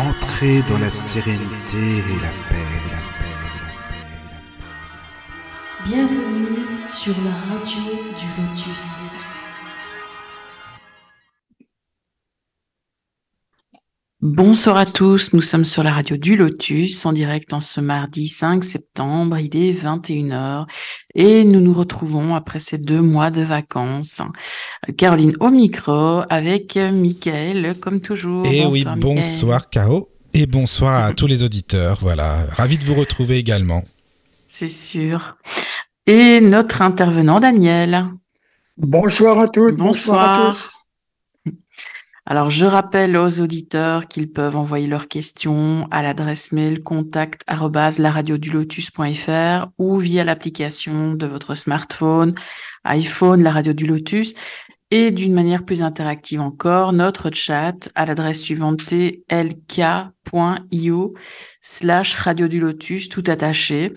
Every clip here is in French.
Entrez dans la sérénité et la paix, la paix, la paix, la paix. Bienvenue sur la radio du Lotus. Bonsoir à tous, nous sommes sur la radio du Lotus en direct en ce mardi 5 septembre, il est 21h et nous nous retrouvons après ces deux mois de vacances. Caroline au micro avec Mickaël comme toujours. Et oui, bonsoir Caro et bonsoir à tous les auditeurs, voilà, ravi de vous retrouver également. C'est sûr. Et notre intervenant Daniel. Bonsoir à tous, bonsoir, à tous. Alors, je rappelle aux auditeurs qu'ils peuvent envoyer leurs questions à l'adresse mail contact lotus.fr ou via l'application de votre smartphone, iPhone, la radio du Lotus et d'une manière plus interactive encore, notre chat à l'adresse suivante tlk.io slash radio du Lotus tout attaché.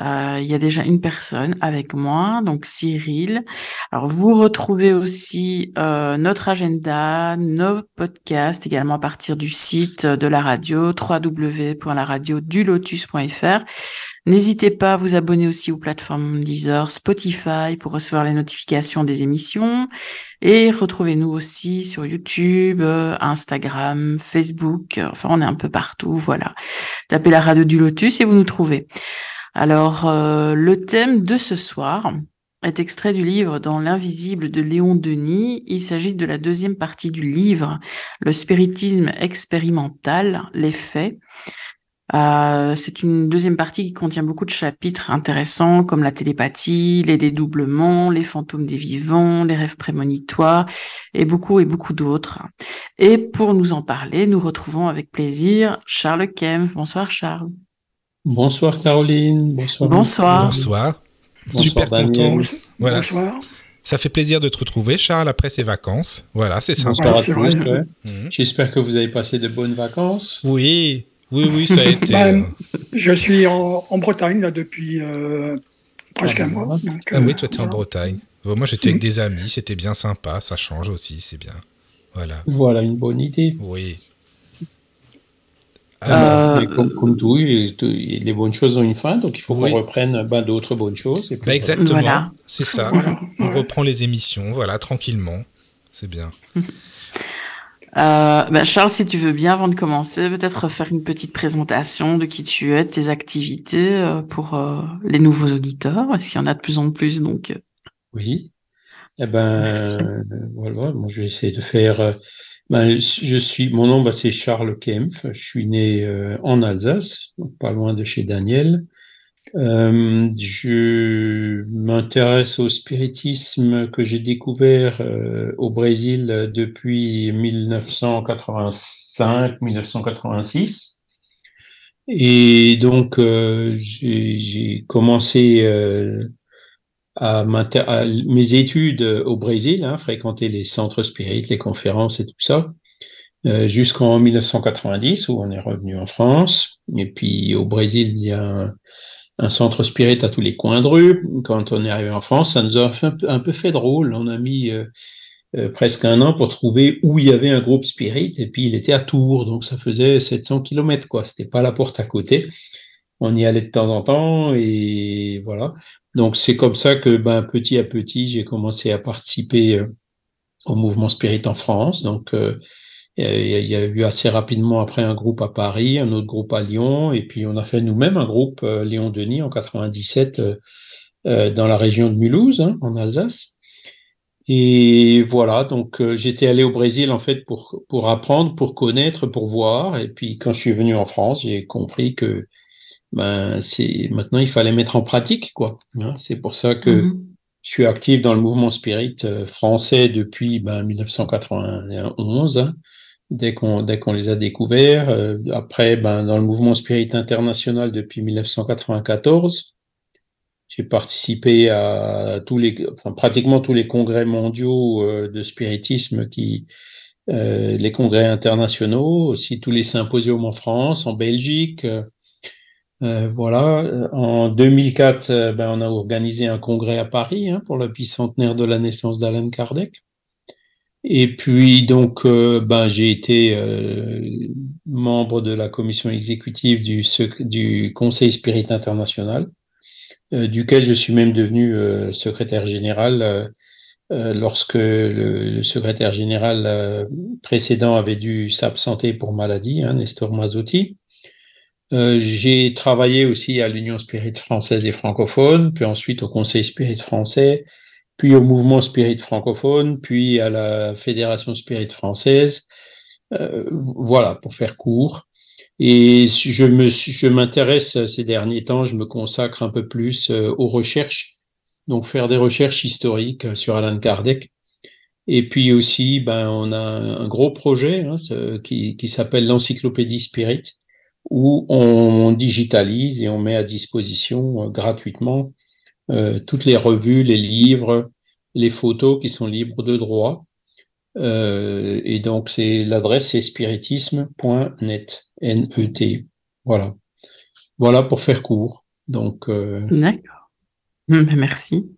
Euh, il y a déjà une personne avec moi, donc Cyril. Alors, vous retrouvez aussi euh, notre agenda, nos podcasts également à partir du site de la radio, www.laradiodulotus.fr. N'hésitez pas à vous abonner aussi aux plateformes Deezer, Spotify pour recevoir les notifications des émissions. Et retrouvez-nous aussi sur YouTube, euh, Instagram, Facebook. Enfin, on est un peu partout. Voilà. Tapez la radio du Lotus et vous nous trouvez. Alors, euh, le thème de ce soir est extrait du livre Dans l'invisible de Léon Denis. Il s'agit de la deuxième partie du livre, Le spiritisme expérimental, les faits. Euh, c'est une deuxième partie qui contient beaucoup de chapitres intéressants comme la télépathie, les dédoublements, les fantômes des vivants, les rêves prémonitoires et beaucoup et beaucoup d'autres. Et pour nous en parler, nous retrouvons avec plaisir Charles Kempf. Bonsoir Charles. Bonsoir Caroline. Bonsoir. Bonsoir. Bonsoir. Super content. Voilà. Bonsoir. Ça fait plaisir de te retrouver, Charles, après ces vacances. Voilà, c'est sympa. Mhm. J'espère que vous avez passé de bonnes vacances. Oui, oui, oui, ça a été. Bah, euh, je suis en, Bretagne là, depuis euh, presque ah, un mois. ah oui, toi, tu es en Bretagne. Moi, j'étais avec mhm. des amis, c'était bien sympa, ça change aussi, c'est bien. Voilà. Voilà une bonne idée. Oui. Euh, comme, tout, les bonnes choses ont une fin, donc il faut qu'on reprenne ben, d'autres bonnes choses. Bah, exactement, c'est ça. On reprend les émissions, voilà, tranquillement. C'est bien. Euh, ben, Charles, si tu veux bien, avant de commencer, peut-être faire une petite présentation de qui tu es, de tes activités euh, pour les nouveaux auditeurs, s'il y en a de plus en plus. Donc. Oui. Eh ben, voilà, je vais essayer de faire ben, je suis, mon nom, ben, c'est Charles Kempf. Je suis né euh, en Alsace, pas loin de chez Daniel. Euh, je m'intéresse au spiritisme que j'ai découvert euh, au Brésil depuis 1985-1986. Et donc, j'ai commencé à, mes études au Brésil, hein, fréquenter les centres spirites, les conférences et tout ça, euh, jusqu'en 1990 où on est revenu en France. Et puis au Brésil, il y a un, centre spirit à tous les coins de rue. Quand on est arrivé en France, ça nous a un, peu, fait drôle. On a mis euh, euh, presque un an pour trouver où il y avait un groupe spirit, et puis il était à Tours, donc ça faisait 700 km, quoi. C'était pas la porte à côté. On y allait de temps en temps, et voilà. Donc c'est comme ça que ben, petit à petit, j'ai commencé à participer euh, au mouvement spirit en France. Donc euh, il y, a eu assez rapidement après un groupe à Paris, un autre groupe à Lyon, et puis on a fait nous-mêmes un groupe euh, Lyon-Denis en 97 dans la région de Mulhouse, hein, en Alsace. Et voilà, donc j'étais allé au Brésil en fait pour pour apprendre, pour connaître, pour voir. Et puis quand je suis venu en France, j'ai compris que ben c'est maintenant il fallait mettre en pratique quoi. Hein. c'est pour ça que mm-hmm. je suis actif dans le mouvement spirit euh, français depuis ben, 1991. Hein, dès qu'on dès qu'on les a découverts. Euh, après, ben dans le mouvement spirit international depuis 1994. J'ai participé à tous les, enfin, pratiquement tous les congrès mondiaux euh, de spiritisme qui, les congrès internationaux, aussi tous les symposiums en France, en Belgique, euh, voilà. En 2004, euh, ben, on a organisé un congrès à Paris hein, pour le bicentenaire de la naissance d'Alan Kardec. Et puis donc, euh, ben j'ai été euh, membre de la commission exécutive du, du Conseil Spirit International, euh, duquel je suis même devenu secrétaire général lorsque le, le, secrétaire général précédent avait dû s'absenter pour maladie, hein, Nestor Mazotti. J'ai travaillé aussi à l'Union Spirit française et francophone, puis ensuite au Conseil Spirit français, puis au mouvement Spirit francophone, puis à la Fédération Spirit française. Euh, voilà, pour faire court. Et je me, je m'intéresse ces derniers temps, je me consacre un peu plus euh, aux recherches, donc faire des recherches historiques sur Alan Kardec. Et puis aussi, ben, on a un gros projet hein, qui, qui s'appelle l'Encyclopédie Spirit, où on digitalise et on met à disposition euh, gratuitement euh, toutes les revues, les livres, les photos qui sont libres de droit. Euh, et donc, c'est l'adresse c'est spiritisme.net, N-E-T. Voilà. Voilà pour faire court. Donc. Euh, D'accord. Ben, merci.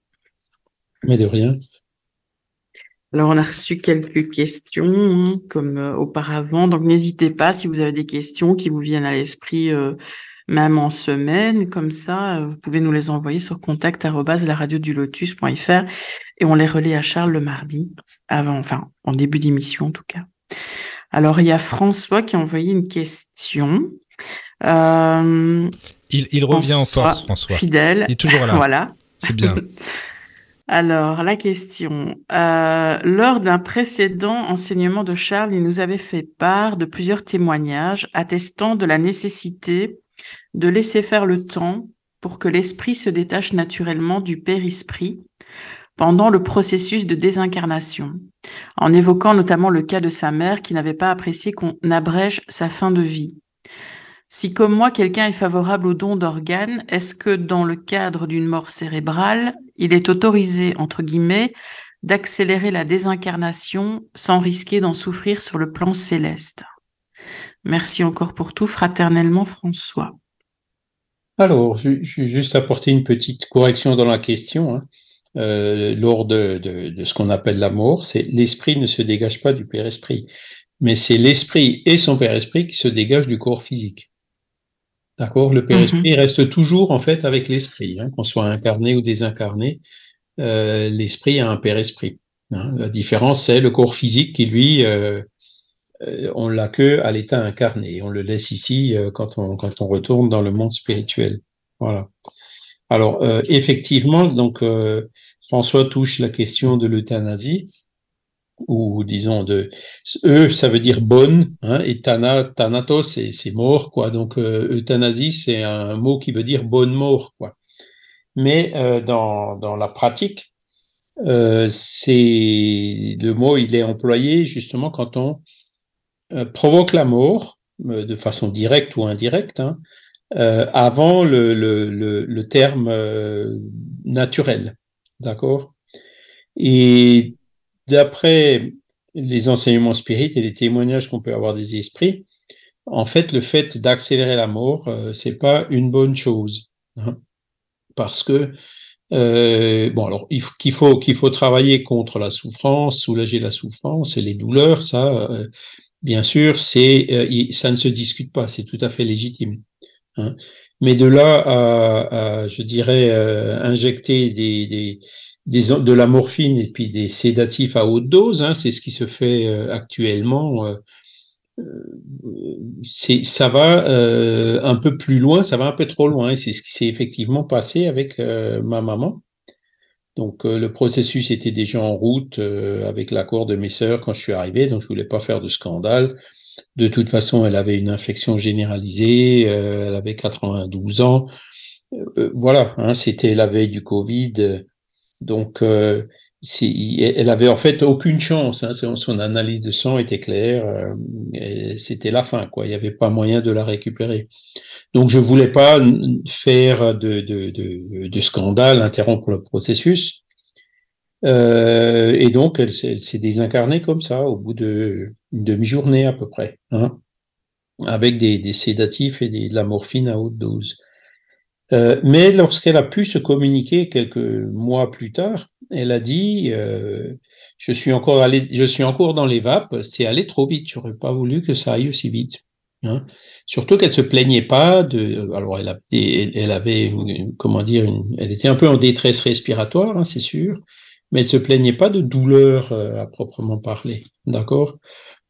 Mais de rien. Alors, on a reçu quelques questions, hein, comme auparavant. Donc, n'hésitez pas si vous avez des questions qui vous viennent à l'esprit même en semaine, comme ça, euh, vous pouvez nous les envoyer sur contact lotusfr et on les relaie à Charles le mardi, avant, enfin, en début d'émission en tout cas. Alors, il y a François qui a envoyé une question. Euh, il, revient en force, François. Fidèle. Il est toujours là. voilà. C'est bien. Alors, la question. Euh, lors d'un précédent enseignement de Charles, il nous avait fait part de plusieurs témoignages attestant de la nécessité de laisser faire le temps pour que l'esprit se détache naturellement du Père-Esprit pendant le processus de désincarnation, en évoquant notamment le cas de sa mère qui n'avait pas apprécié qu'on abrège sa fin de vie. Si comme moi quelqu'un est favorable au don d'organes, est-ce que dans le cadre d'une mort cérébrale, il est autorisé, entre guillemets, d'accélérer la désincarnation sans risquer d'en souffrir sur le plan céleste? Merci encore pour tout, fraternellement François. Alors, je, vais juste apporter une petite correction dans la question. Hein. Euh, lors de, ce qu'on appelle la mort, c'est l'esprit ne se dégage pas du Père-Esprit, mais c'est l'esprit et son Père-Esprit qui se dégagent du corps physique. D'accord Le Père-Esprit mhm. reste toujours en fait avec l'esprit, hein, qu'on soit incarné ou désincarné. Euh, l'esprit a un Père-Esprit. Hein. La différence, c'est le corps physique qui, lui, euh, euh, on l'a que à l'état incarné. On le laisse ici euh, quand, on, quand on retourne dans le monde spirituel. Voilà. Alors, effectivement, donc François touche la question de l'euthanasie, ou disons de eux, ça veut dire bonne, hein, et tana, thanatos, c'est mort, quoi. Donc euthanasie, c'est un mot qui veut dire bonne mort, quoi. Mais dans, dans la pratique, c'est le mot, il est employé justement quand on euh, provoque la mort euh, de façon directe ou indirecte hein, euh, avant le, le, le, terme naturel. D'accord? Et d'après les enseignements spirites et les témoignages qu'on peut avoir des esprits, en fait, le fait d'accélérer la mort, euh, c'est pas une bonne chose, hein, parce que euh, bon, alors qu'il faut qu'il faut travailler contre la souffrance, soulager la souffrance et les douleurs, ça, bien sûr, c'est euh, ça ne se discute pas, c'est tout à fait légitime. Hein. Mais de là à, je dirais, euh, injecter des, de la morphine et puis des sédatifs à haute dose, hein, c'est ce qui se fait euh, actuellement. c'est ça va un peu plus loin, ça va un peu trop loin. C'est ce qui s'est effectivement passé avec ma maman. Donc euh, le processus était déjà en route euh, avec l'accord de mes sœurs quand je suis arrivé, donc je voulais pas faire de scandale. De toute façon, elle avait une infection généralisée, euh, elle avait 92 ans. voilà, hein, c'était la veille du Covid, donc elle avait en fait aucune chance. Hein, son analyse de sang était claire, c'était la fin, quoi. Il n'y avait pas moyen de la récupérer. Donc je voulais pas faire de, scandale, interrompre le processus. Euh, et donc elle, s'est désincarnée comme ça au bout de demi-journée à peu près, hein, avec des, des, sédatifs et des, de la morphine à haute dose. Euh, mais lorsqu'elle a pu se communiquer quelques mois plus tard, elle a dit euh, je suis encore allé, je suis encore dans les vapes, c'est allé trop vite. J'aurais pas voulu que ça aille aussi vite. Hein. Surtout qu'elle se plaignait pas de. Alors elle, avait, comment dire, elle était un peu en détresse respiratoire, hein, c'est sûr, mais elle se plaignait pas de douleur euh, à proprement parler. D'accord?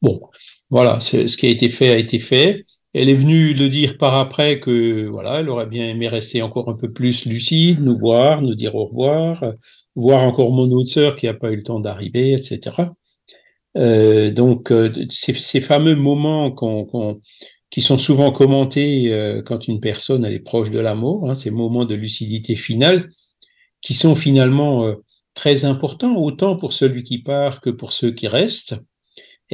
Bon, voilà, ce qui a été fait a été fait. Elle est venue le dire par après que voilà, elle aurait bien aimé rester encore un peu plus lucide, nous voir, nous dire au revoir, voir encore mon autre sœur qui n'a pas eu le temps d'arriver, etc. Euh, donc euh, ces, fameux moments qui sont souvent commentés euh, quand une personne est proche de la mort, hein, ces moments de lucidité finale, qui sont finalement euh, très importants autant pour celui qui part que pour ceux qui restent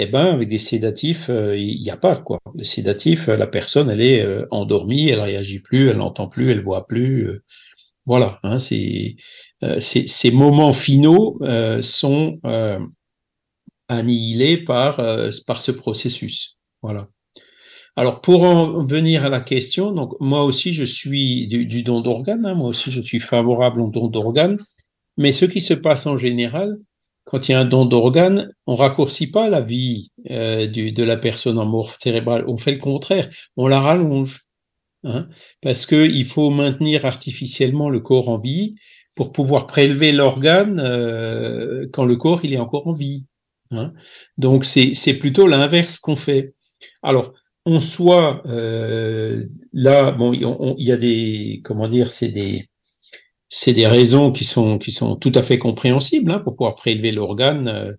eh ben, avec des sédatifs, euh, il n'y a pas quoi. Les sédatifs, euh, la personne, elle est euh, endormie, elle réagit plus, elle n'entend plus, elle voit plus. voilà, hein, ces moments finaux sont annihilés par par ce processus. Voilà. Alors pour en venir à la question, donc moi aussi je suis du, don d'organes, hein, moi aussi je suis favorable au don d'organes, mais ce qui se passe en général, quand il y a un don d'organes, on raccourcit pas la vie euh, de la personne en mort cérébrale, on fait le contraire, on la rallonge. Hein, parce qu'il faut maintenir artificiellement le corps en vie pour pouvoir prélever l'organe euh, quand le corps il est encore en vie. Hein. Donc c'est plutôt l'inverse qu'on fait. Alors on soit euh, là, bon, il y a des, comment dire, c'est des, c'est des raisons qui sont, qui sont tout à fait compréhensibles hein, pour pouvoir prélever l'organe, euh,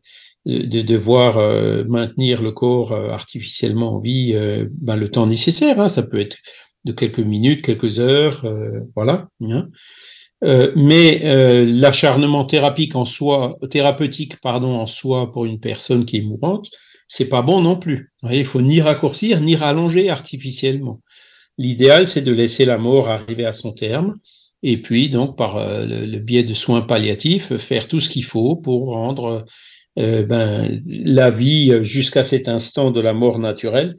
de devoir euh, maintenir le corps euh, artificiellement en vie ben, le temps nécessaire. Hein, ça peut être de quelques minutes, quelques heures, voilà. Hein. mais l'acharnement thérapeutique en soi, thérapeutique pardon en soi pour une personne qui est mourante, c'est pas bon non plus. Il faut ni raccourcir ni rallonger artificiellement. L'idéal, c'est de laisser la mort arriver à son terme et puis donc par euh, le, biais de soins palliatifs, faire tout ce qu'il faut pour rendre euh, ben, la vie jusqu'à cet instant de la mort naturelle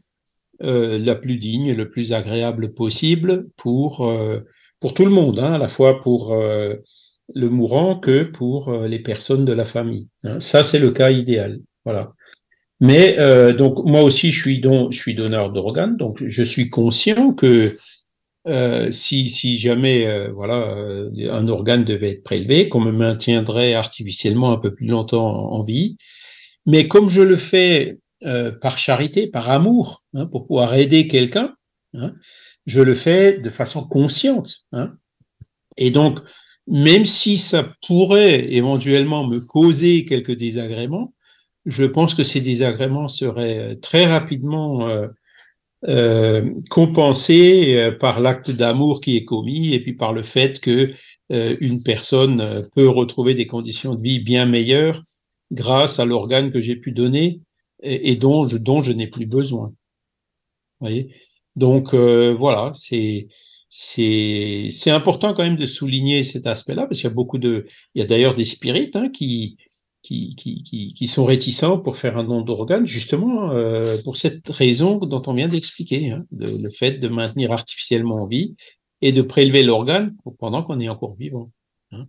euh, la plus digne, le plus agréable possible pour, pour tout le monde, hein, à la fois pour le mourant que pour les personnes de la famille. Hein. Ça, c'est le cas idéal. Voilà. Mais donc moi aussi, je suis, don, je suis donneur d'organes, donc je suis conscient que euh, si, si, jamais euh, voilà euh, un organe devait être prélevé, qu'on me maintiendrait artificiellement un peu plus longtemps en, vie. Mais comme je le fais par charité, par amour, hein, pour pouvoir aider quelqu'un, hein, je le fais de façon consciente. Hein. Et donc, même si ça pourrait éventuellement me causer quelques désagréments, je pense que ces désagréments seraient très rapidement euh, compensé euh, par l'acte d'amour qui est commis et puis par le fait que euh, une personne peut retrouver des conditions de vie bien meilleures grâce à l'organe que j'ai pu donner et, dont je, dont je n'ai plus besoin. voyez? Donc voilà, c'est c'est c'est important quand même de souligner cet aspect-là parce qu'il y a beaucoup de il y a d'ailleurs des spirites hein, qui qui, qui, qui, sont réticents pour faire un don d'organes, justement euh, pour cette raison dont on vient d'expliquer, hein, le fait de maintenir artificiellement en vie et de prélever l'organe pendant qu'on est encore vivant. Hein.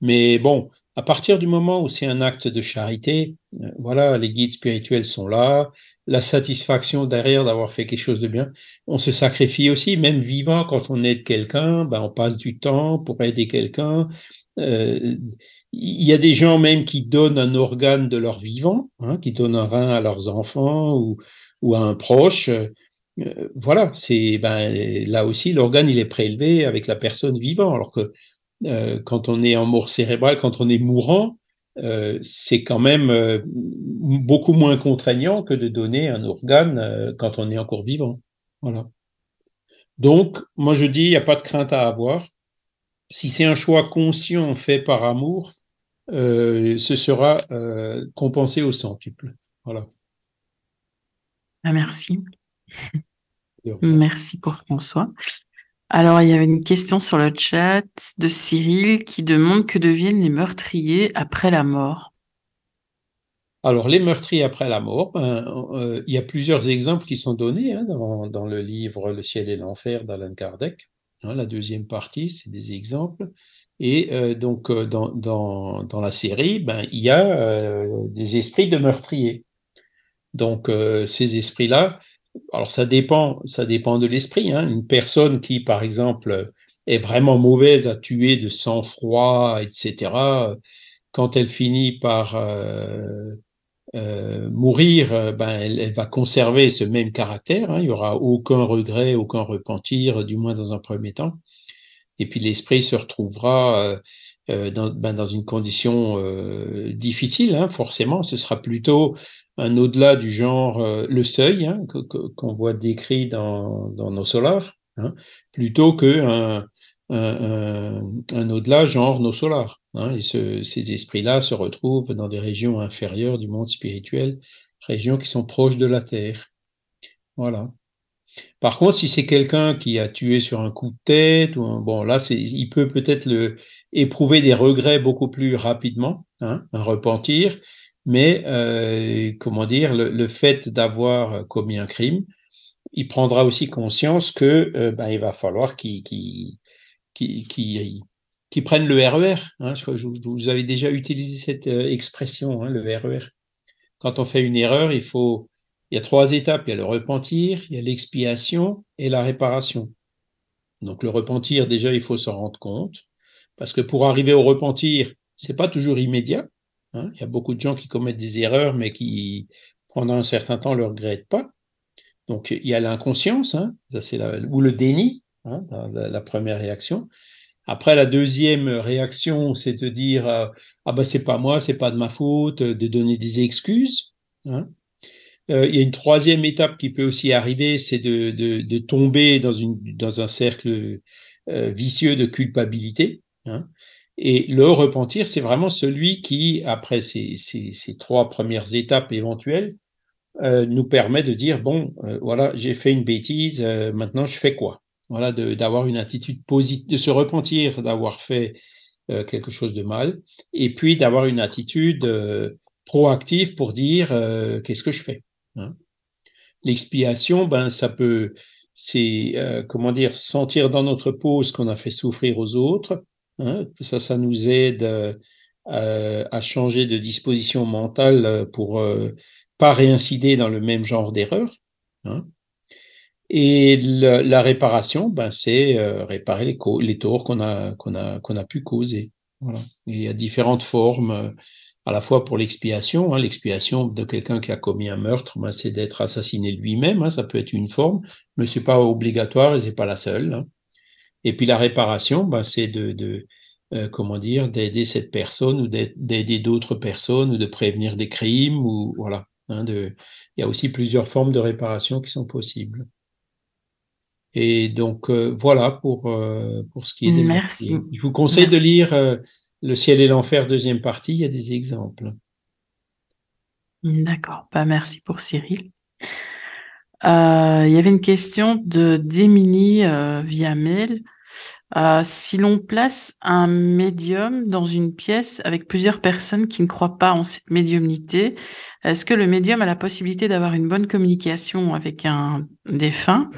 Mais bon, à partir du moment où c'est un acte de charité, euh, voilà, les guides spirituels sont là, la satisfaction derrière d'avoir fait quelque chose de bien, on se sacrifie aussi, même vivant, quand on aide quelqu'un, ben on passe du temps pour aider quelqu'un. Euh, il y a des gens même qui donnent un organe de leur vivant, hein, qui donnent un rein à leurs enfants ou, à un proche. Euh, voilà, c'est ben, là aussi l'organe il est prélevé avec la personne vivante, alors que euh, quand on est en mort cérébrale, quand on est mourant, euh, c'est quand même beaucoup moins contraignant que de donner un organe quand on est encore vivant. Voilà. Donc, moi je dis, il n'y a pas de crainte à avoir. Si c'est un choix conscient fait par amour, euh, ce sera euh, compensé au centuple. Voilà. Ah, merci. Merci pour François. Alors, il y avait une question sur le chat de Cyril qui demande que deviennent les meurtriers après la mort. Alors, les meurtriers après la mort, ben, euh, il y a plusieurs exemples qui sont donnés hein, dans, dans, le livre Le ciel et l'enfer d'Alan Kardec. Hein, la deuxième partie, c'est des exemples. Et euh, donc, euh, dans, la série, ben, il y a euh, des esprits de meurtriers. Donc, ces esprits-là, alors ça dépend, de l'esprit. Hein. Une personne qui, par exemple, est vraiment mauvaise à tuer de sang-froid, etc., quand elle finit par mourir, ben, elle, va conserver ce même caractère. Hein. Il y aura aucun regret, aucun repentir, du moins dans un premier temps et puis l'esprit se retrouvera euh, euh, dans, ben, dans, une condition euh, difficile, hein, forcément, ce sera plutôt un au-delà du genre le seuil hein, qu'on voit décrit dans, nos solars, hein, plutôt qu'un un, au-delà genre nos solars. Hein, et ce, ces esprits-là se retrouvent dans des régions inférieures du monde spirituel, régions qui sont proches de la Terre. Voilà. Par contre, si c'est quelqu'un qui a tué sur un coup de tête, ou bon, là, il peut peut-être éprouver des regrets beaucoup plus rapidement, hein, un repentir, mais euh, comment dire, le, fait d'avoir commis un crime, il prendra aussi conscience que euh, ben, il va falloir qu'il qu qu qu prenne le RER. E hein, je, vous avez déjà utilisé cette euh, expression, hein, le RER. E Quand on fait une erreur, il faut il y a trois étapes. Il y a le repentir, il y a l'expiation et la réparation. Donc le repentir, déjà, il faut s'en rendre compte. Parce que pour arriver au repentir, c'est pas toujours immédiat. Hein. Il y a beaucoup de gens qui commettent des erreurs, mais qui, pendant un certain temps, ne le regrettent pas. Donc il y a l'inconscience, hein, ou le déni, hein, la, première réaction. Après, la deuxième réaction, c'est de dire euh, ah ben c'est pas moi, c'est pas de ma faute, de donner des excuses. Euh, il y a une troisième étape qui peut aussi arriver, c'est de, de, de, tomber dans, une, dans un cercle euh, vicieux de culpabilité. Hein. Et le repentir, c'est vraiment celui qui, après ces, ces, ces, trois premières étapes éventuelles, euh, nous permet de dire bon, euh, voilà, j'ai fait une bêtise, euh, maintenant je fais quoi? Voilà, d'avoir une attitude positive, de se repentir d'avoir fait euh, quelque chose de mal, et puis d'avoir une attitude proactive pour dire qu'est-ce que je fais? Hein. L'expiation, ben, ça peut, c'est, euh, comment dire, sentir dans notre peau ce qu'on a fait souffrir aux autres. Hein. Ça, ça nous aide euh, à changer de disposition mentale pour euh, pas réincider dans le même genre d'erreur. Hein. Et la réparation, ben, c'est euh, réparer les, torts qu'on a pu causer. Voilà. Et il y a différentes formes à la fois pour l'expiation. Hein, l'expiation de quelqu'un qui a commis un meurtre, ben, c'est d'être assassiné lui-même. Hein, ça peut être une forme, mais c'est pas obligatoire et c'est pas la seule. Hein. Et puis la réparation, ben, c'est de, de euh, comment dire, d'aider cette personne ou d'aider d'autres personnes ou de prévenir des crimes ou voilà. De, il y a aussi plusieurs formes de réparation qui sont possibles. Et donc euh, voilà pour euh, pour ce qui est des Merci. Je vous conseille Merci. de lire le ciel et l'enfer, deuxième partie, il y a des exemples. D'accord, bah, merci pour Cyril. Euh, il y avait une question de euh, via mail. Euh, si l'on place un médium dans une pièce avec plusieurs personnes qui ne croient pas en cette médiumnité, est-ce que le médium a la possibilité d'avoir une bonne communication avec un défunt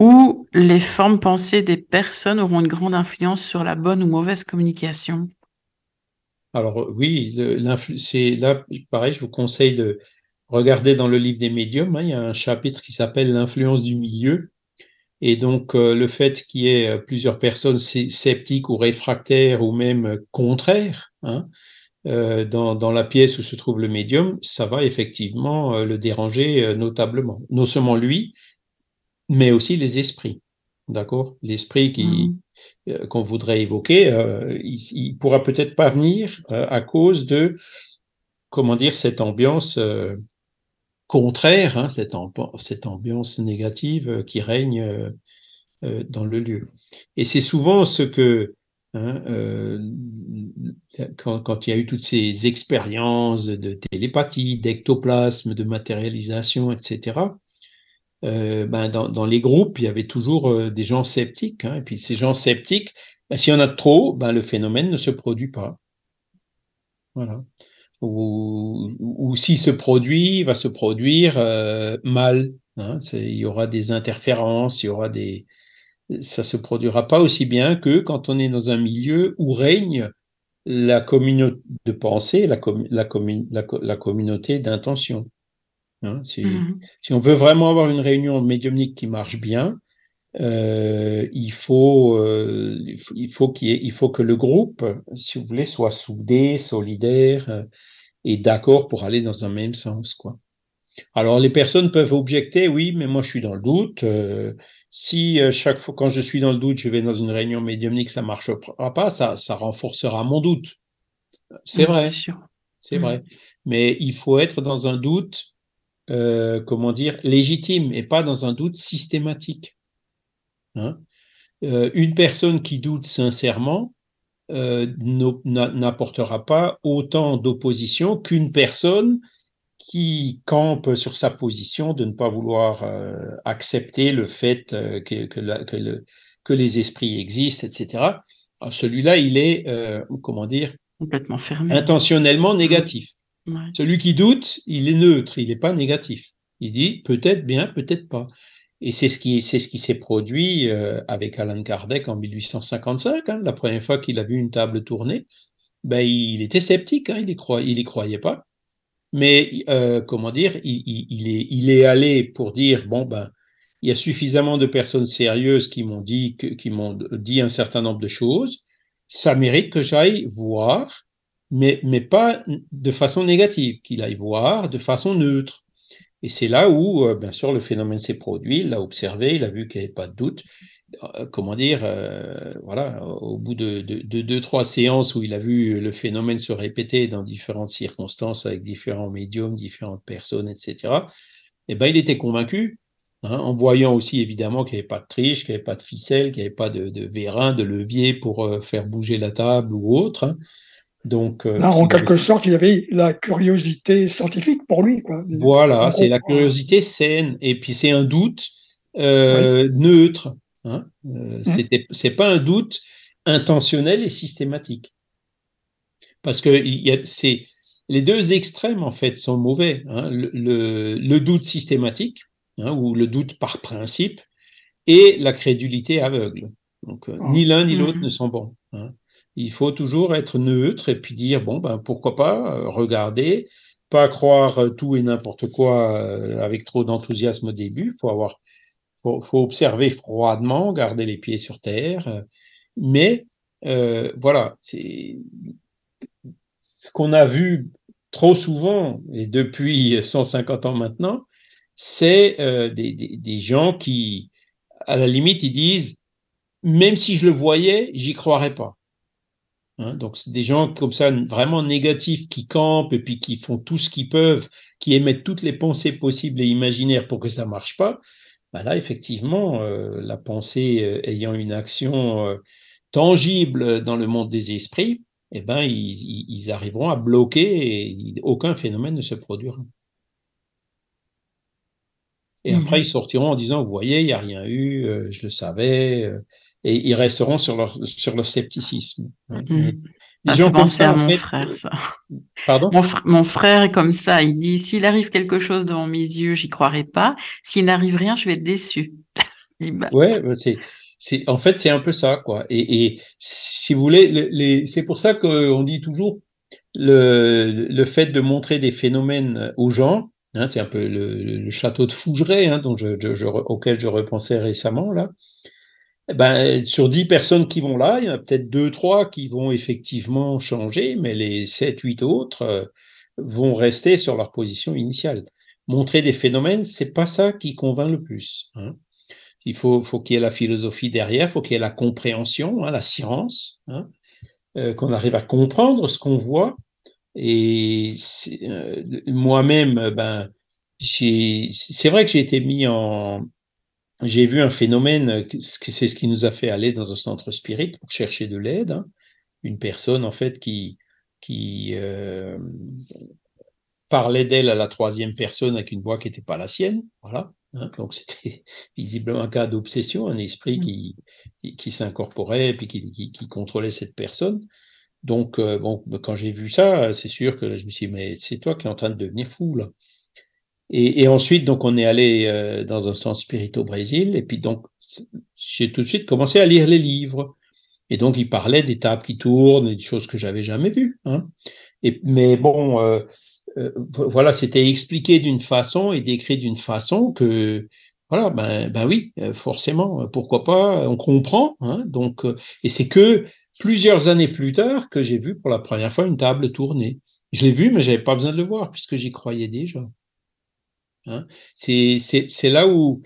ou les formes pensées des personnes auront une grande influence sur la bonne ou mauvaise communication? Alors oui, c'est là, pareil, je vous conseille de regarder dans le livre des médiums, hein, il y a un chapitre qui s'appelle l'influence du milieu. Et donc euh, le fait qu'il y ait plusieurs personnes sceptiques ou réfractaires ou même contraires hein, euh, dans, la pièce où se trouve le médium, ça va effectivement euh, le déranger euh, notablement. Non seulement lui, mais aussi les esprits. D'accord? L'esprit qui, mmh qu'on voudrait évoquer, euh, il, il, pourra peut-être pas venir euh, à cause de, comment dire, cette ambiance euh, contraire, hein, cette, amb cette, ambiance négative qui règne dans le lieu. Et c'est souvent ce que, hein, quand, il y a eu toutes ces expériences de télépathie, d'ectoplasme, de matérialisation, etc., euh, ben dans, les groupes, il y avait toujours euh, des gens sceptiques. Hein, et puis ces gens sceptiques, ben, s'il y en a trop, ben, le phénomène ne se produit pas. Voilà. Ou, s'il se produit, il va se produire euh, mal. Hein, il y aura des interférences, il y aura des, ça se produira pas aussi bien que quand on est dans un milieu où règne la communauté de pensée, la, la, la, communauté d'intention. Hein, si, mmh. si, on veut vraiment avoir une réunion médiumnique qui marche bien, euh, il faut, euh, il faut qu'il il faut que le groupe, si vous voulez, soit soudé, solidaire euh, et d'accord pour aller dans un même sens, quoi. Alors les personnes peuvent objecter, oui, mais moi je suis dans le doute. Si chaque fois quand je suis dans le doute, je vais dans une réunion médiumnique, ça marchera pas, ça, ça renforcera mon doute. C'est vrai, c'est vrai. Mais il faut être dans un doute, euh, comment dire, légitime et pas dans un doute systématique. Hein une personne qui doute sincèrement, n'apportera pas autant d'opposition qu'une personne qui campe sur sa position de ne pas vouloir euh, accepter le fait euh, que, que, que, le, que, les esprits existent, etc. Celui-là, il est, euh, comment dire, complètement fermé, intentionnellement négatif. Celui qui doute, il est neutre, il n'est pas négatif. Il dit peut-être bien, peut-être pas. Et c'est ce qui c'est ce qui s'est produit euh, avec Alan Kardec en 1855. Hein, la première fois qu'il a vu une table tourner, ben il était sceptique, hein, il y croyait, pas mais euh, comment dire, il, est, il est allé pour dire bon ben il y a suffisamment de personnes sérieuses qui m'ont dit qui m'ont dit un certain nombre de choses, ça mérite que j'aille voir, mais pas de façon négative, qu'il aille voir de façon neutre. Et c'est là où, euh, bien sûr, le phénomène s'est produit, il l'a observé, il a vu qu'il n'y avait pas de doute, euh, comment dire, euh, voilà, au bout de, deux, trois séances où il a vu le phénomène se répéter dans différentes circonstances avec différents médiums, différentes personnes, etc., eh ben, il était convaincu, hein, en voyant aussi évidemment qu'il n'y avait pas de triche, qu'il n'y avait pas de ficelle, qu'il n'y avait pas de, de vérin, de levier pour faire bouger la table ou autre. Hein. Donc, en quelque sorte, il y avait la curiosité scientifique pour lui. Quoi. Voilà, c'est la curiosité saine, et puis c'est un doute neutre. Hein euh, mmh. c'est pas un doute intentionnel et systématique. Parce que y a, les deux extrêmes, en fait, sont mauvais. Hein. Le, doute systématique, hein, ou le doute par principe, et la crédulité aveugle. Donc, euh, ni l'un ni l'autre mmh. ne sont bons. Hein. Il faut toujours être neutre et puis dire, bon, ben, pourquoi pas, euh, regarder, pas croire tout et n'importe quoi avec trop d'enthousiasme au début. Il faut avoir faut, observer froidement, garder les pieds sur terre. Euh, mais euh, voilà, c'est ce qu'on a vu trop souvent et depuis 150 ans maintenant, c'est euh, des, des, des, gens qui, à la limite, ils disent même si je le voyais, j'y croirais pas. Hein, donc des gens comme ça vraiment négatifs qui campent et puis qui font tout ce qu'ils peuvent, qui émettent toutes les pensées possibles et imaginaires pour que ça marche pas. Bah là, effectivement, euh, la pensée euh, ayant une action euh, tangible dans le monde des esprits, eh ben, ils, arriveront à bloquer et aucun phénomène ne se produira. Et mmh après, ils sortiront en disant, vous voyez, il n'y a rien eu, je le savais, et ils resteront sur leur, sur leur scepticisme. Mmh ça fait penser à mon frère, ça. Pardon? Mon, frère est comme ça. Il dit s'il arrive quelque chose devant mes yeux, j'y croirai pas. S'il n'arrive rien, je vais être déçu. bah. Ouais, bah, c'est. C'est, en fait, c'est un peu ça, quoi. Et, et si vous voulez, les, c'est pour ça qu'on dit toujours le, le fait de montrer des phénomènes aux gens, hein, c'est un peu le, le, château de Fougeray, hein, dont je, je, auquel je repensais récemment, là. Eh ben, sur 10 personnes qui vont là, il y en a peut-être 2, 3 qui vont effectivement changer, mais les 7, 8 autres euh, vont rester sur leur position initiale. Montrer des phénomènes, c'est pas ça qui convainc le plus. Hein. Il faut, faut qu'il y ait la philosophie derrière, faut qu'il y ait la compréhension, hein, la science, hein, euh, qu'on arrive à comprendre ce qu'on voit. Et euh, moi-même, ben, c'est vrai que j'ai été mis en, j'ai vu un phénomène, euh, c'est ce qui nous a fait aller dans un centre spirit pour chercher de l'aide. Hein. Une personne, en fait, qui, euh, parlait d'elle à la troisième personne avec une voix qui n'était pas la sienne. Voilà. Hein. Donc, c'était visiblement un cas d'obsession, un esprit qui, s'incorporait et puis qui, qui, contrôlait cette personne. Donc, euh, bon, quand j'ai vu ça, c'est sûr que je me suis dit, mais c'est toi qui es en train de devenir fou, là. Et, et, ensuite, donc, on est allé euh, dans un centre spirit au Brésil. Et puis, donc, j'ai tout de suite commencé à lire les livres. Et donc, il parlait des tables qui tournent, et des choses que j'avais jamais vues. Hein. Et, mais bon, euh, euh, voilà, c'était expliqué d'une façon et décrit d'une façon que, voilà, ben, ben oui, euh, forcément, pourquoi pas, on comprend. Hein, donc, et c'est que plusieurs années plus tard que j'ai vu pour la première fois une table tourner. Je l'ai vu, mais j'avais pas besoin de le voir puisque j'y croyais déjà. Hein. C'est là où,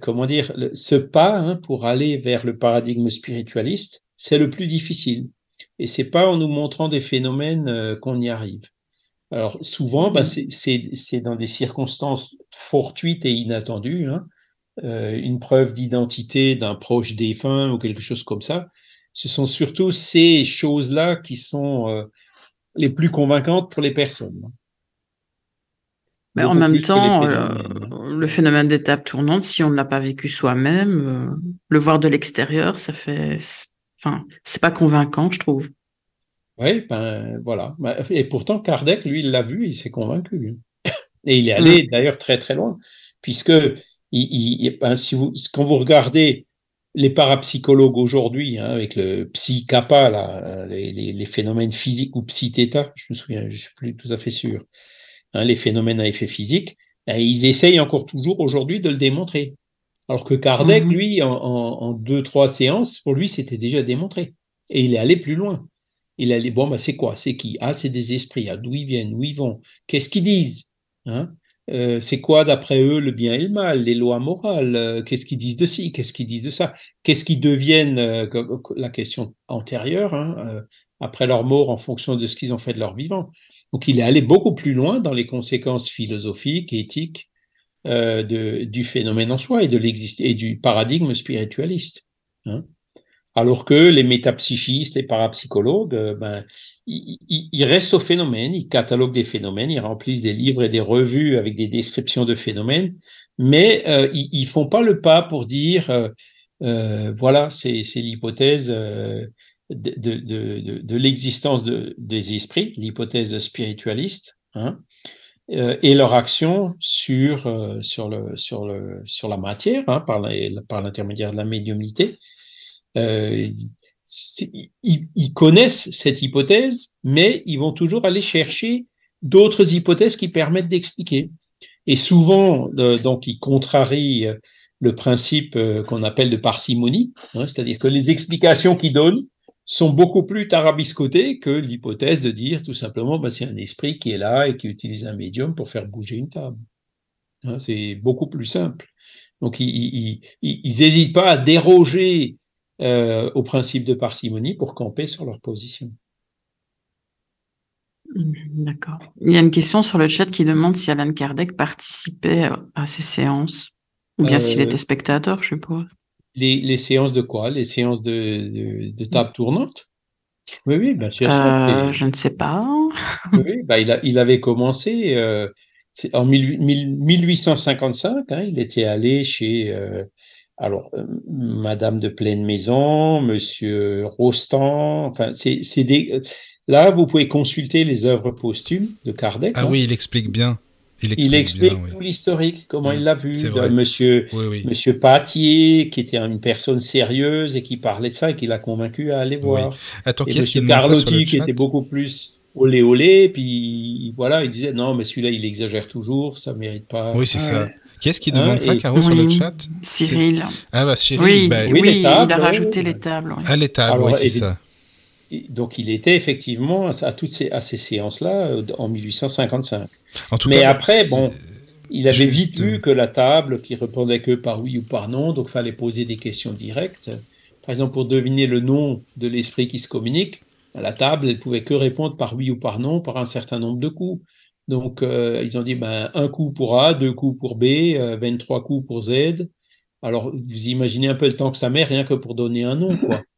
comment dire, ce pas hein, pour aller vers le paradigme spiritualiste, c'est le plus difficile. Et c'est pas en nous montrant des phénomènes qu'on y arrive. Alors souvent, bah, mmh. c'est dans des circonstances fortuites et inattendues, hein, euh, une preuve d'identité d'un proche défunt ou quelque chose comme ça. Ce sont surtout ces choses-là qui sont euh, les plus convaincantes pour les personnes. Mais en même temps, euh, le phénomène d'étape tournante, si on ne l'a pas vécu soi-même, le voir de l'extérieur, ça fait, enfin, c'est pas convaincant, je trouve. Oui, ben voilà. Ben, et pourtant, Kardec, lui, il l'a vu, il s'est convaincu. Et il est allé mm. d'ailleurs très très loin, puisque il, ben, si vous, quand vous regardez les parapsychologues aujourd'hui, hein, avec le psy là, les, les, phénomènes physiques ou psy-theta, je me souviens, je suis plus tout à fait sûr, hein, les phénomènes à effet physique, ben, ils essayent encore toujours aujourd'hui de le démontrer. Alors que Kardec, mm-hmm. lui, en, en deux, trois séances, pour lui, c'était déjà démontré. Et il est allé plus loin. Il a dit, bon, ben, c'est quoi? C'est qui? Ah, c'est des esprits. Ah, d'où ils viennent? Où ils vont? Qu'est-ce qu'ils disent? Hein? Euh, C'est quoi, d'après eux, le bien et le mal Les lois morales? Euh, Qu'est-ce qu'ils disent de ci? Qu'est-ce qu'ils disent de ça? Qu'est-ce qu'ils deviennent euh, La question antérieure, hein, après leur mort, en fonction de ce qu'ils ont fait de leur vivant. Donc, il est allé beaucoup plus loin dans les conséquences philosophiques, éthiques de, du phénomène en soi et, du paradigme spiritualiste. Hein alors que les métapsychistes, les parapsychologues, euh, ben, ils, restent au phénomène, ils cataloguent des phénomènes, ils remplissent des livres et des revues avec des descriptions de phénomènes, mais euh, ils, ils font pas le pas pour dire, euh, euh voilà, c'est l'hypothèse de, de, de, de l'existence des esprits, l'hypothèse spiritualiste, hein, et leur action sur, sur, le, sur, le, sur la matière, hein, par l'intermédiaire de la médiumnité. Euh, ils, connaissent cette hypothèse, mais ils vont toujours aller chercher d'autres hypothèses qui permettent d'expliquer. Et souvent, euh, donc, ils contrarient euh, le principe qu'on appelle de parcimonie, hein, c'est-à-dire que les explications qu'ils donnent sont beaucoup plus tarabiscotées que l'hypothèse de dire tout simplement bah, c'est un esprit qui est là et qui utilise un médium pour faire bouger une table. Hein, c'est beaucoup plus simple. Donc ils n'hésitent pas à déroger euh, au principe de parcimonie pour camper sur leur position. D'accord. Il y a une question sur le chat qui demande si Alan Kardec participait à ces séances, ou bien s'il était euh, spectateur, je suppose. Les, les, séances de quoi? Les séances de, de, table tournante? Oui, oui, bien sûr. Euh, je ne sais pas. oui, bah, il, a, il, avait commencé en 1855, hein, il était allé chez alors, euh, Madame de Pleine Maison, Monsieur Rostand, enfin, c'est des. Euh, là, vous pouvez consulter les œuvres posthumes de Kardec. Ah hein. oui, il explique bien. Il explique, tout l'historique, comment il l'a vu. De monsieur, monsieur Patier, qui était une personne sérieuse et qui parlait de ça et qui l'a convaincu à aller voir. Attends, et monsieur Carlotti, qui était beaucoup plus olé olé, puis voilà, il disait non, mais celui-là, il exagère toujours, ça mérite pas. Oui, c'est ça. Qui est-ce qui demande ça, Caro, sur le chat Cyril. Ah bah Cyril, oui, bah, oui, il a rajouté les tables. Ah, les tables, oui, c'est ça. Donc il était effectivement à toutes ces, à ces séances-là euh, en 1855. En tout Mais cas, après, bon, il avait vite vu que la table, qui répondait que par oui ou par non, donc fallait poser des questions directes. Par exemple, pour deviner le nom de l'esprit qui se communique, à la table, elle pouvait que répondre par oui ou par non par un certain nombre de coups. Donc, euh, ils ont dit ben, un coup pour A, deux coups pour B, 23 euh, coups pour Z. Alors, vous imaginez un peu le temps que ça met, rien que pour donner un nom, quoi.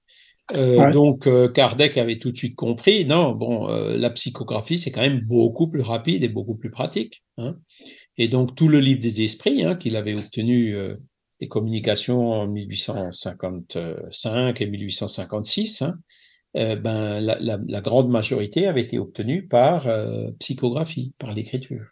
Euh, donc, Kardec avait tout de suite compris, non, bon, la psychographie, c'est quand même beaucoup plus rapide et beaucoup plus pratique. Hein. Et donc, tout le livre des esprits, hein, qu'il avait obtenu des communications en 1855 et 1856, hein, euh, ben, la, grande majorité avait été obtenue par euh, psychographie, par l'écriture.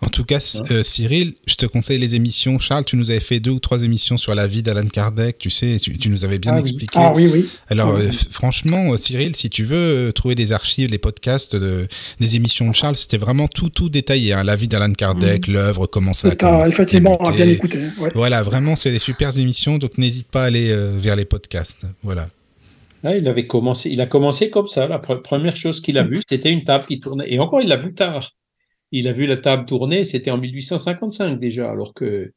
En tout cas, euh, Cyril, je te conseille les émissions. Charles, tu nous avais fait deux ou trois émissions sur la vie d'Alan Kardec, tu sais, tu, tu nous avais bien Ah oui. expliqué. Ah oui, oui. Alors, Oui. euh, franchement, euh, Cyril, si tu veux trouver des archives, les podcasts de, des émissions de Charles, c'était vraiment tout, tout détaillé. hein. La vie d'Alan Kardec, l'œuvre, comment ça à, commencé, effectivement à bien écouter. hein, ouais. Voilà, vraiment, c'est des super émissions, donc n'hésite pas à aller euh, vers les podcasts. Voilà. Ah, il avait commencé, il a commencé comme ça. La pre- première chose qu'il a vue, c'était une table qui tournait. Et encore, il l'a vu tard. Il a vu la table tourner, c'était en 1855 déjà, alors que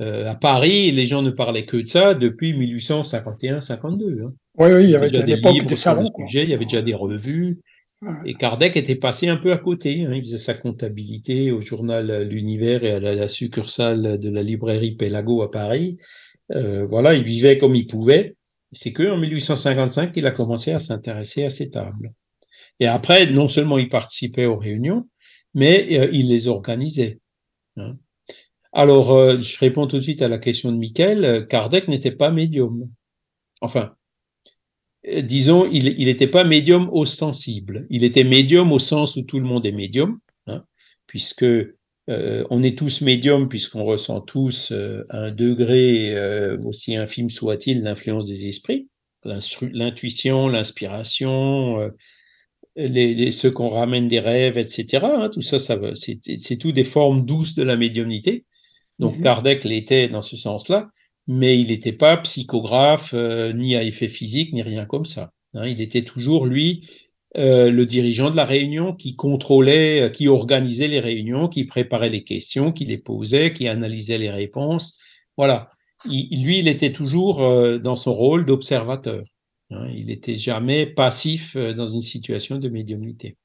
euh, à Paris, les gens ne parlaient que de ça depuis 1851-52. Hein. Oui, oui, il y avait déjà l'époque livres des sur salons. le quoi. sujet, il y avait déjà des revues. Ouais. Et Kardec était passé un peu à côté. hein. Il faisait sa comptabilité au journal L'Univers et à la, la succursale de la librairie Pélago à Paris. Euh, voilà, il vivait comme il pouvait. C'est que en 1855 qu'il a commencé à s'intéresser à ces tables. Et après, non seulement il participait aux réunions, mais euh, il les organisait. hein. Alors, euh, je réponds tout de suite à la question de Michael. Euh, Kardec n'était pas médium. Enfin, disons, il n'était pas médium ostensible. Il était médium au sens où tout le monde est médium, hein, puisque on est tous médiums, puisqu'on ressent tous à un degré aussi infime soit-il l'influence des esprits, l'intuition, l'inspiration, les, les- ceux qu'on ramène des rêves, etc. hein, tout ça, ça c'est tout des formes douces de la médiumnité. Donc Mhm. Kardec l'était dans ce sens-là, mais il n'était pas psychographe, euh, ni à effet physique, ni rien comme ça. hein. il était toujours, lui, euh, le dirigeant de la réunion qui contrôlait, euh, qui organisait les réunions, qui préparait les questions, qui les posait, qui analysait les réponses. Voilà. Il- lui, il était toujours euh, dans son rôle d'observateur. Hein. il n'était jamais passif euh, dans une situation de médiumnité.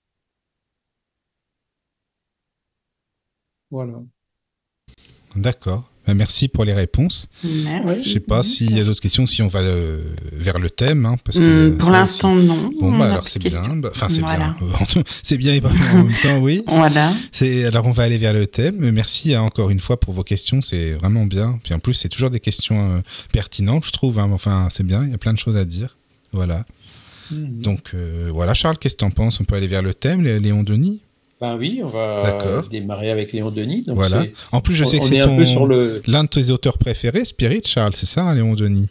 Voilà. D'accord. Ben, Merci pour les réponses. Merci. Je sais pas s'il y a d'autres questions, si on va euh, vers le thème. hein, parce que, euh, pour l'instant, non. Bon, On bah alors c'est bien. Enfin, c'est Voilà. bien. c'est bien et pas bien en même temps, oui. Voilà. C'est- Alors, on va aller vers le thème. Merci hein, encore une fois pour vos questions. C'est vraiment bien. Puis en plus, c'est toujours des questions euh, pertinentes, je trouve. hein. Enfin, c'est bien. Il y a plein de choses à dire. Voilà. Donc, euh, voilà. Charles, qu'est-ce que tu en penses? On peut aller vers le thème, Lé- Léon Denis Ben oui, on va démarrer avec Léon Denis. Donc Voilà. En plus, je sais on- que c'est ton... le. l'un de tes auteurs préférés, Spirit, Charles. C'est ça, hein, Léon Denis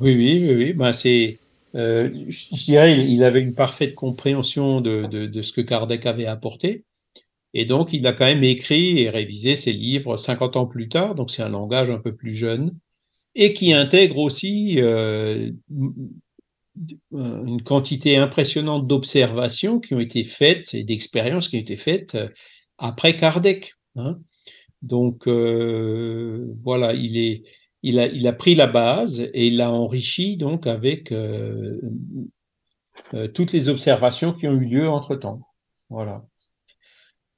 Oui, oui, oui, oui. Ben c'est. euh, je dirais, il avait une parfaite compréhension de, de, de ce que Kardec avait apporté. Et donc, il a quand même écrit et révisé ses livres 50 ans plus tard. Donc, c'est un langage un peu plus jeune et qui intègre aussi euh, une quantité impressionnante d'observations qui ont été faites et d'expériences qui ont été faites euh, après Kardec. hein. Donc euh, voilà, il est, il a, il a pris la base et il l'a enrichi donc avec euh, euh, toutes les observations qui ont eu lieu entre temps. Voilà.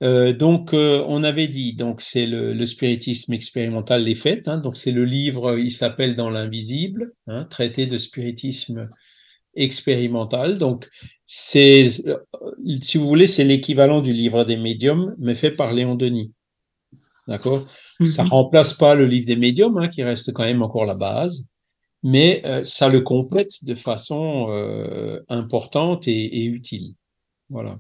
Euh, donc, euh, on avait dit, donc c'est le, spiritisme expérimental les faits. hein, donc c'est le livre, il s'appelle Dans l'invisible, hein, traité de spiritisme expérimental. Donc c'est, si vous voulez, c'est l'équivalent du livre des médiums, mais fait par Léon Denis. D'accord? Ça Mhm. remplace pas le livre des médiums, hein, qui reste quand même encore la base, mais euh, ça le complète de façon euh, importante et, et utile. Voilà.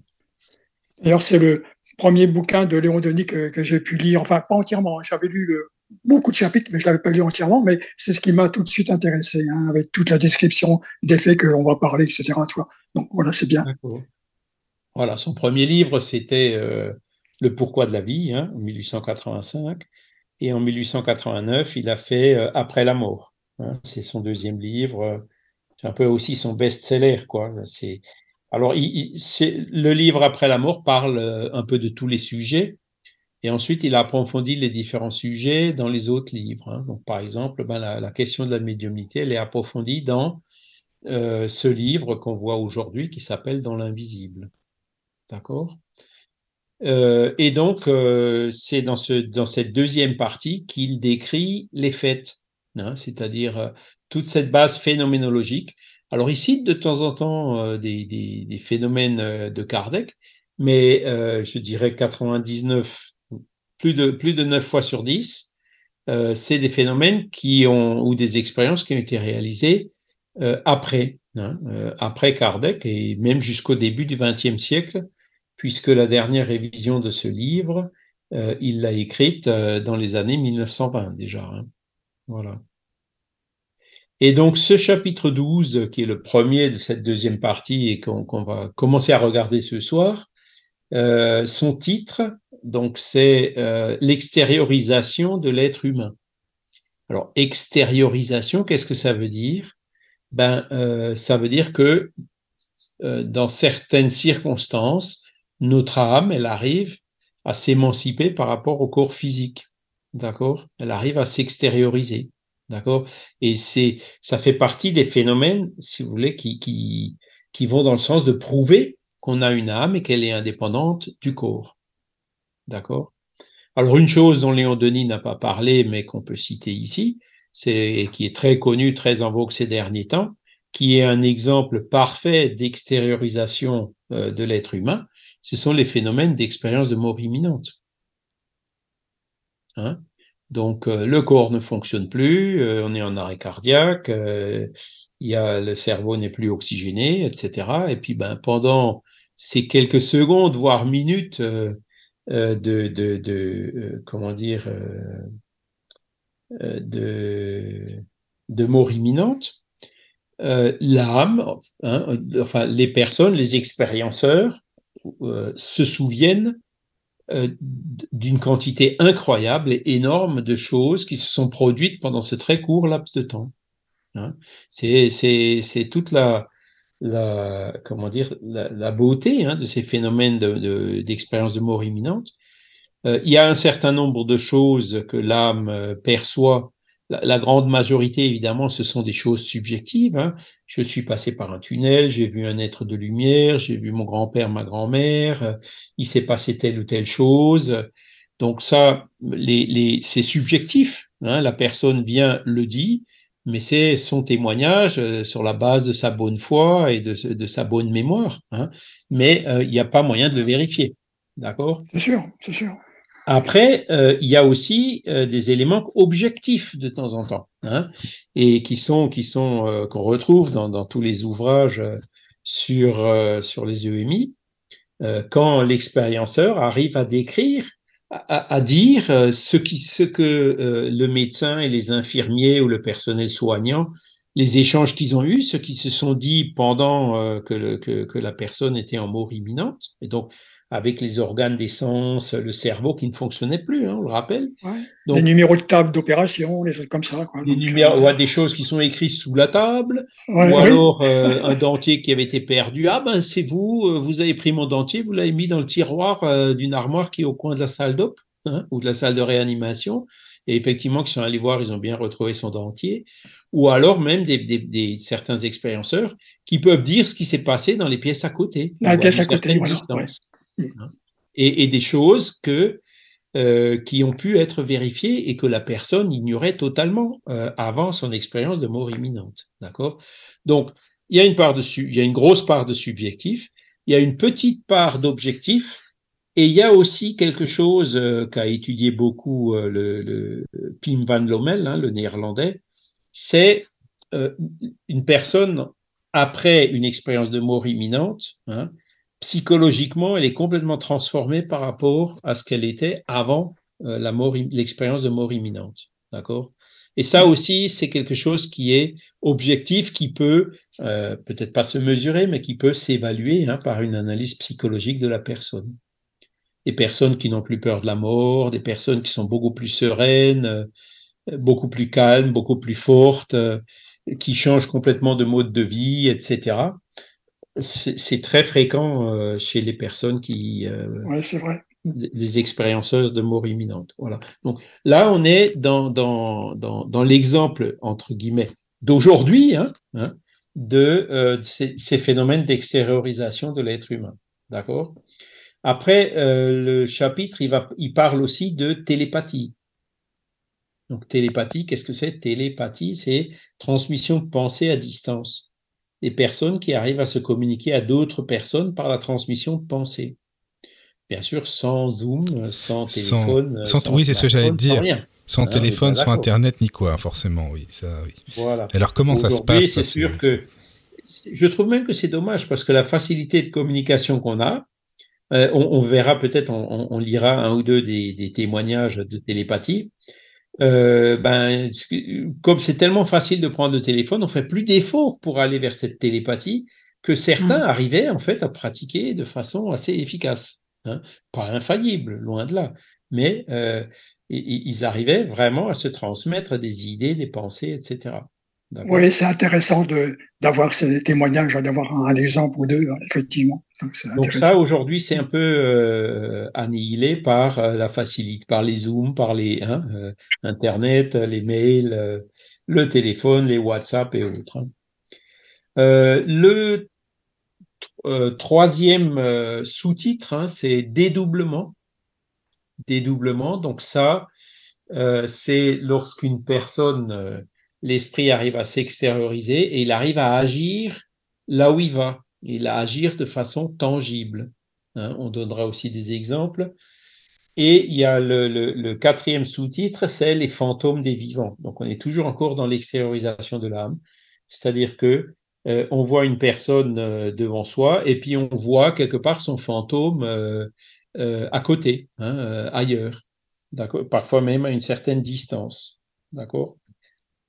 D'ailleurs, c'est le premier bouquin de Léon Denis que, que j'ai pu lire, enfin pas entièrement, hein. j'avais lu le- beaucoup de chapitres, mais je l'avais pas lu entièrement, mais c'est ce qui m'a tout de suite intéressé, hein, avec toute la description des faits que l'on va parler, etc. Donc voilà, c'est bien. Voilà, son premier livre, c'était euh, Le pourquoi de la vie, hein, en 1885. Et en 1889, il a fait euh, Après la mort. hein. c'est son deuxième livre. euh, C'est un peu aussi son best-seller, quoi. Alors, le livre Après la mort parle un peu de tous les sujets. Et ensuite, il approfondit les différents sujets dans les autres livres. hein. Donc, par exemple, ben, la, question de la médiumnité, elle est approfondie dans euh, ce livre qu'on voit aujourd'hui qui s'appelle Dans l'invisible. D'accord? Euh, Et donc, euh, c'est dans, ce, dans cette deuxième partie qu'il décrit les faits, hein, c'est-à-dire toute cette base phénoménologique. Alors, il cite de temps en temps des, des, phénomènes de Kardec, mais je dirais 99, plus de, plus de 9 fois sur 10, euh, c'est des phénomènes qui ont, ou des expériences qui ont été réalisées euh, après, hein, euh, après Kardec et même jusqu'au début du XXe siècle, puisque la dernière révision de ce livre il l'a écrite dans les années 1920 déjà. Hein. Voilà. Et donc ce chapitre 12, qui est le premier de cette deuxième partie et qu'on va commencer à regarder ce soir, euh, son titre, donc c'est euh, l'extériorisation de l'être humain. Alors extériorisation, qu'est-ce que ça veut dire? Ben euh, ça veut dire que dans certaines circonstances, notre âme, elle arrive à s'émanciper par rapport au corps physique. D'accord? Elle arrive à s'extérioriser. D'accord? Et c'est, ça fait partie des phénomènes, si vous voulez, qui, qui, qui vont dans le sens de prouver qu'on a une âme et qu'elle est indépendante du corps. D'accord Alors, une chose dont Léon Denis n'a pas parlé, mais qu'on peut citer ici, c'est, qui est très connu, très en vogue ces derniers temps, qui est un exemple parfait d'extériorisation euh, de l'être humain, ce sont les phénomènes d'expérience de mort imminente. Hein? Donc euh, le corps ne fonctionne plus, euh, on est en arrêt cardiaque, le cerveau n'est plus oxygéné, etc. Et puis ben, pendant ces quelques secondes, voire minutes de, de, de comment dire, de, de mort imminente, l'âme, hein, enfin les personnes, les expérienceurs se souviennent euh, d'une quantité incroyable et énorme de choses qui se sont produites pendant ce très court laps de temps. Hein. C'est toute la, la, comment dire, la, beauté hein, de ces phénomènes d'expérience de, de, mort imminente. Euh, il y a un certain nombre de choses que l'âme euh, perçoit la, grande majorité, évidemment, ce sont des choses subjectives. Hein. Je suis passé par un tunnel, j'ai vu un être de lumière, j'ai vu mon grand-père, ma grand-mère, euh, il s'est passé telle ou telle chose. Donc ça, les, les, c'est subjectif. Hein. La personne vient, le dit, mais c'est son témoignage euh, sur la base de sa bonne foi et de, de sa bonne mémoire. Hein. Mais euh, il n'y a pas moyen de le vérifier. D'accord? C'est sûr, c'est sûr. Après, euh, il y a aussi euh, des éléments objectifs de temps en temps, hein, et qui sont qui sont euh, qu'on retrouve dans, dans, tous les ouvrages sur sur les EMI, quand l'expérienceur arrive à décrire, à, à dire ce qui ce que le médecin et les infirmiers ou le personnel soignant les échanges qu'ils ont eus, ce qui se sont dit pendant que, le, que, que, la personne était en mort imminente. Et donc, avec les organes d'essence, le cerveau qui ne fonctionnait plus, hein, on le rappelle. Donc, les numéros de table d'opération, des choses comme ça. Quoi. Des, euh, des choses qui sont écrites sous la table, ou alors euh, un dentier qui avait été perdu. Ah ben c'est vous, euh, vous avez pris mon dentier, vous l'avez mis dans le tiroir d'une armoire qui est au coin de la salle d'op hein, ou de la salle de réanimation. Et effectivement, qui sont allés voir, ils ont bien retrouvé son dentier. Ou alors même des, des, des certains expérienceurs qui peuvent dire ce qui s'est passé dans les pièces à côté. Dans les pièces à côté, voilà, Hein. et, des choses que, euh, qui ont pu être vérifiées et que la personne ignorait totalement euh, avant son expérience de mort imminente. D'accord? Donc, il y a une part il y a une grosse part de subjectif, il y a une petite part d'objectif, et il y a aussi quelque chose euh, qu'a étudié beaucoup le, le, Pim van Lommel, hein, le néerlandais, c'est une personne après une expérience de mort imminente, hein, psychologiquement, elle est complètement transformée par rapport à ce qu'elle était avant euh, la mort, l'expérience de mort imminente. D'accord? Et ça aussi, c'est quelque chose qui est objectif, qui peut euh, peut-être pas se mesurer, mais qui peut s'évaluer hein, par une analyse psychologique de la personne. Des personnes qui n'ont plus peur de la mort, des personnes qui sont beaucoup plus sereines, euh, beaucoup plus calmes, beaucoup plus fortes, qui changent complètement de mode de vie, etc c'est très fréquent euh, chez les personnes qui. Euh, oui, c'est vrai. Les expérienceuses de mort imminente. Voilà. Donc là, on est dans, dans, dans, dans l'exemple, entre guillemets, d'aujourd'hui, hein, hein, de euh, ces, ces, phénomènes d'extériorisation de l'être humain. D'accord? Après, euh, le chapitre, il, va, il parle aussi de télépathie. Donc télépathie, qu'est-ce que c'est? Télépathie, c'est transmission de pensée à distance des personnes qui arrivent à se communiquer à d'autres personnes par la transmission de pensée. Bien sûr, sans Zoom, sans téléphone. Sans, oui, c'est ce que j'allais te dire. Sans, téléphone, sans Internet, ni quoi, forcément, oui. Ça, oui. Voilà. Alors, comment ça se passe C'est sûr que. Je trouve même que c'est dommage parce que la facilité de communication qu'on a on, verra peut-être, on, lira un ou deux des, témoignages de télépathie. Ben, comme c'est tellement facile de prendre le téléphone, on fait plus d'efforts pour aller vers cette télépathie que certains mmh. arrivaient en fait à pratiquer de façon assez efficace. Hein. Pas infaillible, loin de là, mais euh, ils arrivaient vraiment à se transmettre des idées, des pensées, etc. Oui, c'est intéressant d'avoir ces témoignages, d'avoir un, exemple ou deux, effectivement. Donc, ça, aujourd'hui, c'est un peu euh, annihilé par euh, la facilité, par les Zooms, par les hein, Internet, les mails, le téléphone, les WhatsApp et autres. Hein. le euh, troisième euh, sous-titre, hein, c'est dédoublement. Dédoublement, donc ça, euh, c'est lorsqu'une personne, l'esprit arrive à s'extérioriser et il arrive à agir là où il va. Il à agir de façon tangible. Hein. on donnera aussi des exemples. Et il y a le, quatrième sous-titre, c'est les fantômes des vivants. Donc on est toujours encore dans l'extériorisation de l'âme. C'est-à-dire que euh, on voit une personne euh, devant soi et puis on voit quelque part son fantôme euh, à côté, hein, ailleurs, parfois même à une certaine distance. D'accord?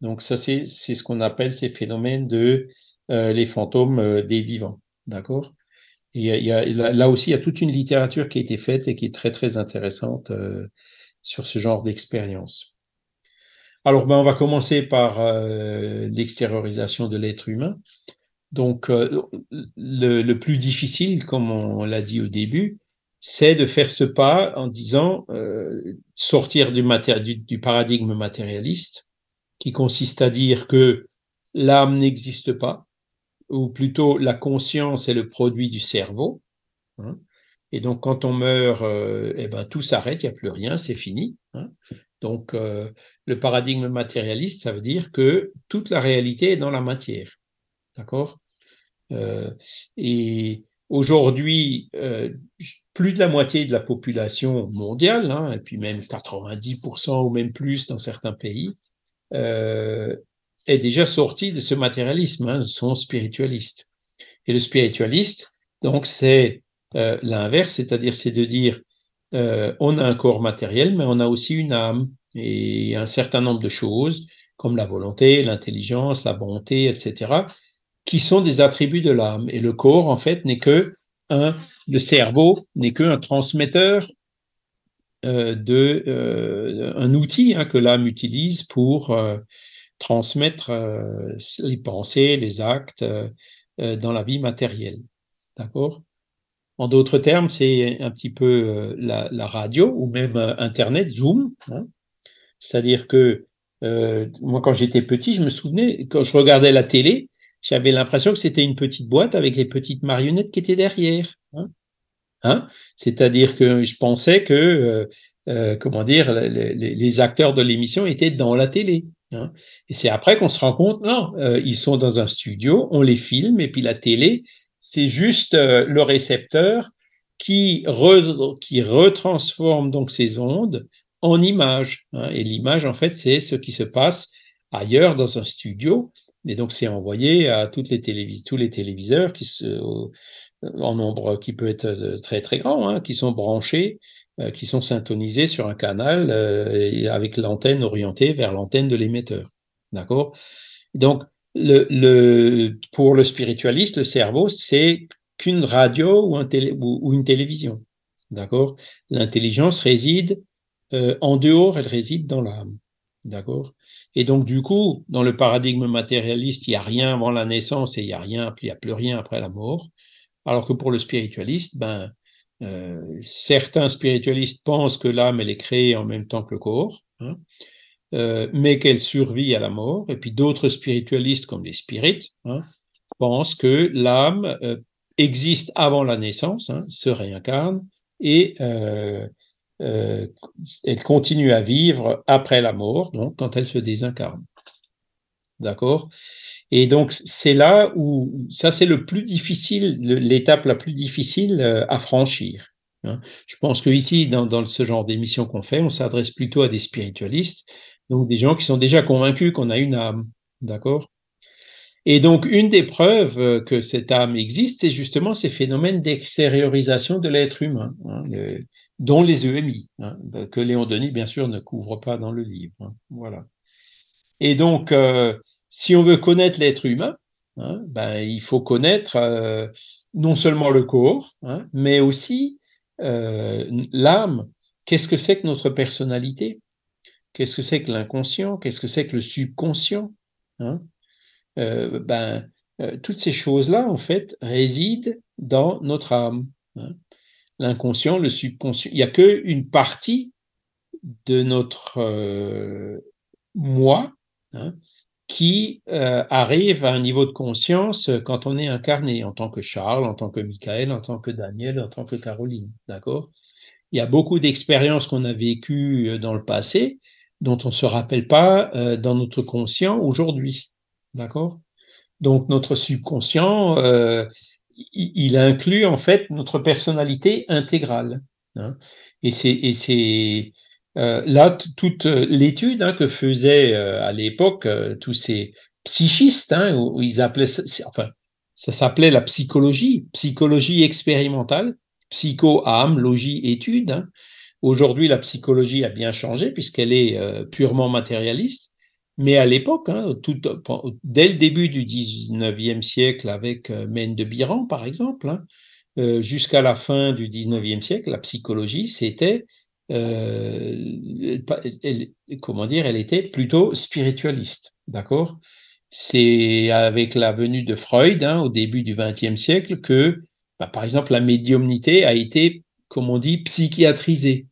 Donc ça, c'est ce qu'on appelle ces phénomènes de les fantômes des vivants. D'accord? Et là aussi, il y a toute une littérature qui a été faite et qui est très très intéressante sur ce genre d'expérience. Alors, ben, on va commencer par euh, l'extériorisation de l'être humain. Donc, euh, le, plus difficile, comme on, l'a dit au début, c'est de faire ce pas en disant euh, sortir du, paradigme matérialiste, qui consiste à dire que l'âme n'existe pas, ou plutôt la conscience est le produit du cerveau. Hein. et donc, quand on meurt, eh ben, tout s'arrête, il n'y a plus rien, c'est fini. Hein. Donc, le paradigme matérialiste, ça veut dire que toute la réalité est dans la matière. D'accord? Euh, Et aujourd'hui, euh, plus de la moitié de la population mondiale, hein, et puis même 90% ou même plus dans certains pays, euh, est déjà sortie de ce matérialisme, hein, sont spiritualistes. Et le spiritualiste, donc, c'est l'inverse, c'est-à-dire c'est de dire on a un corps matériel, mais on a aussi une âme, et un certain nombre de choses, comme la volonté, l'intelligence, la bonté, etc., qui sont des attributs de l'âme. Et le corps, en fait, n'est que un, le cerveau n'est qu'un transmetteur euh, de euh, un outil hein, que l'âme utilise pour euh, transmettre euh, les pensées, les actes euh, dans la vie matérielle. D'accord? En d'autres termes, c'est un petit peu la, la, radio ou même Internet, Zoom. Hein, c'est-à-dire que euh, moi, quand j'étais petit, je me souvenais, quand je regardais la télé, j'avais l'impression que c'était une petite boîte avec les petites marionnettes qui étaient derrière. Hein, C'est-à-dire que je pensais que, euh, euh, comment dire, les, acteurs de l'émission étaient dans la télé. Hein? Et c'est après qu'on se rend compte, non, euh, ils sont dans un studio, on les filme, et puis la télé, c'est juste euh, le récepteur qui, re, qui retransforme donc ces ondes en image. Hein, et l'image, en fait, c'est ce qui se passe ailleurs dans un studio. Et donc, c'est envoyé à toutes les tous les téléviseurs qui se, en nombre qui peut être euh, très très grand, hein, qui sont branchés, euh, qui sont syntonisés sur un canal euh, avec l'antenne orientée vers l'antenne de l'émetteur. D'accord? Donc, le, le, pour le spiritualiste, le cerveau, c'est qu'une radio ou, ou une télévision. D'accord? L'intelligence réside euh, en dehors, elle réside dans l'âme. D'accord? Et donc, du coup, dans le paradigme matérialiste, il n'y a rien avant la naissance et il n'y a rien, puis il n'y a plus rien après la mort. Alors que pour le spiritualiste, ben, euh, certains spiritualistes pensent que l'âme, elle est créée en même temps que le corps, hein, euh, mais qu'elle survit à la mort. Et puis d'autres spiritualistes, comme les spirites, hein, pensent que l'âme euh, existe avant la naissance, hein, se réincarne, et elle continue à vivre après la mort, donc quand elle se désincarne. D'accord? Et donc c'est là où ça c'est le plus difficile, l'étape la plus difficile euh, à franchir. Hein. Je pense que ici, dans, dans ce genre d'émission qu'on fait, on s'adresse plutôt à des spiritualistes, donc des gens qui sont déjà convaincus qu'on a une âme, d'accord? Et donc, une des preuves que cette âme existe, c'est justement ces phénomènes d'extériorisation de l'être humain, hein, dont les EMI, hein, que Léon Denis, bien sûr, ne couvre pas dans le livre. Voilà. Et donc, euh, si on veut connaître l'être humain, ben, il faut connaître euh, non seulement le corps, mais aussi euh, l'âme. Qu'est-ce que c'est que notre personnalité? Qu'est-ce que c'est que l'inconscient? Qu'est-ce que c'est que le subconscient? Euh, ben, toutes ces choses-là, en fait, résident dans notre âme. Hein. L'inconscient, le subconscient. Il n'y a qu'une partie de notre moi hein, qui arrive à un niveau de conscience quand on est incarné en tant que Charles, en tant que Michael, en tant que Daniel, en tant que Caroline. D'accord? Il y a beaucoup d'expériences qu'on a vécues dans le passé dont on ne se rappelle pas dans notre conscient aujourd'hui. D'accord? Donc notre subconscient, euh, il, inclut en fait notre personnalité intégrale. Hein. Et c'est euh, là toute l'étude hein, que faisaient euh, à l'époque tous ces psychistes, hein, où, ils appelaient enfin ça s'appelait la psychologie, psychologie expérimentale, psycho-âme, logie, étude. Aujourd'hui, la psychologie a bien changé puisqu'elle est purement matérialiste. Mais à l'époque, hein, dès le début du 19e siècle, avec euh, Mène de Biran, par exemple, hein, euh, jusqu'à la fin du 19e siècle, la psychologie, c'était, euh, comment dire, elle était plutôt spiritualiste, d'accord? C'est avec la venue de Freud, hein, au début du 20e siècle, que, bah, par exemple, la médiumnité a été, comme on dit, psychiatrisée,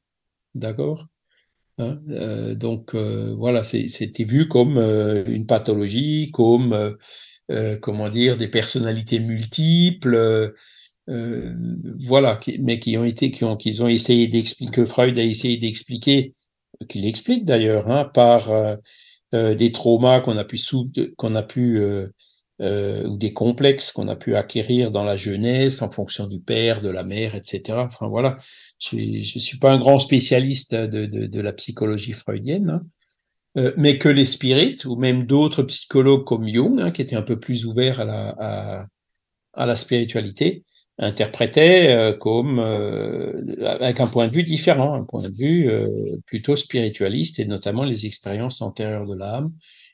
d'accord? Hein, euh, donc euh, voilà, c'était vu comme une pathologie, comme comment dire, des personnalités multiples, voilà, mais qui ont été, qui ont, qu'ils ont essayé d'expliquer, que Freud a essayé d'expliquer, qu'il explique d'ailleurs, hein, par des traumas qu'on a pu qu'on a pu ou des complexes qu'on a pu acquérir dans la jeunesse en fonction du père, de la mère, etc. Enfin voilà, je ne suis pas un grand spécialiste de, la psychologie freudienne, hein. euh, mais que les spirites, ou même d'autres psychologues comme Jung, hein, qui étaient un peu plus ouverts à la spiritualité, interprétaient euh, comme euh, avec un point de vue différent, un point de vue euh, plutôt spiritualiste, et notamment les expériences antérieures de l'âme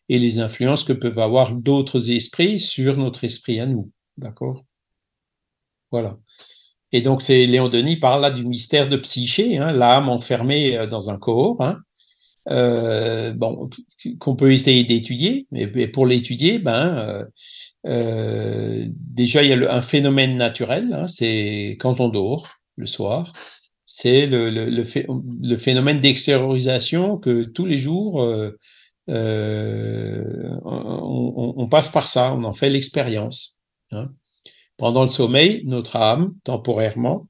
et les influences que peuvent avoir d'autres esprits sur notre esprit à nous. D'accord? Voilà. Et donc, c'est Léon Denis parle là du mystère de psyché, hein, l'âme enfermée dans un corps, hein, bon, qu'on peut essayer d'étudier, mais, pour l'étudier, ben, euh, euh, déjà, il y a un phénomène naturel, hein, c'est quand on dort le soir, c'est le, phénomène d'extériorisation que tous les jours, euh, on, on, passe par ça, on en fait l'expérience. Hein. Pendant le sommeil, notre âme, temporairement,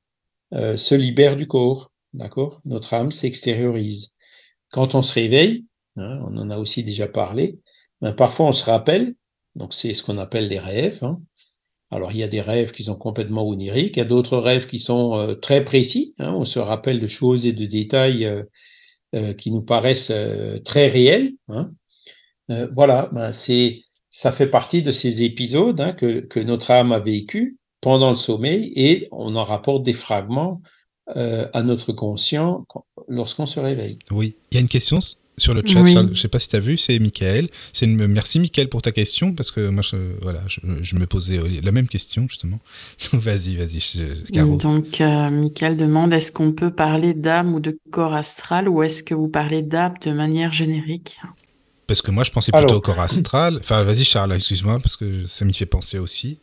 euh, se libère du corps. D'accord? Notre âme s'extériorise. Quand on se réveille, hein, on en a aussi déjà parlé, ben, parfois on se rappelle, donc c'est ce qu'on appelle les rêves. Hein. Alors il y a des rêves qui sont complètement oniriques, il y a d'autres rêves qui sont euh, très précis. Hein. On se rappelle de choses et de détails euh, euh qui nous paraissent très réels. Hein. voilà, ben, ça fait partie de ces épisodes que, que, notre âme a vécu pendant le sommeil et on en rapporte des fragments à notre conscient lorsqu'on se réveille. Oui, il y a une question sur le chat, je ne sais pas si tu as vu, c'est Michael. C'est une... Merci Michael pour ta question, parce que moi, je, voilà, je, je me posais la même question, justement. vas-y, vas-y, Caro. Donc, euh, Michael demande, est-ce qu'on peut parler d'âme ou de corps astral, ou est-ce que vous parlez d'âme de manière générique? Parce que moi, je pensais plutôt au corps astral. Enfin, vas-y, Charles, excuse-moi, parce que ça m'y fait penser aussi.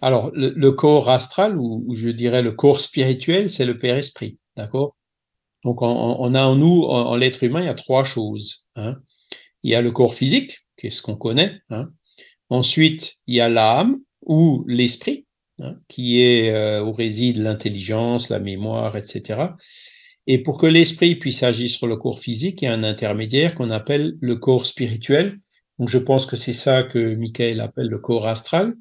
Alors, le, corps astral, ou, je dirais le corps spirituel, c'est le Père Esprit, d'accord? Donc, on, a en nous, en, l'être humain, il y a trois choses. Hein. Il y a le corps physique, qui est ce qu'on connaît. Hein. Ensuite, il y a l'âme ou l'esprit, hein, qui est euh, où réside l'intelligence, la mémoire, etc. Et pour que l'esprit puisse agir sur le corps physique, il y a un intermédiaire qu'on appelle le corps spirituel. Donc je pense que c'est ça que Michael appelle le corps astral,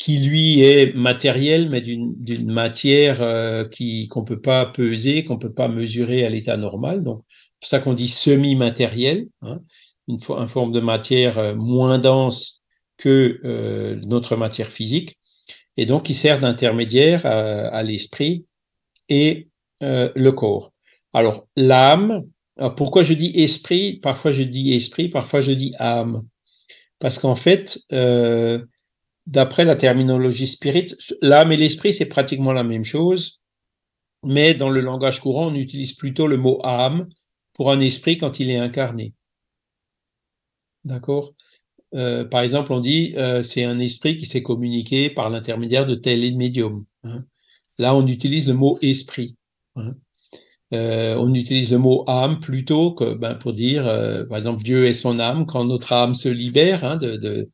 qui lui est matériel, mais d'une matière euh, qui qu'on peut pas peser, qu'on peut pas mesurer à l'état normal. Donc c'est pour ça qu'on dit semi-matériel, hein, une, forme de matière euh, moins dense que euh, notre matière physique, et donc qui sert d'intermédiaire à, l'esprit et euh, le corps. Alors, l'âme, pourquoi je dis esprit? Parfois je dis esprit, parfois je dis âme. Parce qu'en fait, euh, d'après la terminologie spirit, l'âme et l'esprit, c'est pratiquement la même chose, mais dans le langage courant, on utilise plutôt le mot âme pour un esprit quand il est incarné. D'accord? Euh, Par exemple, on dit euh, c'est un esprit qui s'est communiqué par l'intermédiaire de tel médium. Hein. Là, on utilise le mot esprit. Hein. Euh, on utilise le mot âme plutôt que ben, pour dire, par exemple, Dieu est son âme quand notre âme se libère. Hein, de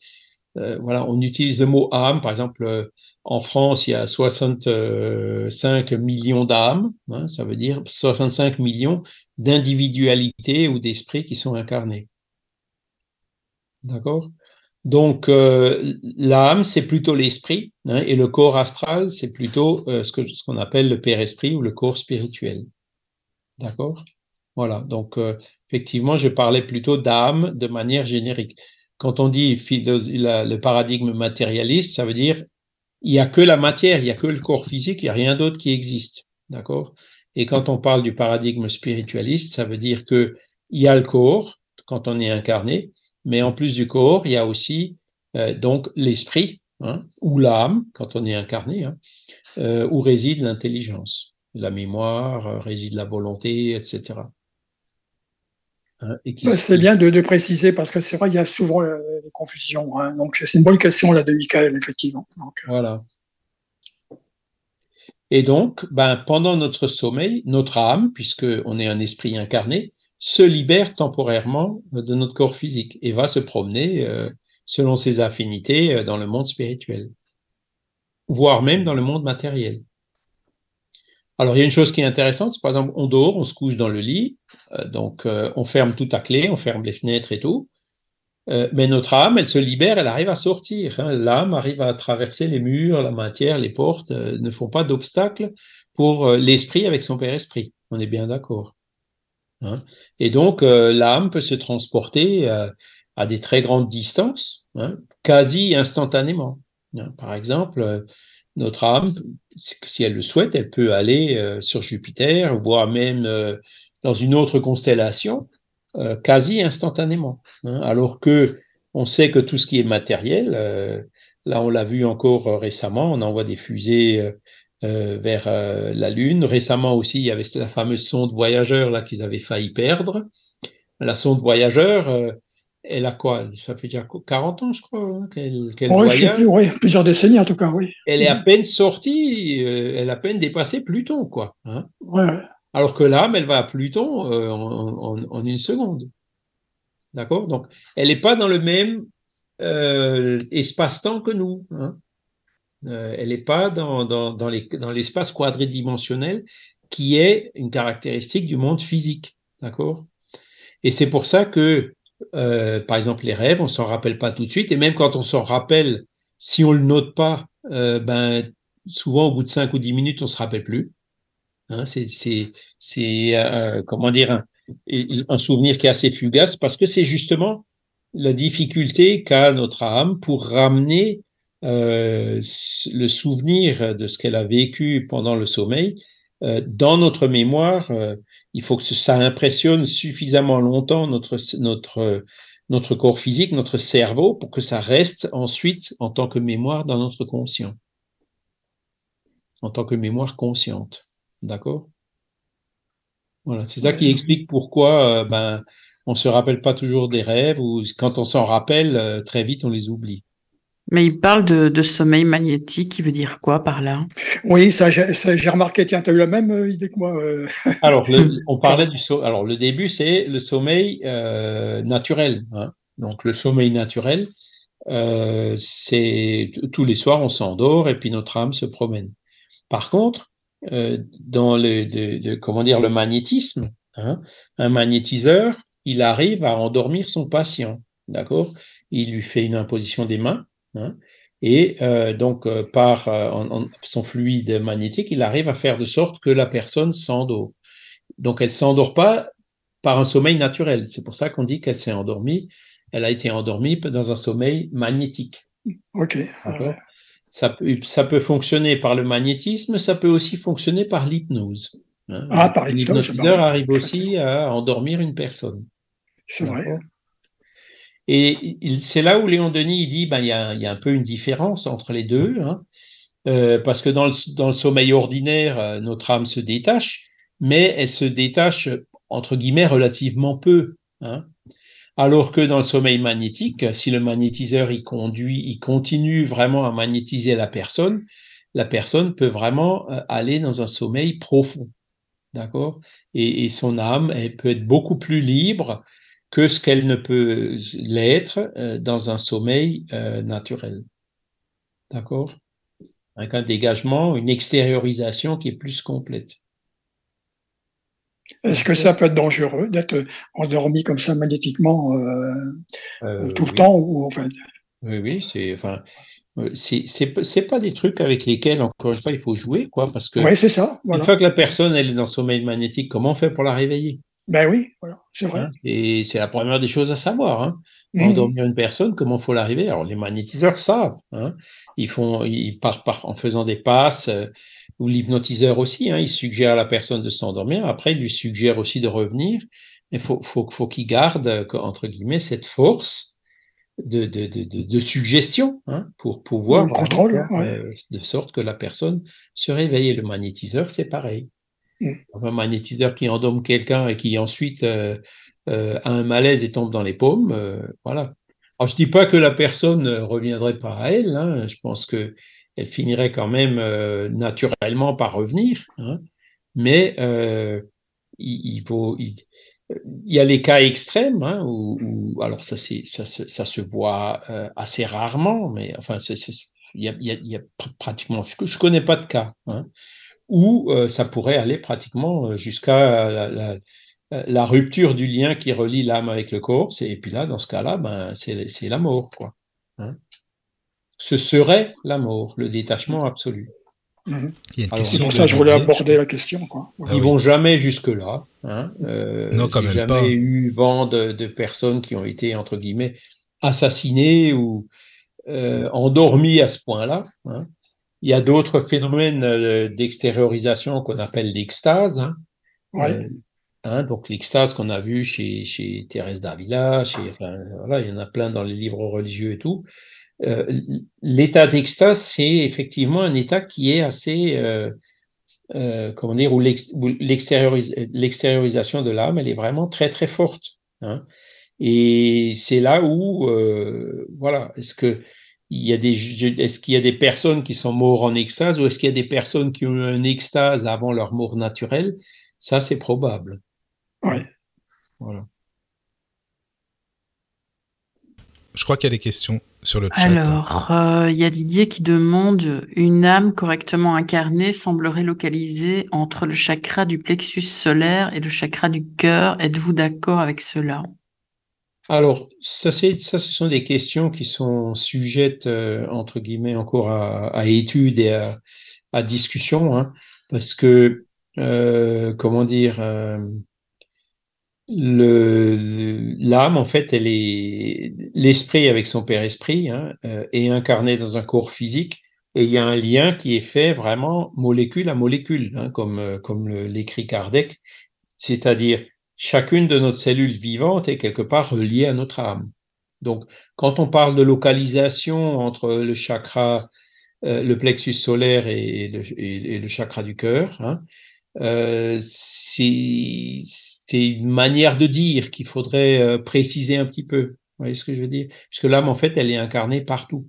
voilà, on utilise le mot âme. Par exemple, en France, il y a 65 millions d'âmes. ça veut dire 65 millions d'individualités ou d'esprits qui sont incarnés. D'accord? Donc, euh, l'âme, c'est plutôt l'esprit, hein, et le corps astral, c'est plutôt euh, ce qu'on ce appelle le père-esprit ou le corps spirituel. D'accord? Voilà, donc euh, effectivement, je parlais plutôt d'âme de manière générique. Quand on dit le paradigme matérialiste, ça veut dire il n'y a que la matière, il n'y a que le corps physique, il n'y a rien d'autre qui existe. D'accord? Et quand on parle du paradigme spiritualiste, ça veut dire que il y a le corps quand on est incarné, mais en plus du corps, il y a aussi euh, donc l'esprit hein, ou l'âme quand on est incarné, hein, euh, où réside l'intelligence, la mémoire, euh, réside la volonté, etc. Hein, bah, c'est bien de, préciser parce que c'est vrai, il y a souvent des confusions. donc c'est une bonne question là de Michael, effectivement. voilà. Et donc, ben, pendant notre sommeil, notre âme, puisque on est un esprit incarné, se libère temporairement de notre corps physique et va se promener euh, selon ses affinités euh, dans le monde spirituel, voire même dans le monde matériel. Alors, il y a une chose qui est intéressante, par exemple, on dort, on se couche dans le lit, euh, donc on ferme tout à clé, on ferme les fenêtres et tout, euh, mais notre âme, elle se libère, elle arrive à sortir. Hein. L'âme arrive à traverser les murs, la matière, les portes, euh, ne font pas d'obstacle pour euh, l'esprit avec son Père-Esprit. On est bien d'accord. Hein. Et donc, l'âme peut se transporter à des très grandes distances, hein, quasi instantanément. Par exemple, notre âme, si elle le souhaite, elle peut aller sur Jupiter, voire même dans une autre constellation, euh, quasi instantanément. Hein, alors que on sait que tout ce qui est matériel, euh, là on l'a vu encore euh, récemment, on envoie des fusées vers la Lune. Récemment aussi, il y avait la fameuse sonde voyageur là qu'ils avaient failli perdre. La sonde voyageur, elle a quoi? Ça fait déjà 40 ans, je crois, hein, qu'elle voyage. oui, plusieurs décennies en tout cas, oui. Elle est à peine sortie, elle a à peine dépassé Pluton, quoi. Hein. Ouais, ouais. Alors que l'âme, elle va à Pluton euh, en, une seconde. D'accord? Donc, elle n'est pas dans le même euh, espace-temps que nous. Hein. Euh, elle n'est pas dans, dans l'espace quadridimensionnel qui est une caractéristique du monde physique. D'accord? Et c'est pour ça que, par exemple, les rêves, on s'en rappelle pas tout de suite. Et même quand on s'en rappelle, si on le note pas, ben, souvent au bout de 5 ou 10 minutes, on se rappelle plus. Hein, c'est euh, dire un, souvenir qui est assez fugace parce que c'est justement la difficulté qu'a notre âme pour ramener euh, le souvenir de ce qu'elle a vécu pendant le sommeil euh, dans notre mémoire. Euh, il faut que ça impressionne suffisamment longtemps notre notre notre corps physique, notre cerveau, pour que ça reste ensuite en tant que mémoire dans notre conscient, en tant que mémoire consciente. D'accord? Voilà, c'est ça qui explique pourquoi euh, ben, on ne se rappelle pas toujours des rêves ou quand on s'en rappelle, euh, très vite on les oublie. Mais il parle de, sommeil magnétique, qui veut dire quoi par là? Oui, ça, j'ai remarqué. Tiens, tu as eu la même euh, idée que moi. Alors, on parlait du sommeil. Alors, le début, c'est le sommeil naturel. Hein. Donc, le sommeil naturel, c'est tous les soirs, on s'endort et puis notre âme se promène. Par contre, euh, dans le, comment dire, le magnétisme. Hein. Un magnétiseur, il arrive à endormir son patient, d'accord? Il lui fait une imposition des mains, hein, et euh, donc euh, par son fluide magnétique, il arrive à faire de sorte que la personne s'endort. Donc elle s'endort pas par un sommeil naturel. C'est pour ça qu'on dit qu'elle s'est endormie elle a été endormie dans un sommeil magnétique. Ok. Ça peut, ça peut fonctionner par le magnétisme, ça peut aussi fonctionner par l'hypnose. Hein. Ah, par l'hypnose. L'hypnotiseur arrive aussi à endormir une personne. C'est vrai. Et c'est là où Léon Denis dit ben, il, y a, il y a un peu une différence entre les deux, hein. euh, parce que dans le, dans le sommeil ordinaire, euh, notre âme se détache, mais elle se détache entre guillemets relativement peu. Hein. Alors que dans le sommeil magnétique, si le magnétiseur il conduit, il continue vraiment à magnétiser la personne, la personne peut vraiment euh, aller dans un sommeil profond. D'accord? Et, et, son âme, elle peut être beaucoup plus libre que ce qu'elle ne peut l'être euh, dans un sommeil euh, naturel. D'accord? Avec un dégagement, une extériorisation qui est plus complète. Est-ce que ça peut être dangereux d'être endormi comme ça magnétiquement euh, tout le temps ou enfin... Oui, oui, c'est enfin c'est pas des trucs avec lesquels encore une fois il faut jouer quoi parce que oui, c'est ça. Une fois que la personne elle est dans le sommeil magnétique, comment on fait pour la réveiller? Ben oui, voilà, c'est vrai. Hein, et c'est la première des choses à savoir. Hein. Mmh. Endormir une personne, comment faut l'arriver? Alors les magnétiseurs savent. Hein. Ils font, ils partent en faisant des passes, euh, ou l'hypnotiseur aussi. Hein, il suggère à la personne de s'endormir. Après, il lui suggère aussi de revenir. Il faut, faut, faut qu'il garde euh, entre guillemets cette force de, de, de, de suggestion hein, pour pouvoir contrôle, euh, de sorte que la personne se réveille. Et le magnétiseur, c'est pareil. Mm. Un magnétiseur qui endorme quelqu'un et qui ensuite euh, euh, a un malaise et tombe dans les paumes, euh, voilà. Alors je dis pas que la personne ne reviendrait pas à elle, hein, je pense que elle finirait quand même naturellement par revenir, hein, mais il, faut, y a les cas extrêmes hein, où, alors ça, se voit assez rarement, mais enfin y a, pratiquement, je, je connais pas de cas. Ou euh, ça pourrait aller pratiquement euh, jusqu'à la, la, rupture du lien qui relie l'âme avec le corps. Et puis là, dans ce cas-là, ben, c'est la mort. Quoi. Hein. ce serait la mort, le détachement absolu. Mhm. C'est pour ça que je voulais aborder la question. Quoi. Ah Ils vont jamais jusque-là. Hein. Euh, non, quand même jamais eu vent de, de, personnes qui ont été, entre guillemets, assassinées ou euh, endormies à ce point-là. Hein. Il y a d'autres phénomènes euh, d'extériorisation qu'on appelle l'extase. Hein. Euh, hein, donc l'extase qu'on a vu chez, chez Thérèse d'Avila, chez, enfin, voilà, il y en a plein dans les livres religieux et tout. Euh, l'état d'extase, c'est effectivement un état qui est assez, euh, comment dire, où l'extériorisation de l'âme, elle est vraiment très très forte. Hein. Et c'est là où, voilà, est-ce que il y a des, est-ce qu'il y a des personnes qui sont mortes en extase ou est-ce qu'il y a des personnes qui ont eu une extase avant leur mort naturelle? Ça, c'est probable. Oui. Voilà. Je crois qu'il y a des questions sur le chat. Alors, euh, il y a Didier qui demande une âme correctement incarnée semblerait localisée entre le chakra du plexus solaire et le chakra du cœur. Êtes-vous d'accord avec cela? Alors, ça, ça, ce sont des questions qui sont sujettes, euh, entre guillemets, encore à, à étude et à, à discussion, hein, parce que, euh, comment dire, euh, l'âme, en fait, elle est l'esprit avec son père esprit hein, est incarné dans un corps physique, et il y a un lien qui est fait vraiment molécule à molécule, hein, comme comme l'écrit Kardec, c'est-à-dire chacune de notre cellule vivante est quelque part reliée à notre âme. Donc, quand on parle de localisation entre le chakra, euh, le plexus solaire et le, chakra du cœur, hein, euh, c'est une manière de dire qu'il faudrait euh, préciser un petit peu. Vous voyez ce que je veux dire? Parce que l'âme, en fait, elle est incarnée partout.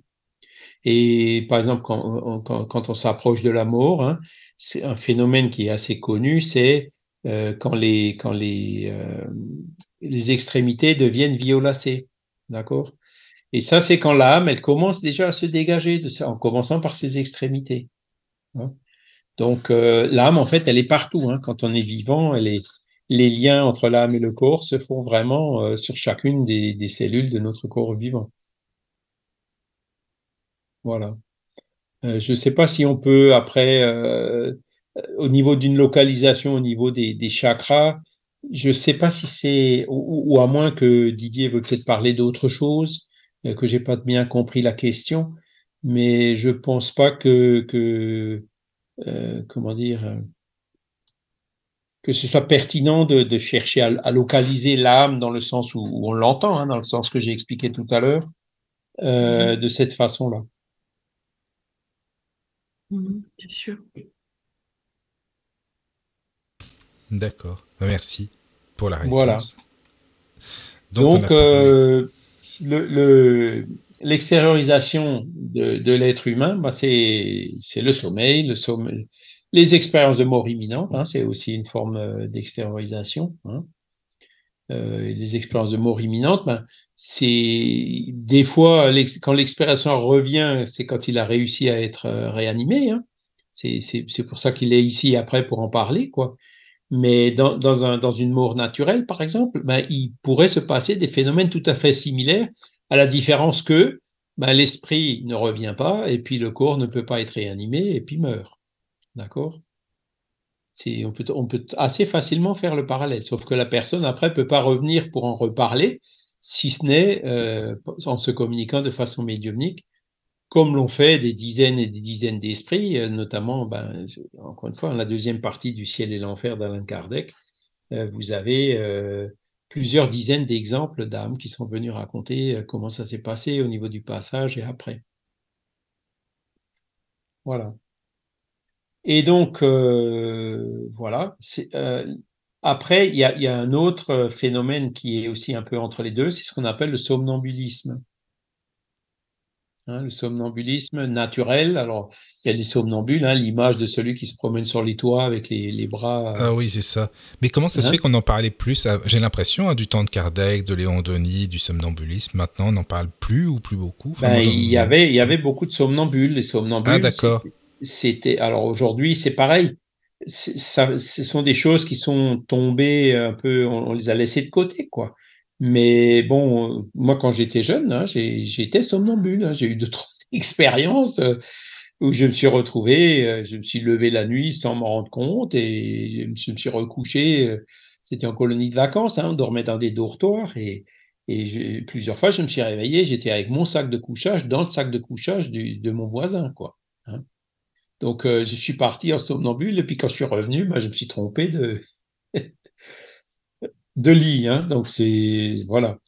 Et par exemple, quand, quand, on s'approche de la mort, hein, c'est un phénomène qui est assez connu, c'est euh, quand les quand les euh, les extrémités deviennent violacées, d'accord? Et ça, c'est quand l'âme, elle commence déjà à se dégager en commençant par ses extrémités. Hein? Donc euh, l'âme, en fait, elle est partout. Hein. Quand on est vivant, elle les liens entre l'âme et le corps se font vraiment sur chacune des, cellules de notre corps vivant. Voilà. je ne sais pas si on peut après au niveau d'une localisation au niveau des, des chakras, je ne sais pas si c'est, ou, à moins que Didier veut peut-être parler d'autre chose, euh, que j'ai pas bien compris la question, mais je pense pas que, que euh, comment dire, que ce soit pertinent de, de chercher à, localiser l'âme dans le sens où, on l'entend, hein, dans le sens que j'ai expliqué tout à l'heure, euh, mm-hmm. de cette façon-là. Mm-hmm, bien sûr. D'accord. Bah, merci pour la réponse. Voilà. Donc, euh, le, l'extériorisation de, de l'être humain, bah c'est, le sommeil, le sommeil, les expériences de mort imminente, hein, c'est aussi une forme euh, d'extériorisation. Hein. Euh, les expériences de mort imminente, ben, c'est des fois quand l'expiration revient, c'est quand il a réussi à être réanimé. Hein. C'est pour ça qu'il est ici après pour en parler, quoi. Mais dans, dans, un, dans une mort naturelle, par exemple, ben, il pourrait se passer des phénomènes tout à fait similaires, à la différence que ben, l'esprit ne revient pas et puis le corps ne peut pas être réanimé et puis meurt. D'accord? On peut, on peut assez facilement faire le parallèle, sauf que la personne après peut pas revenir pour en reparler, si ce n'est euh, en se communiquant de façon médiumnique, comme l'ont fait des dizaines et des dizaines d'esprits, euh, notamment, ben, encore une fois, dans la deuxième partie du ciel et l'enfer d'Alain Kardec, euh, vous avez plusieurs dizaines d'exemples d'âmes qui sont venus raconter comment ça s'est passé au niveau du passage et après. Voilà. Et donc, voilà. après, il y a, un autre phénomène qui est aussi un peu entre les deux, c'est ce qu'on appelle le somnambulisme. Hein, le somnambulisme naturel. Alors, il y a des somnambules, hein, l'image de celui qui se promène sur les toits avec les, les bras. Ah oui, c'est ça. Mais comment ça se hein? fait qu'on en parlait plus J'ai l'impression, du temps de Kardec, de Léon Denis, du somnambulisme. Maintenant, on n'en parle plus ou plus beaucoup? Ben, il, y avait, il y avait beaucoup de somnambules. Les somnambules, ah, d'accord. C'était. Alors aujourd'hui, c'est pareil. Ça, ce sont des choses qui sont tombées un peu, on, on les a laissées de côté, quoi. Mais bon, moi, quand j'étais jeune, hein, j'étais somnambule. Hein, j'ai eu trop expériences euh, où je me suis retrouvé, euh, je me suis levé la nuit sans m'en rendre compte et je me suis recouché. Euh, c'était en colonie de vacances, hein, on dormait dans des dortoirs et, plusieurs fois, je me suis réveillé, j'étais avec mon sac de couchage dans le sac de couchage de mon voisin, quoi. Donc, je suis parti en somnambule et puis quand je suis revenu, bah, je me suis trompé de de lit. Hein, donc c'est voilà.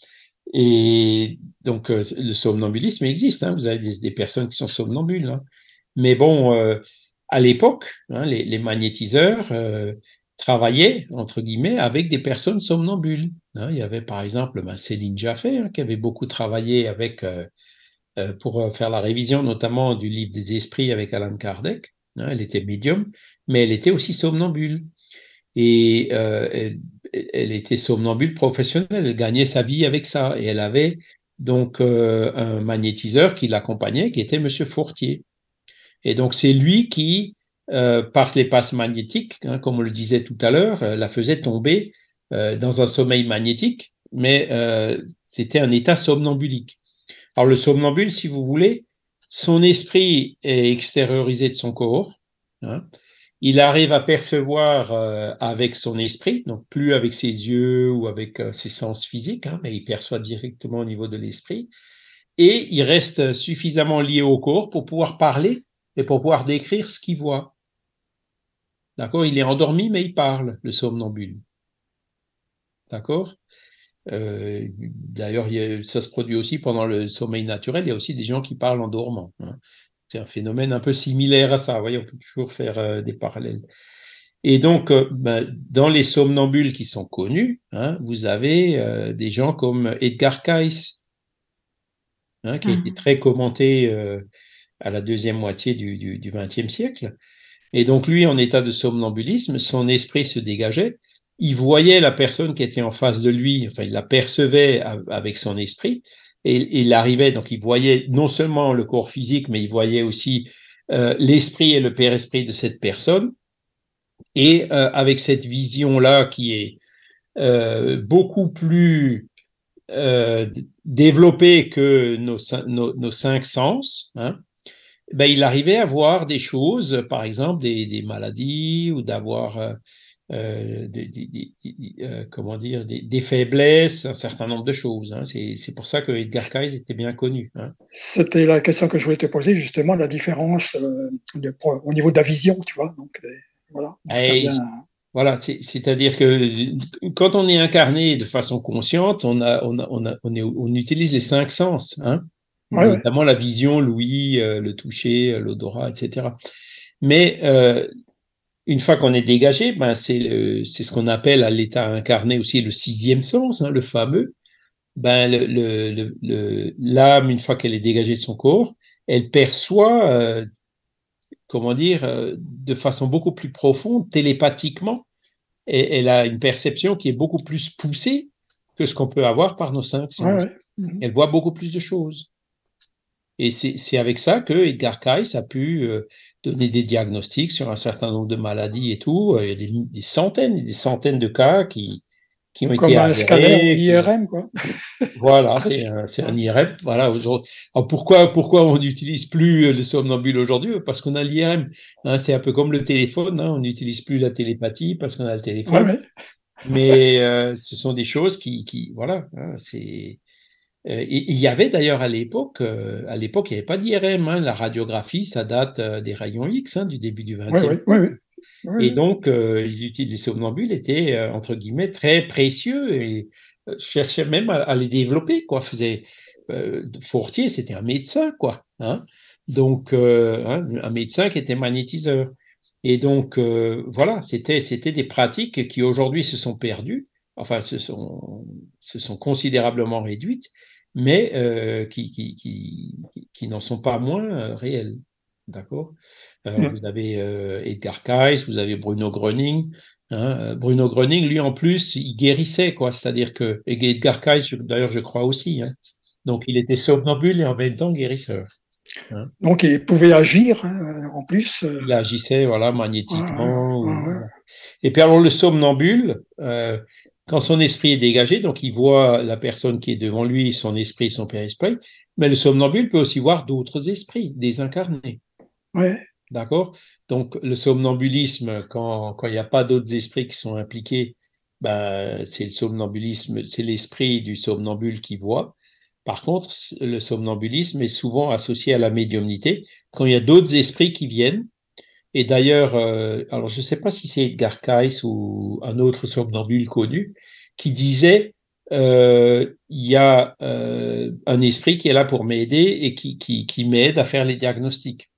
Et donc euh, le somnambulisme existe. Hein, vous avez des, personnes qui sont somnambules. Hein. Mais bon, euh, à l'époque, les, magnétiseurs euh, travaillaient entre guillemets avec des personnes somnambules. Il y avait par exemple ben, Céline Jaffé qui avait beaucoup travaillé avec pour faire la révision notamment du livre des esprits avec Alan Kardec. elle était médium, mais elle était aussi somnambule. Et elle, elle était somnambule professionnelle, elle gagnait sa vie avec ça. Et elle avait donc euh, un magnétiseur qui l'accompagnait, qui était Monsieur Fortier. Et donc c'est lui qui, euh, par les passes magnétiques, hein, comme on le disait tout à l'heure, euh, la faisait tomber dans un sommeil magnétique, mais c'était un état somnambulique. Alors le somnambule, si vous voulez, son esprit est extériorisé de son corps. Hein, il arrive à percevoir euh, avec son esprit, donc plus avec ses yeux ou avec euh, ses sens physiques, hein, mais il perçoit directement au niveau de l'esprit. Et il reste suffisamment lié au corps pour pouvoir parler et pour pouvoir décrire ce qu'il voit. D'accord? Il est endormi, mais il parle, le somnambule. D'accord? Euh, D'ailleurs, ça se produit aussi pendant le sommeil naturel. Il y a aussi des gens qui parlent en dormant. Hein c'est un phénomène un peu similaire à ça. Vous voyez, on peut toujours faire euh, des parallèles. Et donc, euh, ben, dans les somnambules qui sont connus, hein, vous avez euh, des gens comme Edgar Cayce, hein, qui a été ah. très commenté à la deuxième moitié du XXe siècle. Et donc, lui, en état de somnambulisme, son esprit se dégageait. Il voyait la personne qui était en face de lui, enfin, il la percevait avec son esprit, il arrivait, donc il voyait non seulement le corps physique, mais il voyait aussi euh, l'esprit et le père-esprit de cette personne. Et euh, avec cette vision-là qui est euh, beaucoup plus développée que nos, cinq sens, hein, ben, il arrivait à voir des choses, par exemple des maladies ou d'avoir euh, des, euh, comment dire, des, faiblesses, un certain nombre de choses. Hein. C'est pour ça que Edgar Cayce était bien connu. Hein. C'était la question que je voulais te poser, justement, la différence euh, au niveau de la vision, tu vois. Donc, voilà. Voilà, c'est-à-dire que quand on est incarné de façon consciente, on, a, on, a, on, a, on, est, on utilise les cinq sens, hein, notamment la vision, l'ouïe, le toucher, l'odorat, etc. Mais euh, une fois qu'on est dégagé, ben c'est ce qu'on appelle à l'état incarné aussi le sixième sens, hein, le fameux. Ben l'âme, le, le, une fois qu'elle est dégagée de son corps, elle perçoit, euh, comment dire, euh, de façon beaucoup plus profonde, télépathiquement, et elle a une perception qui est beaucoup plus poussée que ce qu'on peut avoir par nos cinq sens. Mhm. Elle voit beaucoup plus de choses. Et c'est avec ça que Edgar Cayce a pu euh, donner des diagnostics sur un certain nombre de maladies et tout. Euh, il y a des, des centaines et des centaines de cas qui, qui ont Comme été un scanner IRM, quoi. Voilà, c'est un, un, IRM. Voilà. Alors pourquoi, pourquoi on n'utilise plus le somnambule aujourd'hui? Parce qu'on a l'IRM. Hein, c'est un peu comme le téléphone. Hein, on n'utilise plus la télépathie parce qu'on a le téléphone. Ouais, Mais euh, ce sont des choses qui, qui voilà, hein, c'est euh, il y avait d'ailleurs à l'époque, euh, à l'époque, il n'y avait pas d'IRM. Hein, la radiographie, ça date euh, des rayons X hein, du début du XXe. Oui, oui, oui, et donc, les outils des somnambules étaient entre guillemets très précieux et cherchaient même à, les développer. Quoi, faisait Fortier, c'était un médecin, quoi. Hein donc, un médecin qui était magnétiseur. Et donc, voilà, c'était c'était des pratiques qui aujourd'hui se sont perdues enfin se sont, se sont considérablement réduites, mais euh, qui, qui, qui, qui n'en sont pas moins euh, réelles. D'accord? Euh, Vous avez Edgar Cayce, vous avez Bruno Gröning. Hein, Bruno Gröning, lui en plus, il guérissait, quoi. C'est-à-dire que Edgar Cayce, d'ailleurs, je crois aussi. Hein. Donc, il était somnambule et en même temps guérisseur. Hein. Donc, il pouvait agir en plus. Il agissait, voilà, magnétiquement. Et puis, alors, le somnambule, euh, quand son esprit est dégagé, donc il voit la personne qui est devant lui, son esprit, son père-esprit, mais le somnambule peut aussi voir d'autres esprits désincarnés. Ouais. D'accord? Donc le somnambulisme, quand, quand il n'y a pas d'autres esprits qui sont impliqués, ben, c'est le somnambulisme, c'est l'esprit du somnambule qui voit. Par contre, le somnambulisme est souvent associé à la médiumnité. Quand il y a d'autres esprits qui viennent, et d'ailleurs, euh, alors je ne sais pas si c'est Edgar Cayce ou un autre somnambule connu qui disait euh, il y a euh, un esprit qui est là pour m'aider et qui, qui, qui m'aide à faire les diagnostics.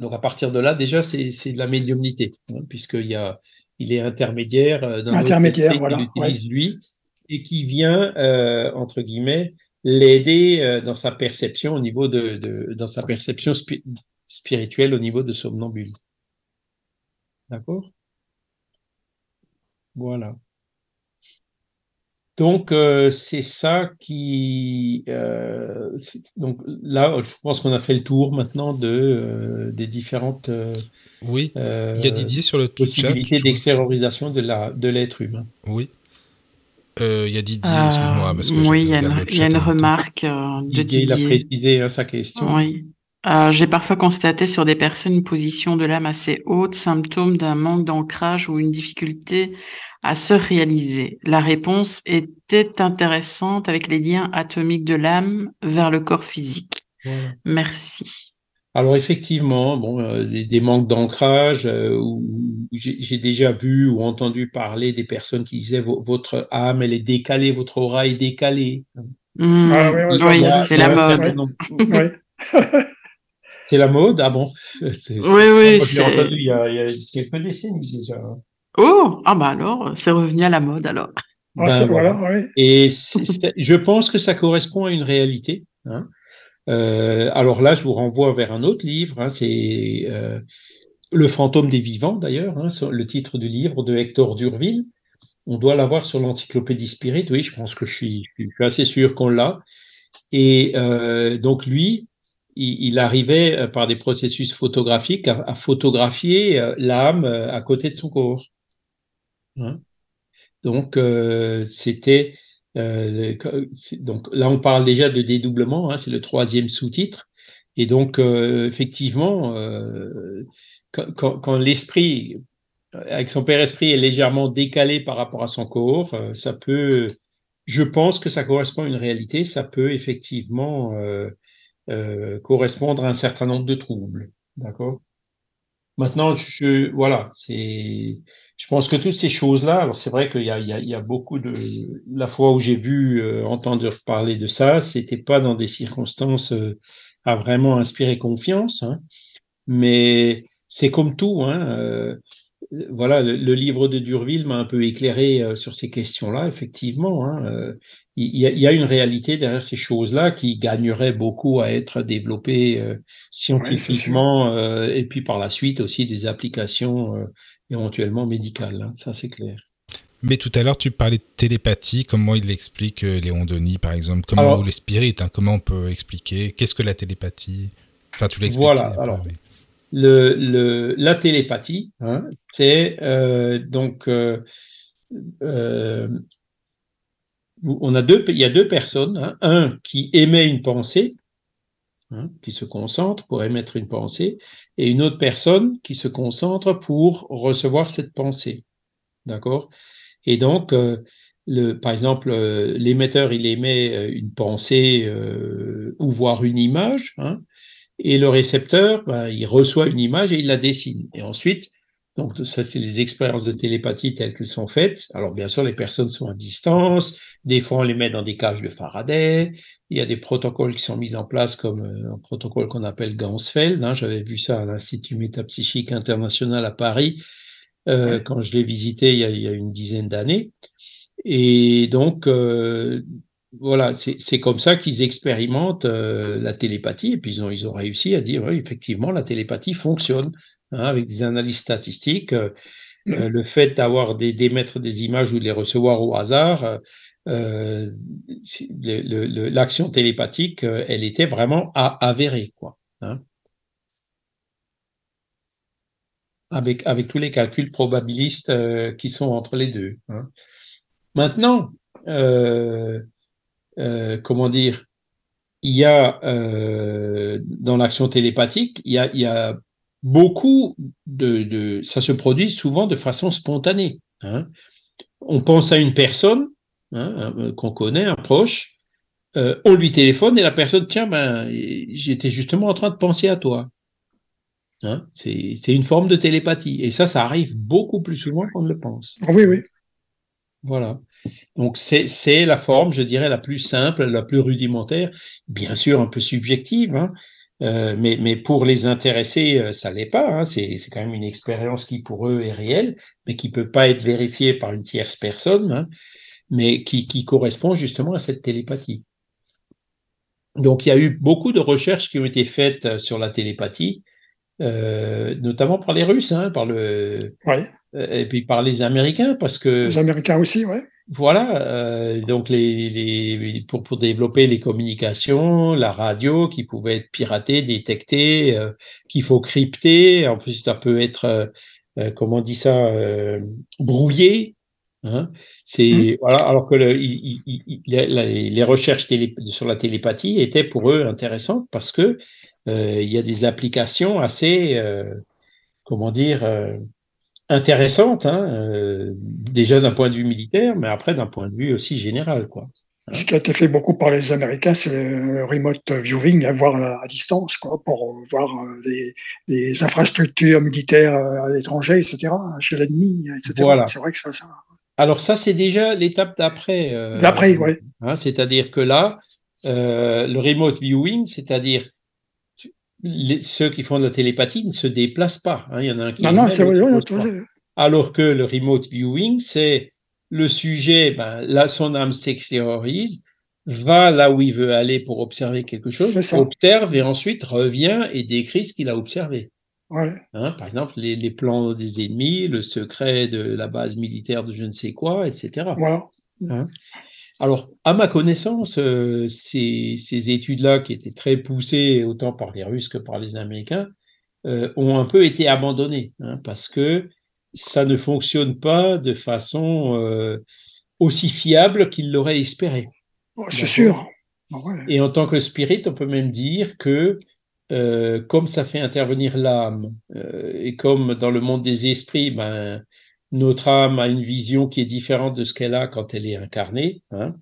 Donc à partir de là, déjà, c'est de la médiumnité, hein, puisqu'il y a, il est intermédiaire d'un intermédiaire, voilà, qu'il utilise lui et qui vient entre guillemets l'aider dans sa perception au niveau de, de dans sa perception spirituelle au niveau de somnambule. D'accord? Voilà. Donc, euh, c'est ça qui. Euh, donc là, je pense qu'on a fait le tour maintenant de, euh, des différentes. oui, il y a Didier sur le possibilités d'extériorisation de l'être de humain. Oui. Il y a Didier, excuse-moi. oui, il y, a une, remarque de Didier. Il a précisé hein, sa question. Oui. Euh, j'ai parfois constaté sur des personnes une position de l'âme assez haute, symptôme d'un manque d'ancrage ou une difficulté à se réaliser. La réponse était intéressante avec les liens atomiques de l'âme vers le corps physique. Merci. Alors effectivement, bon, euh, des, manques d'ancrage, euh, j'ai déjà vu ou entendu parler des personnes qui disaient votre âme elle est décalée, votre aura est décalée. Mmh. Ah oui, c'est la mode. C'est la mode Ah bon Oui, oui. J'ai entendu il y, a, il y, a, quelques décennies déjà. Oh, ah bah alors, c'est revenu à la mode alors. Ah, ben, voilà. oui. Et je pense que ça correspond à une réalité. Hein. Euh, alors là, je vous renvoie vers un autre livre. Hein, c'est euh, Le fantôme des vivants, d'ailleurs, hein, le titre du livre de Hector Durville. On doit l'avoir sur l'encyclopédie Spirit. Oui, je pense que je suis, je suis assez sûr qu'on l'a. Et euh, donc lui, il, arrivait euh, par des processus photographiques à, photographier euh, l'âme euh, à côté de son corps. Hein. donc c'était donc là on parle déjà de dédoublement, hein, c'est le troisième sous-titre. Et donc effectivement, quand, quand, l'esprit avec son père esprit est légèrement décalé par rapport à son corps, ça peut, je pense que ça correspond à une réalité, ça peut effectivement correspondre à un certain nombre de troubles. D'accord? Maintenant, je, voilà, c'est, je pense que toutes ces choses-là, alors c'est vrai qu'il y a, il y, a, il y a beaucoup de, la fois où j'ai vu, euh, entendre parler de ça, c'était pas dans des circonstances euh, à vraiment inspirer confiance, hein, mais c'est comme tout, hein, euh, voilà, le, livre de Durville m'a un peu éclairé euh, sur ces questions-là, effectivement. Hein, euh, il, y a, une réalité derrière ces choses-là qui gagnerait beaucoup à être développées euh, scientifiquement et puis par la suite aussi des applications éventuellement médicales. Hein, ça, c'est clair. Mais tout à l'heure, tu parlais de télépathie. Comment il l'explique, Léon Denis, par exemple? Comment les spirites hein, Comment on peut expliquer? Qu'est-ce que la télépathie? Enfin, tu l'expliques. Voilà. alors, la télépathie, hein, c'est euh, donc euh, euh, on a deux, il y a deux personnes, hein, un qui émet une pensée, hein, qui se concentre pour émettre une pensée, et une autre personne qui se concentre pour recevoir cette pensée, d'accord? Et donc par exemple, l'émetteur, il émet une pensée ou voire une image, et le récepteur, ben, il reçoit une image et il la dessine. Et ensuite, donc ça, c'est les expériences de télépathie telles qu'elles sont faites. Alors bien sûr, les personnes sont à distance. Des fois, on les met dans des cages de Faraday. Il y a des protocoles qui sont mis en place, comme euh, un protocole qu'on appelle Gansfeld. Hein. J'avais vu ça à l'Institut métapsychique international à Paris euh, quand je l'ai visité il y a, il y a une dizaine d'années. Et donc, euh, voilà, c'est comme ça qu'ils expérimentent euh, la télépathie et puis ils ont, ils ont réussi à dire oui, effectivement la télépathie fonctionne hein, avec des analyses statistiques. Euh, mmh. euh, le fait d'avoir des d'émettre des images ou de les recevoir au hasard, l'action télépathique, elle était vraiment avérée quoi. Hein. avec avec tous les calculs probabilistes qui sont entre les deux. Hein. Maintenant. Euh, euh, comment dire, il y a euh, dans l'action télépathique, il y a, il y a beaucoup de, de, ça se produit souvent de façon spontanée. Hein. On pense à une personne hein, qu'on connaît, un proche, euh, on lui téléphone et la personne, tiens, ben, j'étais justement en train de penser à toi. Hein, c'est une forme de télépathie. Et ça, ça arrive beaucoup plus souvent qu'on ne le pense. Oui, oui. Voilà. Donc c'est la forme, je dirais, la plus simple, la plus rudimentaire, bien sûr un peu subjective, hein, euh, mais, mais, pour les intéressés, euh, ça l'est pas. Hein, c'est quand même une expérience qui pour eux est réelle, mais qui peut pas être vérifiée par une tierce personne, hein, mais qui, qui correspond justement à cette télépathie. Donc il y a eu beaucoup de recherches qui ont été faites euh, sur la télépathie, notamment par les Russes, par le. Et puis par les Américains, parce que les Américains aussi, ouais. Voilà, euh, donc les, les, pour, pour développer les communications, la radio qui pouvait être piratée, détectée, euh, qu'il faut crypter, en plus ça peut être, euh, comment on dit ça, brouillé. Hein c'est mmh. voilà, alors que le, il, il, les, les, recherches télé, sur la télépathie étaient pour eux intéressantes parce que il y a des applications assez, comment dire, intéressante, hein, euh, déjà d'un point de vue militaire, mais après d'un point de vue aussi général. Quoi. Ce qui a été fait beaucoup par les Américains, c'est le remote viewing, à voir à distance, quoi, pour voir les, les infrastructures militaires à l'étranger, etc., chez l'ennemi, etc. Voilà. C'est vrai que ça, ça... Alors ça, c'est déjà l'étape d'après. Euh, d'après, oui. Hein, c'est-à-dire que là, euh, le remote viewing, c'est-à-dire ceux qui font de la télépathie ne se déplacent pas. Hein. Il y en a un qui. Non, non, c'est vrai. Alors que le remote viewing, c'est le sujet, ben, là, son âme s'extériorise, va là où il veut aller pour observer quelque chose, observe et ensuite revient et décrit ce qu'il a observé. Ouais. Hein, par exemple, les, les, plans des ennemis, le secret de la base militaire de je ne sais quoi, etc. Voilà. Hein alors, à ma connaissance, euh, ces, ces études-là, qui étaient très poussées autant par les Russes que par les Américains, euh, ont un peu été abandonnées, hein, parce que ça ne fonctionne pas de façon euh, aussi fiable qu'ils l'auraient espéré. Oh, c'est sûr. Et en tant que spirit, on peut même dire que comme ça fait intervenir l'âme, et comme dans le monde des esprits, ben, notre âme a une vision qui est différente de ce qu'elle a quand elle est incarnée, hein,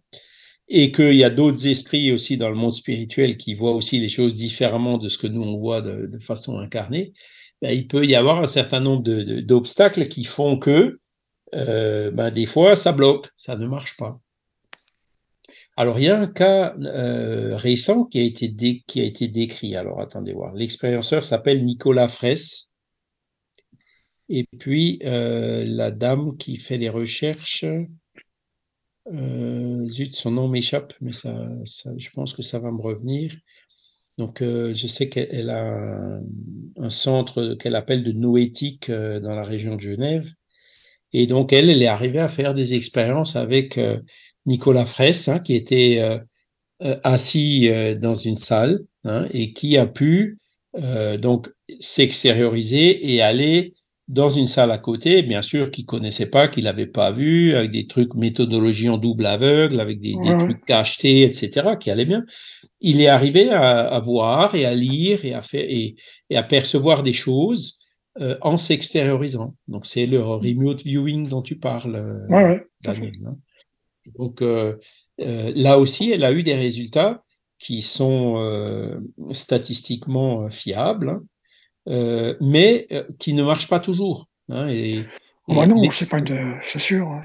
et qu'il y a d'autres esprits aussi dans le monde spirituel qui voient aussi les choses différemment de ce que nous on voit de, façon incarnée, ben, il peut y avoir un certain nombre d'obstacles qui font que euh, ben, des fois ça bloque, ça ne marche pas. Alors, il y a un cas euh, récent qui a, été qui a été décrit. Alors, attendez voir. L'expérienceur s'appelle Nicolas Fraisse. Et puis, euh, la dame qui fait les recherches, euh, zut, son nom m'échappe, mais ça, je pense que ça va me revenir. Donc, je sais qu'elle a un, centre qu'elle appelle de noétique dans la région de Genève. Et donc, elle, elle est arrivée à faire des expériences avec Nicolas Fraisse, hein, qui était euh, euh, assis euh, dans une salle hein, et qui a pu donc s'extérioriser et aller dans une salle à côté, bien sûr, qu'il connaissait pas, qu'il n'avait pas vu, avec des trucs méthodologie en double aveugle, avec des, trucs cachetés, etc., qui allaient bien. Il est arrivé à, voir et à lire et à faire et, à percevoir des choses en s'extériorisant. Donc c'est le remote viewing dont tu parles, ouais, Daniel. Donc euh, euh, là aussi, elle a eu des résultats qui sont euh, statistiquement fiables, hein, mais qui ne marchent pas toujours. Hein, et, oh, bah non, c'est pas c'est sûr. Hein,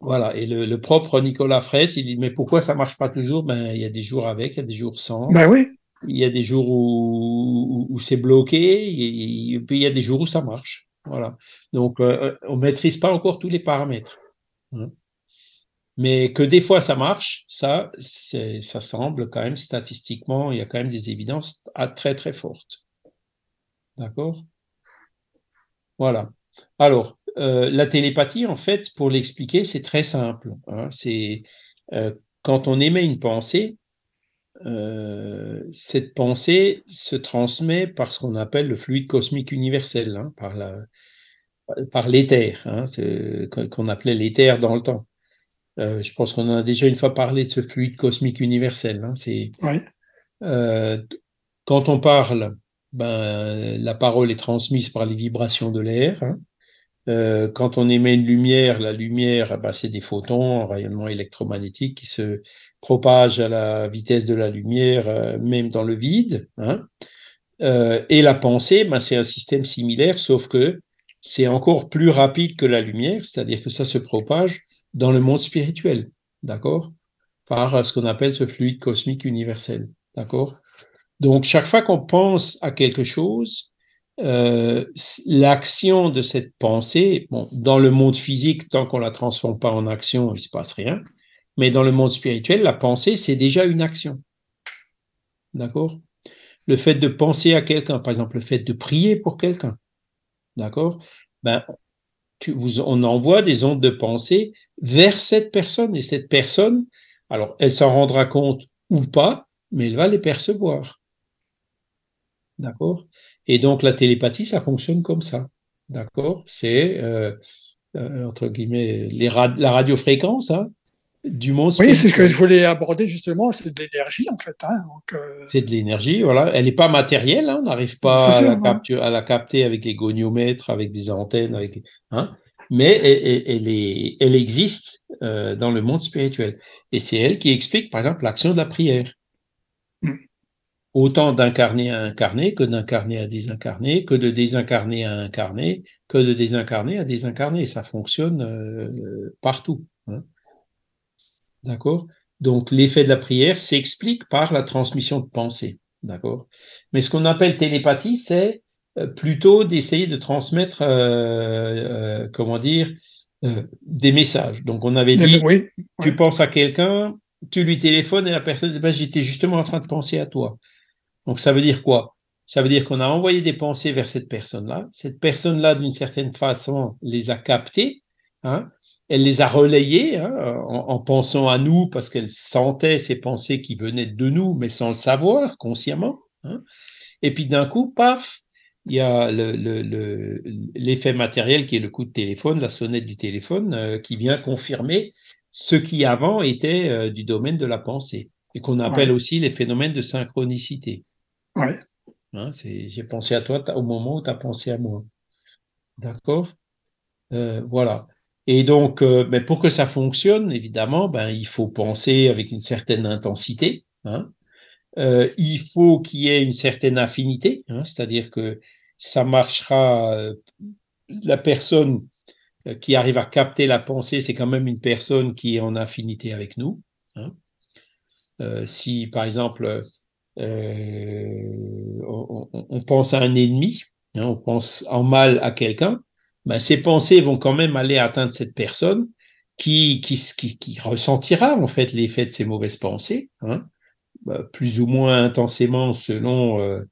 voilà, et le, propre Nicolas Fraisse, il dit mais pourquoi ça marche pas toujours? Ben il y a des jours avec, il y a des jours sans. Ben oui. Il y a des jours où, où, c'est bloqué, et, puis il y a des jours où ça marche. Voilà. Donc on maîtrise pas encore tous les paramètres. Mais que des fois ça marche, ça, ça semble quand même statistiquement, il y a quand même des évidences très très fortes. D'accord? Voilà. Alors, euh, la télépathie, en fait, pour l'expliquer, c'est très simple. Hein. C'est euh, quand on émet une pensée, euh, cette pensée se transmet par ce qu'on appelle le fluide cosmique universel, hein, par la, par l'éther, hein, qu'on appelait l'éther dans le temps. Je pense qu'on en a déjà une fois parlé de ce fluide cosmique universel. C'est quand on parle, ben, la parole est transmise par les vibrations de l'air. Hein. Euh, quand on émet une lumière, la lumière, ben, c'est des photons, un rayonnement électromagnétique qui se propage à la vitesse de la lumière, même dans le vide. Hein. et la pensée, ben, c'est un système similaire, sauf que c'est encore plus rapide que la lumière, c'est-à-dire que ça se propage dans le monde spirituel, d'accord? Par ce qu'on appelle ce fluide cosmique universel, d'accord? Donc, chaque fois qu'on pense à quelque chose, euh, l'action de cette pensée, bon, dans le monde physique, tant qu'on la transforme pas en action, il se passe rien. Mais dans le monde spirituel, la pensée, c'est déjà une action. D'accord? Le fait de penser à quelqu'un, par exemple, le fait de prier pour quelqu'un, d'accord? Ben, vous, on envoie des ondes de pensée vers cette personne. Et cette personne, alors elle s'en rendra compte ou pas, mais elle va les percevoir. D'accord? Et donc la télépathie, ça fonctionne comme ça. D'accord? C'est, euh, euh, entre guillemets, les la radiofréquence, hein, du monde. Oui, c'est ce que je voulais aborder justement, c'est de l'énergie en fait. Hein, euh, C'est de l'énergie, voilà. Elle n'est pas matérielle, hein, on n'arrive pas à, la à, la capter avec les goniomètres, avec des antennes, avec, hein, mais elle, est, elle existe dans le monde spirituel. Et c'est elle qui explique, par exemple, l'action de la prière. Autant d'incarner à incarner que d'incarner à désincarner, que de désincarner à incarner, que de désincarner à désincarner. Ça fonctionne euh, partout. Hein. D'accord? Donc l'effet de la prière s'explique par la transmission de pensée. D'accord? Mais ce qu'on appelle télépathie, c'est euh, plutôt d'essayer de transmettre, euh, euh, comment dire, des messages. Donc on avait dit, tu penses à quelqu'un, tu lui téléphones et la personne, ben, j'étais justement en train de penser à toi. Donc ça veut dire quoi? Ça veut dire qu'on a envoyé des pensées vers cette personne-là. Cette personne-là, d'une certaine façon, les a captées. Hein elle les a relayées hein, en, pensant à nous parce qu'elle sentait ces pensées qui venaient de nous, mais sans le savoir consciemment. Hein. Et puis d'un coup, paf, il y a l'effet le, matériel qui est le coup de téléphone, la sonnette du téléphone, euh, qui vient confirmer ce qui avant était euh, du domaine de la pensée et qu'on appelle aussi les phénomènes de synchronicité. Ouais. Hein, j'ai pensé à toi au moment où tu as pensé à moi. D'accord? Euh, Voilà. Et donc, euh, mais pour que ça fonctionne, évidemment, ben, il faut penser avec une certaine intensité. Hein. Euh, il faut qu'il y ait une certaine affinité, hein, c'est-à-dire que ça marchera. la personne qui arrive à capter la pensée, c'est quand même une personne qui est en affinité avec nous. Si, par exemple, on, on, pense à un ennemi, hein, on pense en mal à quelqu'un, ben, ces pensées vont quand même aller atteindre cette personne qui, ressentira en fait l'effet de ces mauvaises pensées, hein, ben, plus ou moins intensément selon, euh,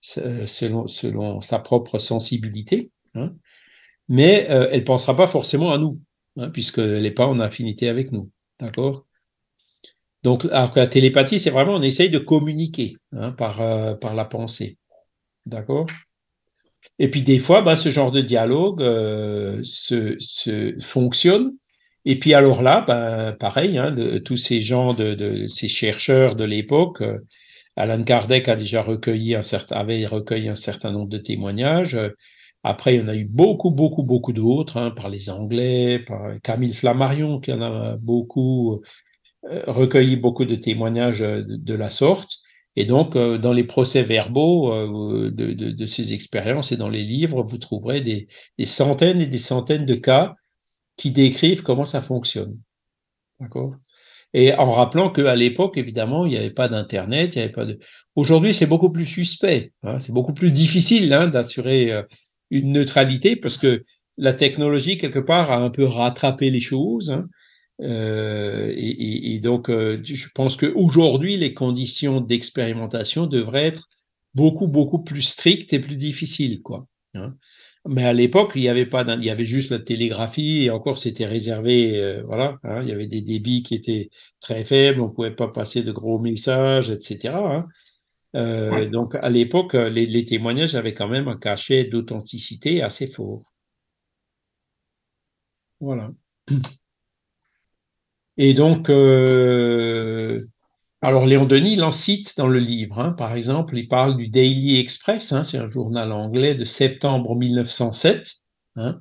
selon, sa propre sensibilité. Hein, mais euh, elle pensera pas forcément à nous, hein, puisqu'elle n'est pas en affinité avec nous. D'accord? Donc, alors la télépathie, c'est vraiment, on essaye de communiquer hein, par, euh, par la pensée. D'accord? Et puis des fois, bah, ce genre de dialogue euh, se, fonctionne. Et puis alors là, bah, pareil, hein, tous ces gens, de, ces chercheurs de l'époque, euh, Alan Kardec a déjà recueilli un certain, avait recueilli un certain nombre de témoignages. Après, il y en a eu beaucoup, beaucoup, beaucoup d'autres, hein, par les Anglais, par Camille Flammarion, qui en a beaucoup recueilli beaucoup de témoignages de la sorte. Et donc, euh, dans les procès verbaux euh, de, de, de, ces expériences et dans les livres, vous trouverez des, des, centaines et des centaines de cas qui décrivent comment ça fonctionne. D'accord? Et en rappelant qu'à l'époque, évidemment, il n'y avait pas d'Internet, il n'y avait pas de. Aujourd'hui, c'est beaucoup plus suspect. Hein, c'est beaucoup plus difficile hein, d'assurer euh, une neutralité parce que la technologie, quelque part, a un peu rattrapé les choses. Hein, euh, et, et, donc, euh, je pense qu'aujourd'hui, les conditions d'expérimentation devraient être beaucoup, beaucoup plus strictes et plus difficiles. Quoi, hein. Mais à l'époque, il n'y avait pas, il y avait juste la télégraphie et encore c'était réservé, euh, voilà, hein, il y avait des débits qui étaient très faibles, on pouvait pas passer de gros messages, etc. Hein. Euh, Donc à l'époque, les, les, témoignages avaient quand même un cachet d'authenticité assez fort. Voilà. Et donc, euh, alors Léon Denis l'en cite dans le livre. Hein. Par exemple, il parle du Daily Express, hein, c'est un journal anglais de septembre 1907, hein,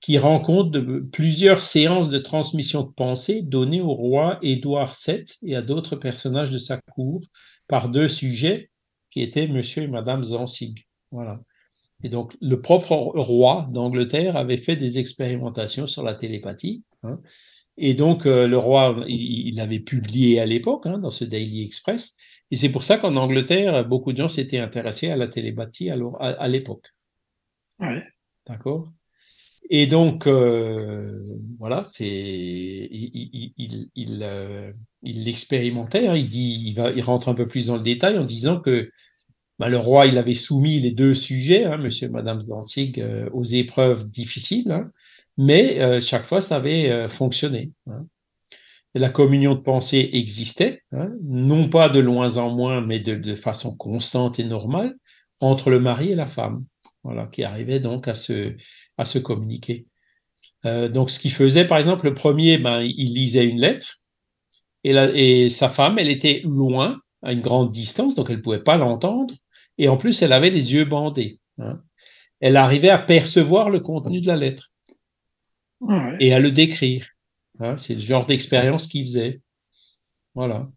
qui rend compte de plusieurs séances de transmission de pensée données au roi Édouard VII et à d'autres personnages de sa cour par deux sujets qui étaient Monsieur et Madame Zanzig. Voilà. Et donc, le propre roi d'Angleterre avait fait des expérimentations sur la télépathie. Et donc, euh, le roi, il, avait publié à l'époque, hein, dans ce Daily Express. Et c'est pour ça qu'en Angleterre, beaucoup de gens s'étaient intéressés à la télépathie à, à, l'époque. Ouais. D'accord? Et donc, euh, voilà, c'est, il, il, il, euh, il l'expérimentait. Hein, il, dit, il, va, il rentre un peu plus dans le détail en disant que bah, le roi, il avait soumis les deux sujets, hein, monsieur et madame Zanzig, euh, aux épreuves difficiles. Mais euh, chaque fois, ça avait euh, fonctionné. Hein. la communion de pensée existait, hein, non pas de loin en moins, mais de, de, façon constante et normale, entre le mari et la femme, voilà, qui arrivait donc à se, à se communiquer. Euh, donc, ce qu'il faisait, par exemple, le premier, ben, il lisait une lettre, et, la, et sa femme, elle était loin, à une grande distance, donc elle ne pouvait pas l'entendre, et en plus, elle avait les yeux bandés. Hein. Elle arrivait à percevoir le contenu de la lettre et à le décrire. Hein, c'est le genre d'expérience qu'il faisait. Voilà.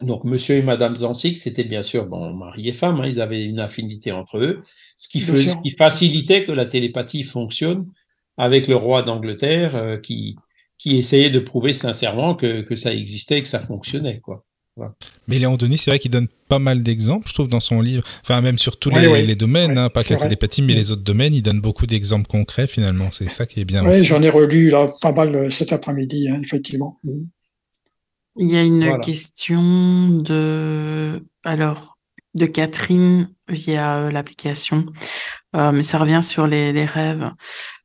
Donc, monsieur et madame Zanzig, c'était bien sûr, bon, mari et femme, hein, ils avaient une affinité entre eux, ce qui, faisait, qui facilitait que la télépathie fonctionne avec le roi d'Angleterre euh, qui, qui essayait de prouver sincèrement que, que ça existait et que ça fonctionnait, quoi. Mais Léon Denis, c'est vrai qu'il donne pas mal d'exemples, je trouve, dans son livre. Enfin, même sur tous les, les, domaines, hein, pas que la télépathie, mais les autres domaines, il donne beaucoup d'exemples concrets, finalement. C'est ça qui est bien. Oui, j'en ai relu là, pas mal euh, cet après-midi, hein, effectivement. Mm. Il y a une question de, alors, de Catherine via euh, l'application, euh, mais ça revient sur les, les rêves.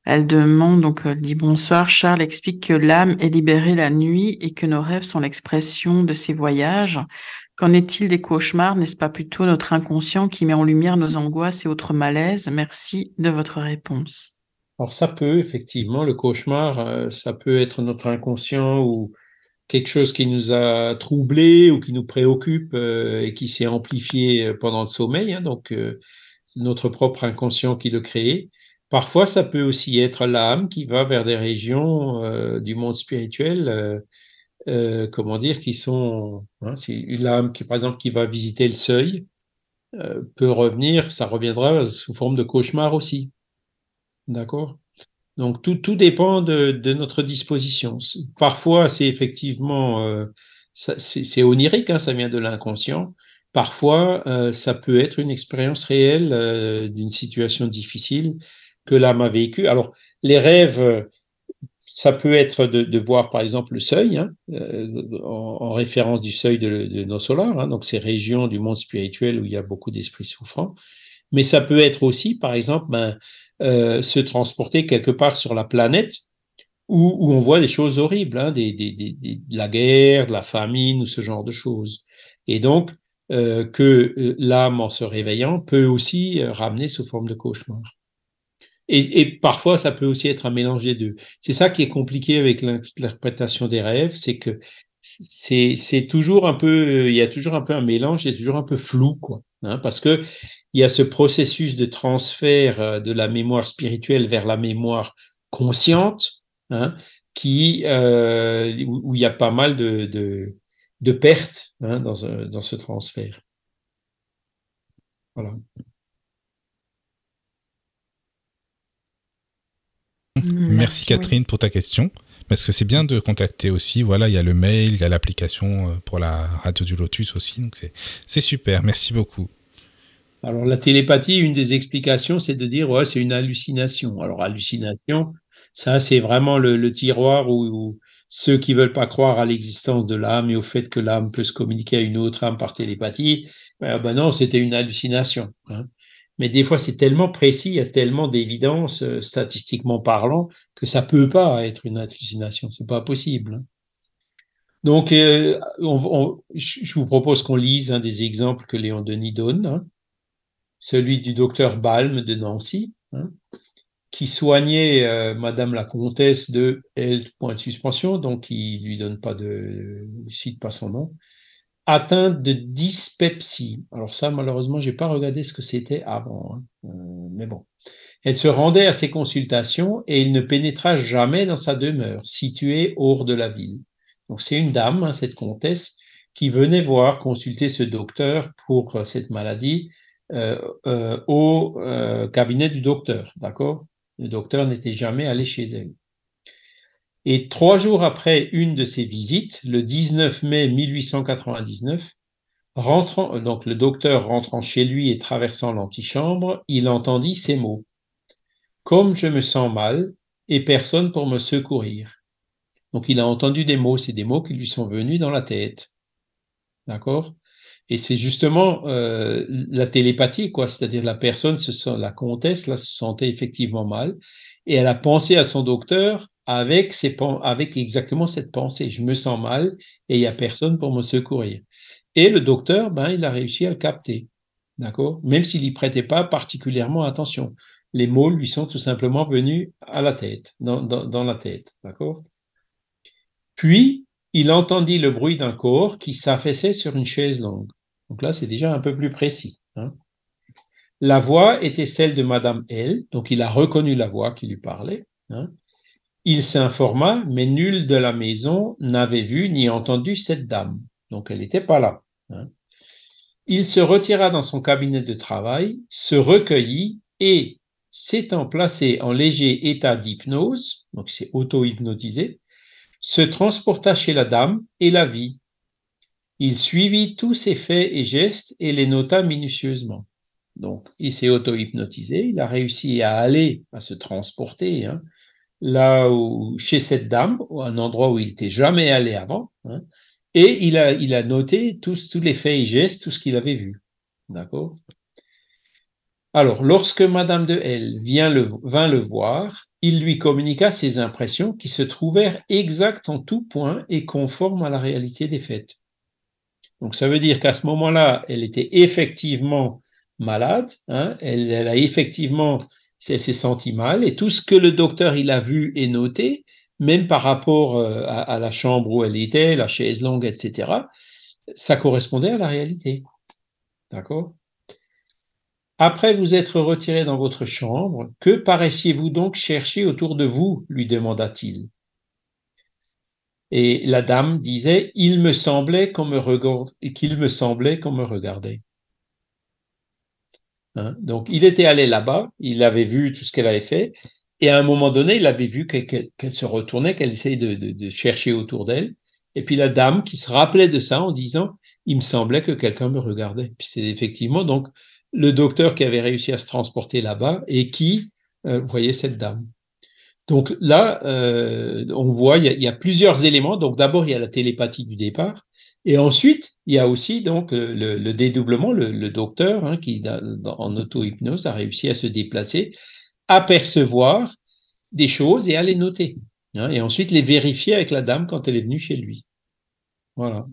Elle demande, donc elle dit bonsoir, Charles explique que l'âme est libérée la nuit et que nos rêves sont l'expression de ses voyages. Qu'en est-il des cauchemars? N'est-ce pas plutôt notre inconscient qui met en lumière nos angoisses et autres malaises? Merci de votre réponse. Alors ça peut, effectivement, le cauchemar, euh, ça peut être notre inconscient ou quelque chose qui nous a troublé ou qui nous préoccupe et qui s'est amplifié pendant le sommeil. Hein, donc, notre propre inconscient qui le crée. Parfois, ça peut aussi être l'âme qui va vers des régions euh, du monde spirituel, euh, euh, comment dire, qui sont, hein, l'âme qui, par exemple, qui va visiter le seuil, peut revenir, ça reviendra sous forme de cauchemar aussi. D'accord? Donc tout, tout dépend de, notre disposition. Parfois, c'est effectivement, c'est onirique, hein, ça vient de l'inconscient. Parfois, ça peut être une expérience réelle d'une situation difficile que l'âme a vécue. Alors, les rêves, ça peut être de, de voir, par exemple, le seuil, hein, euh, en, en, référence du seuil de, de nos solars, hein, donc ces régions du monde spirituel où il y a beaucoup d'esprits souffrants. Mais ça peut être aussi, par exemple, ben, se transporter quelque part sur la planète où, où on voit des choses horribles, hein, des, des, des, de la guerre, de la famine ou ce genre de choses. Et donc, euh, que euh, l'âme, en se réveillant, peut aussi euh, ramener sous forme de cauchemar. Et, et, parfois, ça peut aussi être un mélange des deux. C'est ça qui est compliqué avec l'interprétation des rêves, c'est que c'est toujours un peu, il y a toujours un peu un mélange, il y a toujours un peu flou, quoi, hein, parce que il y a ce processus de transfert de la mémoire spirituelle vers la mémoire consciente, hein, qui euh, où, il y a pas mal de, de de perte hein, dans, dans, ce transfert. Voilà. Merci, Catherine pour ta question. Parce que c'est bien de contacter aussi. Voilà, il y a le mail, il y a l'application euh, pour la radio du Lotus aussi. Donc c'est super. Merci beaucoup. Alors la télépathie, une des explications, c'est de dire ouais, c'est une hallucination. Alors hallucination, ça c'est vraiment le, tiroir où, ceux qui veulent pas croire à l'existence de l'âme et au fait que l'âme peut se communiquer à une autre âme par télépathie, ben, ben non, c'était une hallucination. Hein. Mais des fois, c'est tellement précis, il y a tellement d'évidence, euh, statistiquement parlant, que ça peut pas être une hallucination. C'est pas possible. Hein. Donc, euh, je vous propose qu'on lise un des exemples que Léon Denis donne, hein. celui du docteur Balm de Nancy qui soignait euh, Madame la comtesse de L. Point de suspension, donc il lui donne pas de, cite pas son nom, atteinte de dyspepsie. Alors ça, malheureusement, j'ai pas regardé ce que c'était avant, hein. euh, mais bon. Elle se rendait à ses consultations et il ne pénétra jamais dans sa demeure, située hors de la ville. Donc c'est une dame, hein, cette comtesse, qui venait voir consulter ce docteur pour euh, cette maladie euh, euh, au cabinet du docteur, d'accord? Le docteur n'était jamais allé chez elle. Et trois jours après une de ses visites, le 19 mai 1899, rentrant, donc le docteur rentrant chez lui et traversant l'antichambre, il entendit ces mots. Comme je me sens mal et personne pour me secourir. Donc il a entendu des mots, c'est des mots qui lui sont venus dans la tête. D'accord? Et c'est justement euh, la télépathie, quoi. C'est-à-dire la personne, se sent, la comtesse, là, se sentait effectivement mal, et elle a pensé à son docteur avec, exactement cette pensée. Je me sens mal et il y a personne pour me secourir. Et le docteur, ben, il a réussi à le capter, d'accord? Même s'il n'y prêtait pas particulièrement attention. Les mots lui sont tout simplement venus à la tête, dans la tête, d'accord? Puis, il entendit le bruit d'un corps qui s'affaissait sur une chaise longue. Donc là, c'est déjà un peu plus précis. Hein. La voix était celle de Madame L, donc il a reconnu la voix qui lui parlait. Hein. Il s'informa, mais nul de la maison n'avait vu ni entendu cette dame, donc elle n'était pas là. Hein. Il se retira dans son cabinet de travail, se recueillit et, s'étant placé en léger état d'hypnose, donc c'est auto-hypnotisé, se transporta chez la dame et la vit. Il suivit tous ses faits et gestes et les nota minutieusement. Donc, il s'est auto-hypnotisé, il a réussi à aller, à se transporter, hein, là où, chez cette dame, un endroit où il n'était jamais allé avant, hein, et il a, noté tous, les faits et gestes, tout ce qu'il avait vu. D'accord? Alors, lorsque Madame de L vient vint le voir, il lui communiqua ses impressions qui se trouvèrent exactes en tout point et conformes à la réalité des faits. Donc ça veut dire qu'à ce moment-là, elle était effectivement malade, hein, elle, a effectivement, elle s'est sentie mal, et tout ce que le docteur il a vu et noté même par rapport euh, à, la chambre où elle était, la chaise longue, etc., ça correspondait à la réalité. D'accord? Après vous être retiré dans votre chambre, que paraissiez-vous donc chercher autour de vous? lui demanda-t-il. Et la dame disait, il me semblait qu'on me regarde, qu'il me semblait qu'on me regardait. Hein? Donc, il était allé là-bas, il avait vu tout ce qu'elle avait fait, et à un moment donné, il avait vu qu'elle se retournait, qu'elle essayait de, chercher autour d'elle. Et puis la dame qui se rappelait de ça en disant, il me semblait que quelqu'un me regardait. Puis c'est effectivement donc le docteur qui avait réussi à se transporter là-bas et qui euh, voyait cette dame. Donc là, euh, on voit, il y, a, plusieurs éléments. Donc d'abord, il y a la télépathie du départ. Et ensuite, il y a aussi donc le, dédoublement, le, docteur hein, qui, en auto-hypnose, a réussi à se déplacer, apercevoir des choses et à les noter. Hein, et ensuite les vérifier avec la dame quand elle est venue chez lui. Voilà.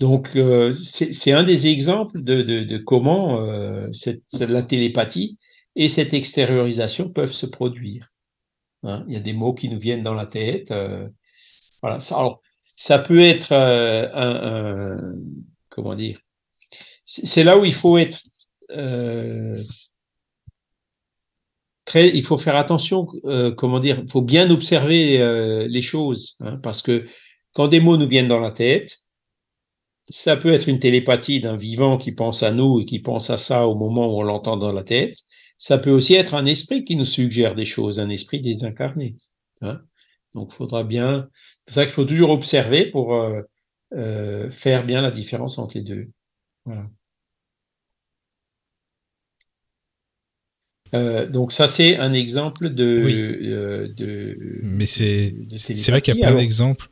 Donc, euh, c'est un des exemples de, comment euh, la télépathie et cette extériorisation peuvent se produire. Hein. il y a des mots qui nous viennent dans la tête. Euh, voilà. Alors, ça peut être un, comment dire? C'est là où il faut être très. Il faut faire attention. comment dire? Il faut bien observer les choses, hein, parce que quand des mots nous viennent dans la tête, ça peut être une télépathie d'un vivant qui pense à nous et qui pense à ça au moment où on l'entend dans la tête. Ça peut aussi être un esprit qui nous suggère des choses, un esprit désincarné. Hein. Donc, il faudra bien. C'est ça qu'il faut toujours observer pour euh, euh, faire bien la différence entre les deux. Voilà. Euh, donc ça c'est un exemple de, de mais c'est c'est vrai qu'il y a plein d'exemples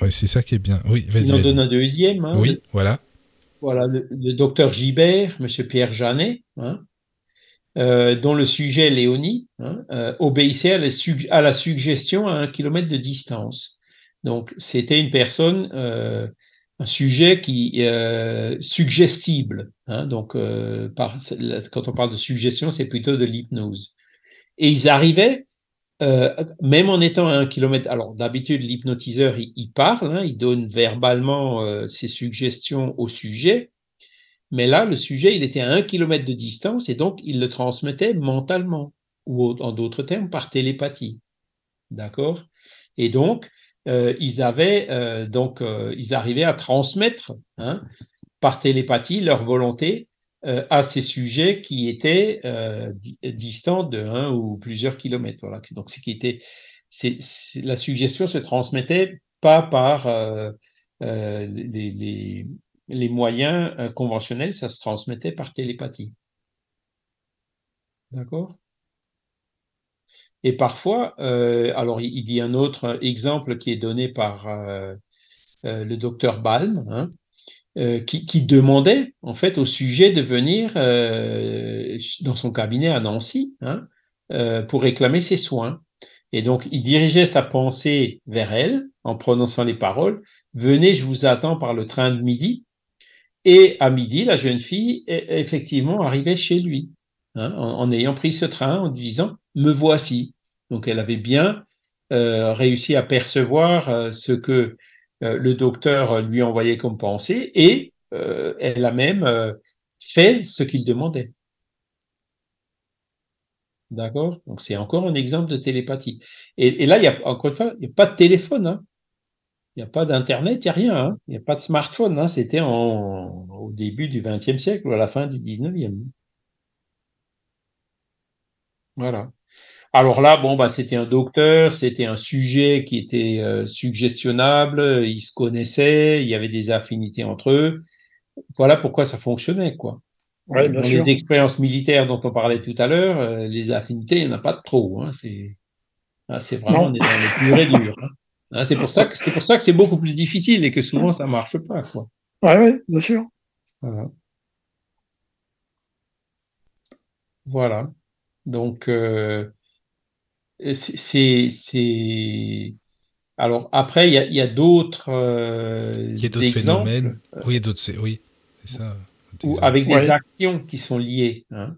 oui, c'est ça qui est bien. Oui, vas-y. Il en donne un deuxième. Hein, oui, voilà. Voilà, le, docteur Gibert, Monsieur Pierre Janet, hein, euh, dont le sujet Léonie hein, euh, obéissait à la, suggestion à un kilomètre de distance. Donc, c'était une personne, euh, un sujet qui suggestible. Hein, donc, par, quand on parle de suggestion, c'est plutôt de l'hypnose. Et ils arrivaient euh, même en étant à un kilomètre, alors d'habitude l'hypnotiseur il, parle, hein, il donne verbalement euh, ses suggestions au sujet, mais là le sujet il était à un kilomètre de distance et donc il le transmettait mentalement ou en d'autres termes par télépathie, d'accord? Et donc euh, ils avaient donc ils arrivaient à transmettre hein, par télépathie leur volonté euh, à ces sujets qui étaient euh, distants de un ou plusieurs kilomètres. Donc, ce qui était, c'est, la suggestion se transmettait pas par euh, les, moyens conventionnels, ça se transmettait par télépathie. D'accord? Et parfois, alors il, dit un autre exemple qui est donné par le docteur Balm, hein, euh, qui, demandait en fait au sujet de venir euh, dans son cabinet à Nancy hein, euh, pour réclamer ses soins. Et donc il dirigeait sa pensée vers elle en prononçant les paroles Venez, je vous attends par le train de midi. Et à midi, la jeune fille effectivement arrivait chez lui hein, en, ayant pris ce train en disant Me voici. Donc elle avait bien réussi à percevoir ce que euh, le docteur lui envoyait comme pensée et euh, elle a même euh, fait ce qu'il demandait. D'accord? Donc c'est encore un exemple de télépathie. Et, là, il y a encore une fois, il n'y a pas de téléphone. Hein. Il n'y a pas d'internet, il n'y a rien. Hein. Il n'y a pas de smartphone. C'était au début du XXe siècle ou à la fin du XIXe. Voilà. Alors là, bon, bah, c'était un docteur, c'était un sujet qui était euh, suggestionnable, ils se connaissaient, il y avait des affinités entre eux. Voilà pourquoi ça fonctionnait, quoi. Ouais, Dans les expériences militaires dont on parlait tout à l'heure, euh, les affinités, il n'y en a pas de trop. Hein, c'est, ah, c'est vraiment, on est dans le pur et dur. Hein. C'est pour ça que c'est pour ça que c'est beaucoup plus difficile et que souvent ça marche pas, quoi. Ouais, ouais, bien sûr. Voilà. Voilà. Donc, euh, c'est alors après il y a, y a d'autres euh, il y a d'autres phénomènes oui il y a d'autres oui c'est ça ou avec des actions qui sont liées hein.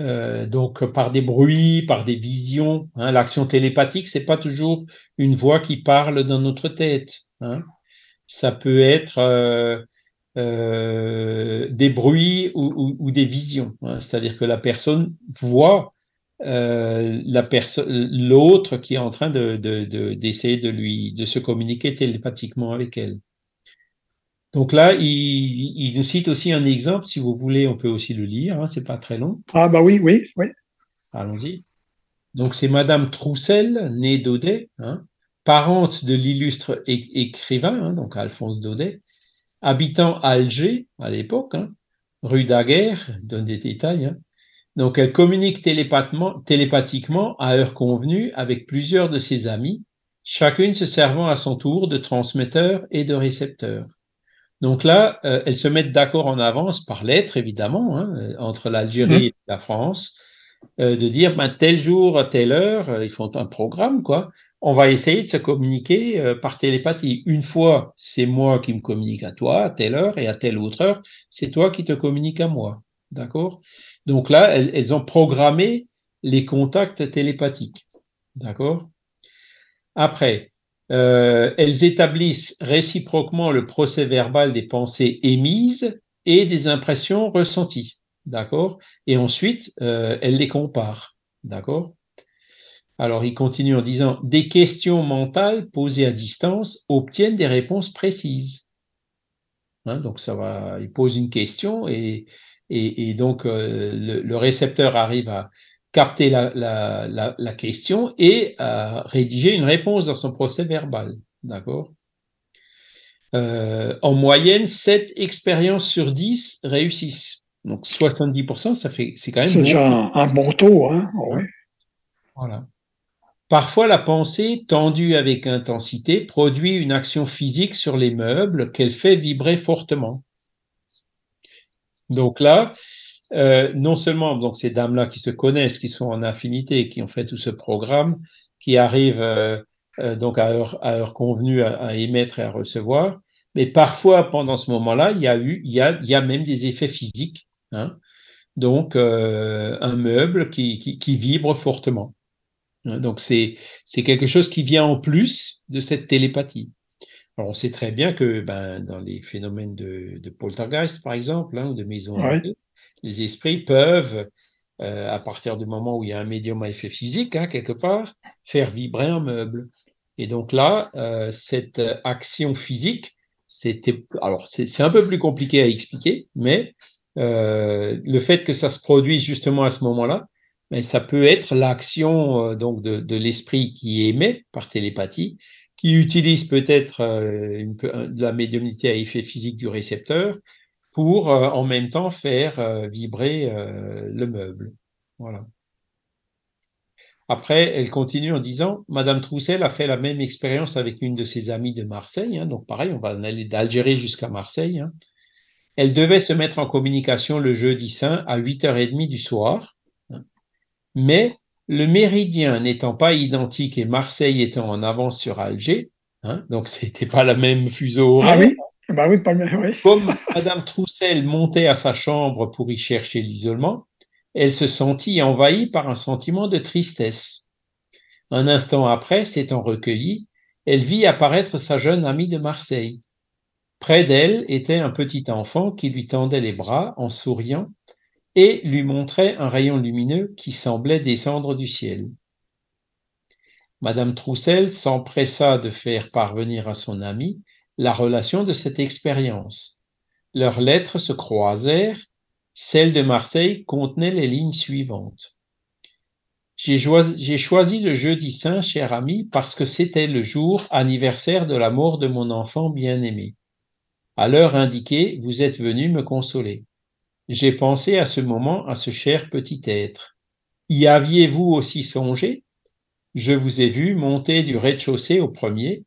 euh, donc par des bruits, par des visions. Hein. L'action télépathique, c'est pas toujours une voix qui parle dans notre tête. Hein. Ça peut être euh, des bruits ou, ou, des visions. Hein. C'est-à-dire que la personne voit euh, la personne, l'autre qui est en train de, d'essayer de, lui, de se communiquer télépathiquement avec elle. Donc là, il, il, nous cite aussi un exemple. Si vous voulez, on peut aussi le lire. Hein, c'est pas très long. Ah bah oui, oui, oui. Allons-y. Donc c'est Madame Troussel, née Daudet, hein, parente de l'illustre écrivain, hein, donc Alphonse Daudet, habitant Alger à l'époque, hein, rue Daguerre, donne des détails. Hein. Donc elle communique télépathiquement à heure convenue avec plusieurs de ses amis, chacune se servant à son tour de transmetteur et de récepteur. Donc là, euh, elles se mettent d'accord en avance par lettre, évidemment, hein, euh, entre l'Algérie mmh. et la France, euh, de dire ben, tel jour, telle heure, ils font un programme, quoi. On va essayer de se communiquer par télépathie. Une fois, c'est moi qui me communique à toi à telle heure, et à telle autre heure, c'est toi qui te communiques à moi. D'accord? Donc là, elles, elles ont programmé les contacts télépathiques. D'accord? Après, euh, elles établissent réciproquement le procès verbal des pensées émises et des impressions ressenties. D'accord? Et ensuite, euh, elles les comparent. D'accord? Alors, il continue en disant Des questions mentales posées à distance obtiennent des réponses précises. Hein, donc, ça va, il pose une question et, et, et donc euh, le, le, récepteur arrive à capter la, la, la, la, question et à rédiger une réponse dans son procès verbal. D'accord? Euh, En moyenne, 7 expériences sur 10 réussissent. Donc 70%, ça fait, c'est quand même. C'est déjà un, bon taux. Hein ouais. Voilà. Parfois, la pensée, tendue avec intensité, produit une action physique sur les meubles qu'elle fait vibrer fortement. Donc là, euh, non seulement donc ces dames-là qui se connaissent, qui sont en affinité, qui ont fait tout ce programme, qui arrivent euh, euh, donc à heure, à heure convenue à, à, émettre et à recevoir, mais parfois pendant ce moment-là, il y a eu, il y a, même des effets physiques, hein, donc un meuble qui, vibre fortement. Hein, donc c'est c'est quelque chose qui vient en plus de cette télépathie. Alors on sait très bien que ben, dans les phénomènes de, de poltergeist par exemple, hein, ou de maison ouais les esprits peuvent, euh, à partir du moment où il y a un médium à effet physique, hein, quelque part, faire vibrer un meuble. Et donc là, euh, cette action physique, c'était, alors c'est un peu plus compliqué à expliquer, mais euh, le fait que ça se produise justement à ce moment-là, mais ça peut être l'action euh, donc de, l'esprit qui émet par télépathie, qui utilise peut-être euh, de la médiumnité à effet physique du récepteur, pour euh, en même temps faire vibrer le meuble. Voilà. Après, elle continue en disant, Madame Troussel a fait la même expérience avec une de ses amies de Marseille, hein, donc pareil, on va aller d'Algérie jusqu'à Marseille. Hein. Elle devait se mettre en communication le jeudi saint à 8h30 du soir. Mais le méridien n'étant pas identique et Marseille étant en avance sur Alger, hein, donc c'était pas la même fuseau horaire. Ah oui? Bah oui, pas oui. Comme Madame Troussel montait à sa chambre pour y chercher l'isolement, elle se sentit envahie par un sentiment de tristesse. Un instant après, s'étant recueillie, elle vit apparaître sa jeune amie de Marseille. Près d'elle était un petit enfant qui lui tendait les bras en souriant et lui montrait un rayon lumineux qui semblait descendre du ciel. Madame Troussel s'empressa de faire parvenir à son amie la relation de cette expérience. Leurs lettres se croisèrent. Celle de Marseille contenait les lignes suivantes. J'ai choisi, choisi, le jeudi saint, cher ami, parce que c'était le jour anniversaire de la mort de mon enfant bien-aimé. À l'heure indiquée, vous êtes venu me consoler. J'ai pensé à ce moment à ce cher petit être. Y aviez-vous aussi songé? Je vous ai vu monter du rez-de-chaussée au premier,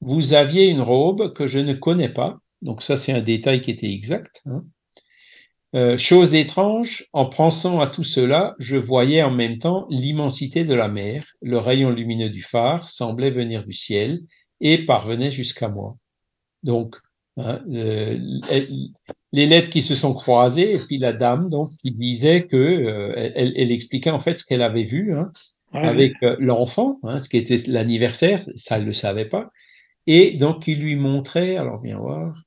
vous aviez une robe que je ne connais pas. Donc ça, c'est un détail qui était exact. Hein. Euh, chose étrange, en pensant à tout cela, je voyais en même temps l'immensité de la mer, le rayon lumineux du phare semblait venir du ciel et parvenait jusqu'à moi. Donc, Hein, les lettres qui se sont croisées et puis la dame donc qui disait que euh, elle, elle, expliquait en fait ce qu'elle avait vu hein, avec euh, l'enfant, hein, ce qui était l'anniversaire, ça elle le savait pas, et donc il lui montrait, alors viens voir.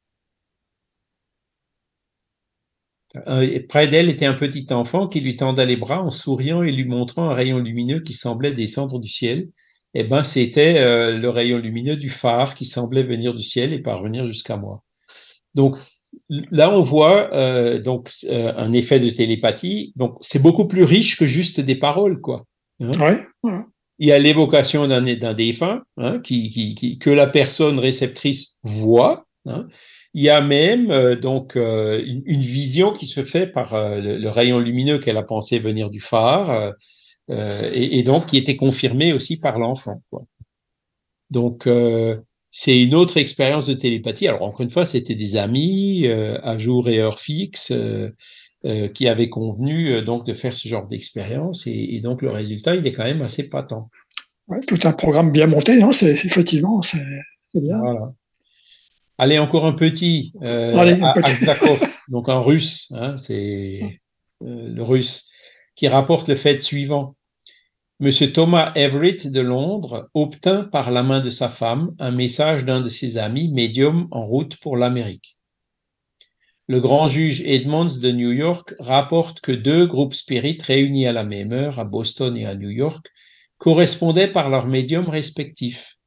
Euh, près d'elle était un petit enfant qui lui tendait les bras en souriant et lui montrant un rayon lumineux qui semblait descendre du ciel. Eh ben, c'était euh, le rayon lumineux du phare qui semblait venir du ciel et parvenir jusqu'à moi. Donc là, on voit euh, donc un effet de télépathie. Donc c'est beaucoup plus riche que juste des paroles, quoi. Hein. Ouais. Il y a l'évocation d'un défunt hein, qui, qui, que la personne réceptrice voit. Hein. Il y a même euh, donc euh, une, vision qui se fait par euh, le, rayon lumineux qu'elle a pensé venir du phare et, et, donc qui était confirmé aussi par l'enfant. Donc c'est une autre expérience de télépathie. Alors encore une fois, c'était des amis à jour et heure fixe qui avaient convenu donc de faire ce genre d'expérience et, et, donc le résultat il est quand même assez patent. Ouais, tout un programme bien monté, hein, c'est effectivement c'est bien. Voilà. Allez, encore un petit. Euh, donc un russe, hein, c'est euh, le russe, qui rapporte le fait suivant. Monsieur Thomas Everett de Londres obtint par la main de sa femme un message d'un de ses amis médium en route pour l'Amérique. Le grand juge Edmonds de New York rapporte que deux groupes spirites réunis à la même heure à Boston et à New York correspondaient par leurs médiums respectifs.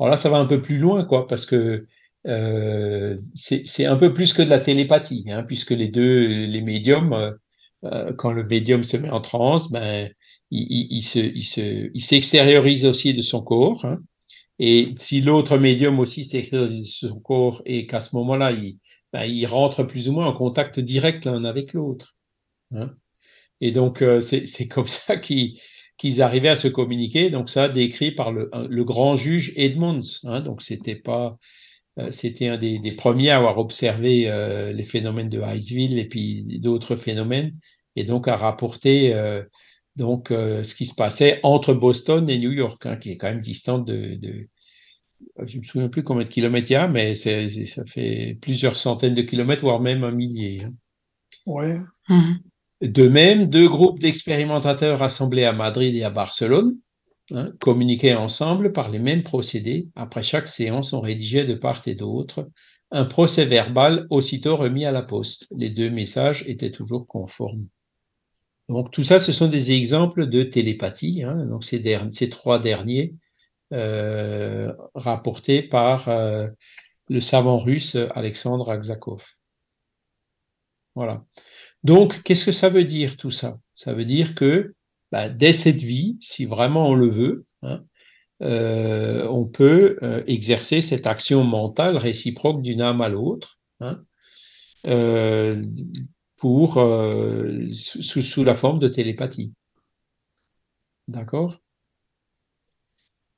Alors là, ça va un peu plus loin, quoi, parce que euh, c'est un peu plus que de la télépathie, hein, puisque les deux, les médiums, euh, euh, quand le médium se met en transe, ben, il, se, il se, il s'extériorise aussi de son corps. Hein, et si l'autre médium aussi s'extériorise de son corps et qu'à ce moment-là, il, ben, il rentre plus ou moins en contact direct l'un avec l'autre. Hein. Et donc, euh, c'est comme ça qu'ils qu'ils arrivaient à se communiquer. Donc, ça, décrit par le, grand juge Edmonds. Hein, donc, c'était pas euh, c'était un des, premiers à avoir observé euh, les phénomènes de Iceville et puis d'autres phénomènes, et donc à rapporter euh, donc ce qui se passait entre Boston et New York, hein, qui est quand même distant de, de je me souviens plus combien de kilomètres il y a, mais ça fait plusieurs centaines de kilomètres, voire même un millier. Hein. Ouais. De même, deux groupes d'expérimentateurs rassemblés à Madrid et à Barcelone hein, communiquaient ensemble par les mêmes procédés. Après chaque séance, on rédigeait de part et d'autre un procès verbal aussitôt remis à la poste. Les deux messages étaient toujours conformes. Donc tout ça, ce sont des exemples de télépathie. Hein, donc ces, trois derniers euh, rapportés par euh, le savant russe Alexandre Aksakov. Voilà. Donc, qu'est-ce que ça veut dire tout ça? Ça veut dire que bah, dès cette vie, si vraiment on le veut, hein, euh, on peut exercer cette action mentale réciproque d'une âme à l'autre hein, pour sous, sous, la forme de télépathie. D'accord?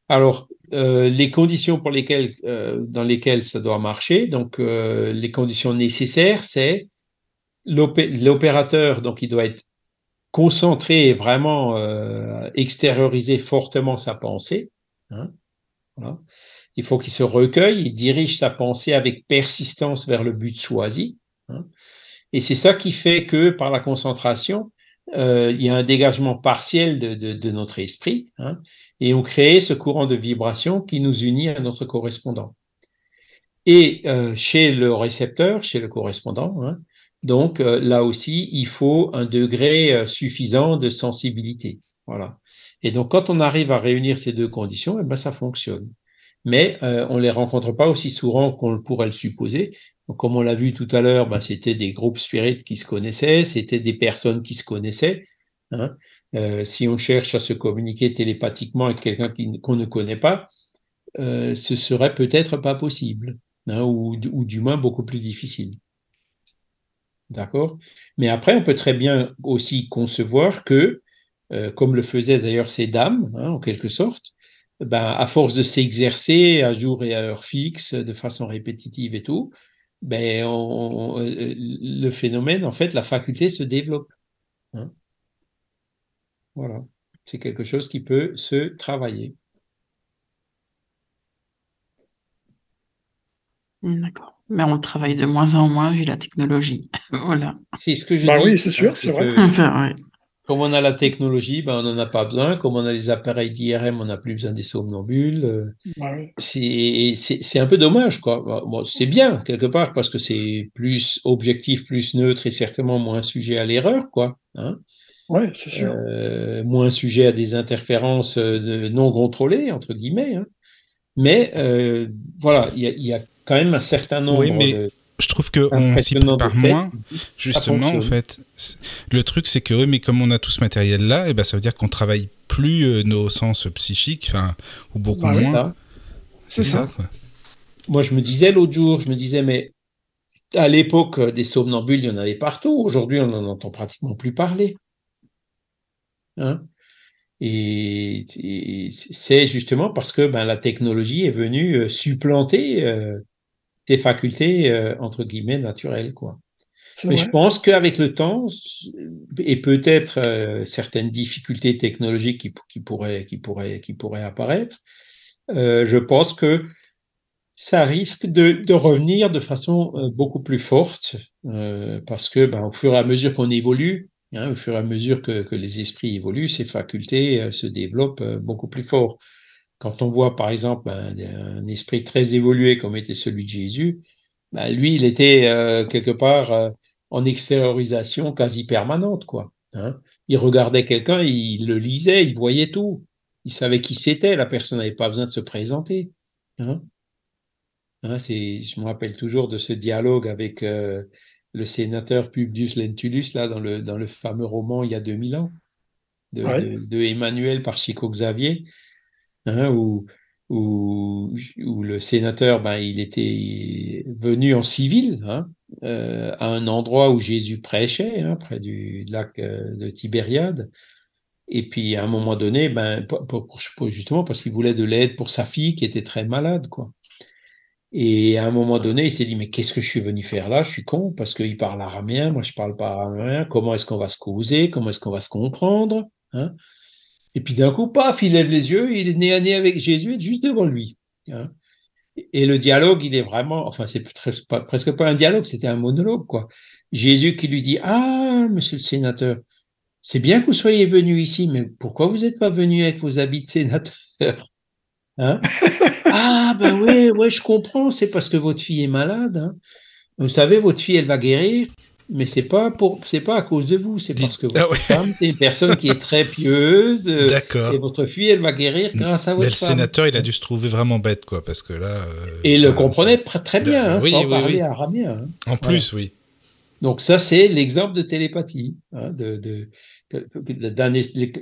Alors, les conditions pour lesquelles, dans lesquelles ça doit marcher, donc les conditions nécessaires, c'est l'opérateur, donc il doit être concentrer et vraiment euh, extérioriser fortement sa pensée. Hein. Il faut qu'il se recueille, il dirige sa pensée avec persistance vers le but choisi. Hein, et c'est ça qui fait que par la concentration, euh, il y a un dégagement partiel de, notre esprit hein, et on crée ce courant de vibration qui nous unit à notre correspondant. Et euh, chez le récepteur, chez le correspondant, hein, donc euh, là aussi, il faut un degré suffisant de sensibilité. Voilà. Et donc quand on arrive à réunir ces deux conditions, eh ben, ça fonctionne. Mais on les rencontre pas aussi souvent qu'on pourrait le supposer. Donc, comme on l'a vu tout à l'heure, ben, c'était des groupes spirites qui se connaissaient, c'était des personnes qui se connaissaient. Hein. Euh, si on cherche à se communiquer télépathiquement avec quelqu'un qu'on ne connaît pas, euh, ce serait peut-être pas possible, hein, ou, ou, du moins beaucoup plus difficile. D'accord? Mais après, on peut très bien aussi concevoir que, euh, comme le faisaient d'ailleurs ces dames, hein, en quelque sorte, ben, à force de s'exercer à jour et à heure fixe, de façon répétitive et tout, ben, on, euh, le phénomène, en fait, la faculté se développe. Hein. Voilà. C'est quelque chose qui peut se travailler. D'accord. Mais on le travaille de moins en moins vu la technologie. voilà. C'est ce que je Bah dis. oui, c'est sûr, c'est vrai. que Enfin, ouais. Comme on a la technologie, ben, on n'en a pas besoin. Comme on a les appareils d'IRM, on n'a plus besoin des somnambules. Euh, Bah oui. C'est c'est- c'est un peu dommage, quoi. Bon, c'est bien, quelque part, parce que c'est plus objectif, plus neutre et certainement moins sujet à l'erreur, quoi. Hein Ouais, c'est sûr. Euh, moins sujet à des interférences euh, de- non contrôlées, entre guillemets. hein. Mais euh, voilà, il y a, il y a quand même un certain nombre Oui, mais de... Je trouve qu'on s'y prépare moins, justement, en fait. Le truc, c'est que, oui, mais comme on a tout ce matériel-là, et ben, ça veut dire qu'on travaille plus euh, nos sens psychiques, enfin, ou beaucoup moins. ça. C'est ça, ça. quoi. Moi, je me disais l'autre jour, je me disais, mais à l'époque, des somnambules, il y en avait partout. Aujourd'hui, on n'en entend pratiquement plus parler. Hein et, et c'est justement parce que ben, la technologie est venue euh, supplanter euh, tes facultés, euh, entre guillemets, naturelles. Quoi. Mais je pense qu'avec le temps, et peut-être euh, certaines difficultés technologiques qui, qui, pourraient, qui, pourraient, qui pourraient apparaître, euh, je pense que ça risque de, de revenir de façon beaucoup plus forte, parce que ben, au fur et à mesure qu'on évolue, hein, au fur et à mesure que, que les esprits évoluent, ces facultés se développent beaucoup plus fort. Quand on voit par exemple un, un esprit très évolué comme était celui de Jésus, ben, lui, il était euh, quelque part euh, en extériorisation quasi permanente, quoi. Hein. Il regardait quelqu'un, il le lisait, il voyait tout. Il savait qui c'était, la personne n'avait pas besoin de se présenter. Hein. Hein, je me rappelle toujours de ce dialogue avec euh, le sénateur Publius Lentulus, là, dans le, dans le fameux roman Il y a 2000 ans, de, Ouais. de, de Emmanuel par Chico Xavier, hein, où, le sénateur, ben, il était venu en civil, hein, euh, à un endroit où Jésus prêchait, hein, près du lac euh, de Tibériade. Et puis, à un moment donné, ben, pour- justement parce qu'il voulait de l'aide pour sa fille qui était très malade, quoi. Et à un moment donné, il s'est dit, mais qu'est-ce que je suis venu faire là? Je suis con parce qu'il parle araméen, moi je parle pas araméen. Comment est-ce qu'on va se causer? Comment est-ce qu'on va se comprendre? Hein? Et puis d'un coup, paf, il lève les yeux, il est nez à nez avec Jésus, juste devant lui. hein. Et le dialogue, il est vraiment, enfin, c'est presque pas, presque pas un dialogue, c'était un monologue, quoi. Jésus qui lui dit, ah, monsieur le sénateur, c'est bien que vous soyez venu ici, mais pourquoi vous n'êtes pas venu avec vos habits de sénateur? Hein? Ah, ben oui, ouais, je comprends, c'est parce que votre fille est malade. Hein. Vous savez, votre fille, elle va guérir, mais c'est pas pour, c'est pas à cause de vous, c'est parce que Ah votre ouais. femme, c'est une personne qui est très pieuse, euh, D'accord. et votre fille, elle va guérir grâce à Mais votre le femme. sénateur, il a dû se trouver vraiment bête, quoi, parce que là. euh, Et il le enfin, comprenait pr- très bien, hein, Oui, sans oui, parler oui. araméen. hein. En plus, oui. Donc ça, c'est l'exemple de télépathie. hein, de, es-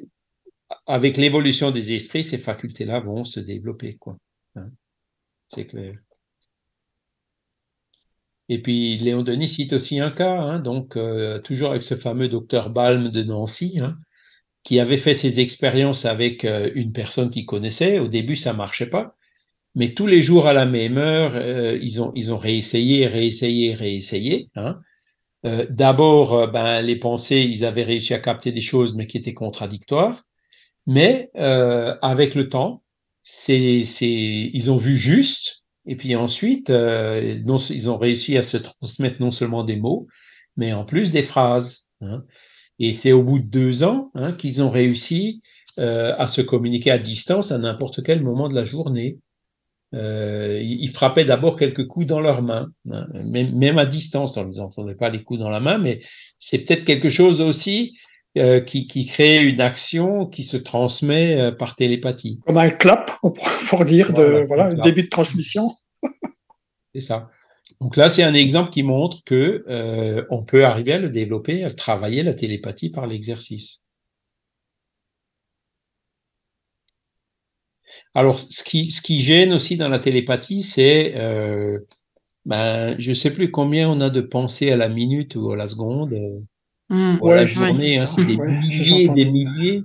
avec l'évolution des esprits, ces facultés-là vont se développer. quoi. hein. C'est clair. Et puis Léon Denis cite aussi un cas, hein, donc euh, toujours avec ce fameux docteur Balm de Nancy, hein, qui avait fait ses expériences avec euh, une personne qu'il connaissait. Au début, ça marchait pas, mais tous les jours à la même heure, euh, ils ont ils ont réessayé, réessayé, réessayé. Hein. D'abord, ben, les pensées, ils avaient réussi à capter des choses, mais qui étaient contradictoires. Mais avec le temps, c'est, c'est, ils ont vu juste, et puis ensuite, euh, ils ont réussi à se transmettre non seulement des mots, mais en plus des phrases. hein. Et c'est au bout de deux ans hein, qu'ils ont réussi euh, à se communiquer à distance à n'importe quel moment de la journée. Euh, ils frappaient d'abord quelques coups dans leurs mains, hein, même, même à distance, on ne entendait pas les coups dans la main, mais c'est peut-être quelque chose aussi euh, qui, qui crée une action qui se transmet euh, par télépathie. Comme un clap, pour, dire, de, Voilà, voilà, un début de transmission. C'est ça. Donc là, c'est un exemple qui montre que euh, on peut arriver à le développer, à travailler la télépathie par l'exercice. Alors, ce qui, ce qui gêne aussi dans la télépathie, c'est, ben, je sais plus combien on a de pensées à la minute ou à la seconde, la Ouais, journée, hein, c'est des ouais, milliers des milliers.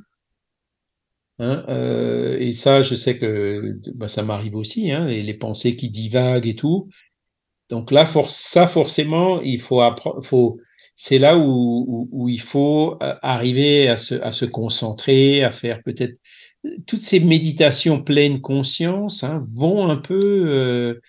Hein, euh, et ça, je sais que ben, ça m'arrive aussi, hein, les, les pensées qui divaguent et tout. Donc là, for ça, forcément, il faut c'est là où, où, où il faut euh, arriver à se, à se concentrer, à faire peut-être toutes ces méditations pleines conscience hein, vont un peu euh,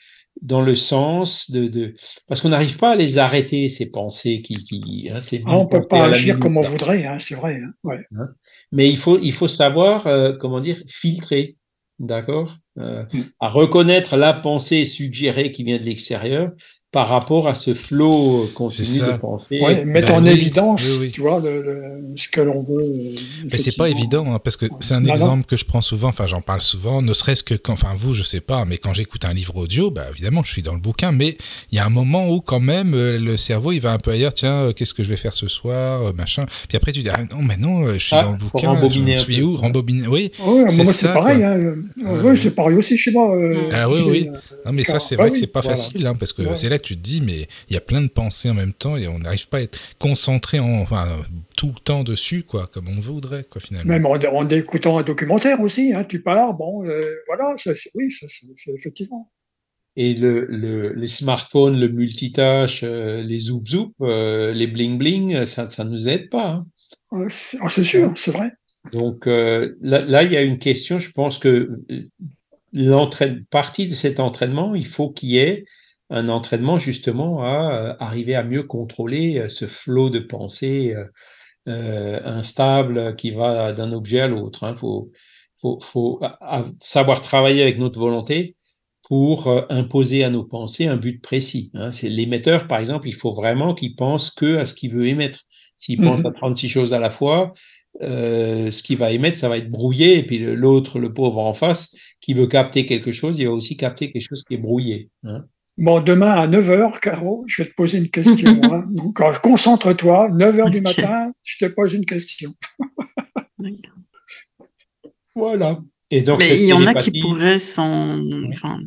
dans le sens de, de parce qu'on n'arrive pas à les arrêter ces pensées qui, qui hein, ah, on peut pas agir comme on voudrait, hein, c'est vrai. Hein, ouais. Hein. Mais il faut il faut savoir euh, comment dire filtrer, d'accord, euh, mm. à reconnaître la pensée suggérée qui vient de l'extérieur par rapport à ce flot continu de pensée. Ouais, mettre ben en évidence, tu vois, le, ce que l'on veut. Euh, Mais c'est pas évident, hein, parce que c'est un exemple que je prends souvent, enfin j'en parle souvent, ne serait-ce que quand, enfin vous, je sais pas, mais quand j'écoute un livre audio, bah évidemment je suis dans le bouquin, mais il y a un moment où quand même euh, le cerveau il va un peu ailleurs, tiens, euh, qu'est-ce que je vais faire ce soir, machin. Puis après tu dis, ah, non, mais non, je suis ah, dans le bouquin, je, suis où, rembobiner, oui. moi c'est pareil, hein. oui, c'est pareil aussi chez moi. ah oui, oui. Non, mais ça c'est vrai que c'est pas facile, hein, parce que c'est là tu te dis, mais il y a plein de pensées en même temps et on n'arrive pas à être concentré en, tout le temps dessus, quoi, comme on voudrait, quoi, finalement. Même en, écoutant un documentaire aussi, hein, tu pars, bon, euh, voilà, ça, oui, c'est effectivement. Et le, le, les smartphones, le multitâche, euh, les zoop zoop, euh, les bling bling, ça ne nous aide pas. Hein. Ah, c'est sûr, c'est vrai. Donc là, là, il y a une question, je pense que partie de cet entraînement, il faut qu'il y ait un entraînement justement à euh, arriver à mieux contrôler euh, ce flot de pensée euh, instable qui va d'un objet à l'autre. Il hein. faut, faut, faut savoir travailler avec notre volonté pour imposer à nos pensées un but précis. Hein. C'est l'émetteur, par exemple, il faut vraiment qu'il pense que à ce qu'il veut émettre. S'il pense à 36 mmh choses à la fois, euh, ce qu'il va émettre, ça va être brouillé, et puis l'autre, le pauvre en face, qui veut capter quelque chose, il va aussi capter quelque chose qui est brouillé. Hein. Bon, demain à 9h, Caro, je vais te poser une question. Hein. Donc, concentre-toi, 9h du matin, je te pose une question. voilà. Et donc, Mais il y en a qui pourraient sans, enfin,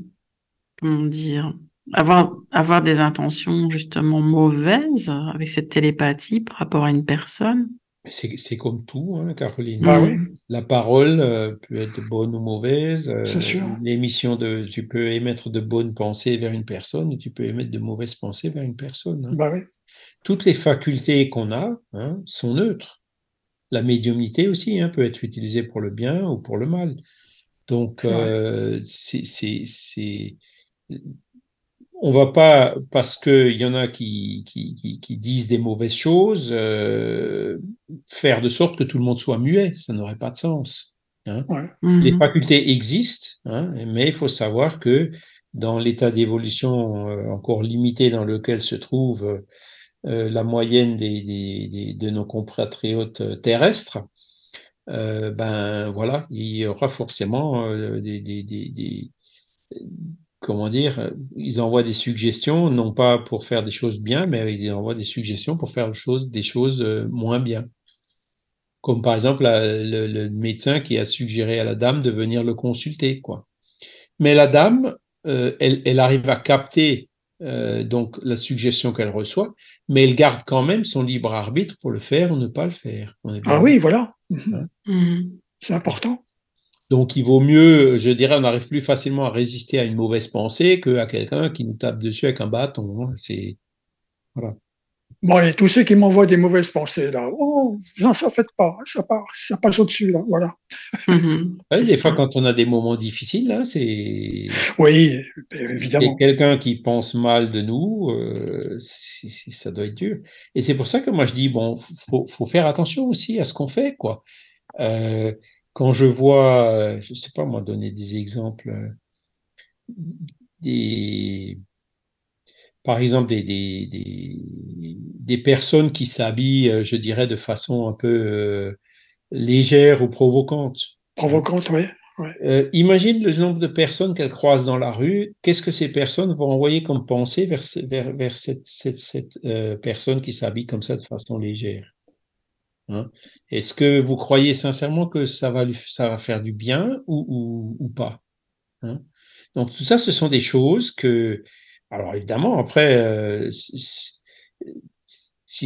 comment dire, avoir, avoir des intentions justement mauvaises avec cette télépathie par rapport à une personne. C'est comme tout, hein, Caroline. Ah oui. La parole euh, peut être bonne ou mauvaise. Euh, sûr. L'émission de, tu peux émettre de bonnes pensées vers une personne ou tu peux émettre de mauvaises pensées vers une personne. Hein. Bah oui. Toutes les facultés qu'on a hein, sont neutres. La médiumnité aussi peut être utilisée pour le bien ou pour le mal. Donc, euh, c'est on va pas, parce qu'il y en a qui, qui, disent des mauvaises choses, euh, faire de sorte que tout le monde soit muet. Ça n'aurait pas de sens. Hein. Les mhm. facultés existent, hein, mais il faut savoir que dans l'état d'évolution euh, encore limité dans lequel se trouve euh, la moyenne des, de nos compatriotes terrestres, ben voilà, il y aura forcément des, comment dire, ils envoient des suggestions, non pas pour faire des choses bien, mais ils envoient des suggestions pour faire des choses, des choses euh, moins bien. Comme par exemple le, médecin qui a suggéré à la dame de venir le consulter, quoi. Mais la dame, euh, elle, elle, arrive à capter euh, donc la suggestion qu'elle reçoit, mais elle garde quand même son libre arbitre pour le faire ou ne pas le faire. ah oui, voilà. Mhm. C'est important. Donc, il vaut mieux, je dirais, on arrive plus facilement à résister à une mauvaise pensée qu'à quelqu'un qui nous tape dessus avec un bâton. Hein. C'est voilà. Bon, et tous ceux qui m'envoient des mauvaises pensées, là, oh, n'en faites pas, ça, ça passe au-dessus, là, voilà. Mm-hmm. des fois, quand on a des moments difficiles, là, c'est. Oui, évidemment. quelqu'un qui pense mal de nous, euh, ça doit être dur. Et c'est pour ça que moi, je dis, bon, faut, faut faire attention aussi à ce qu'on fait, quoi. Euh, quand je vois, je sais pas moi, donner des exemples, des, par exemple, des, des, des, des personnes qui s'habillent, je dirais, de façon un peu euh, légère ou provocante. Provocante, oui. Euh, imagine le nombre de personnes qu'elles croisent dans la rue. Qu'est-ce que ces personnes vont envoyer comme pensée vers, vers, vers cette, cette, cette euh, personne qui s'habille comme ça de façon légère? Hein. Est-ce que vous croyez sincèrement que ça va, lui, ça va faire du bien ou, ou, pas hein? Donc tout ça, ce sont des choses que, alors évidemment, après, euh, si,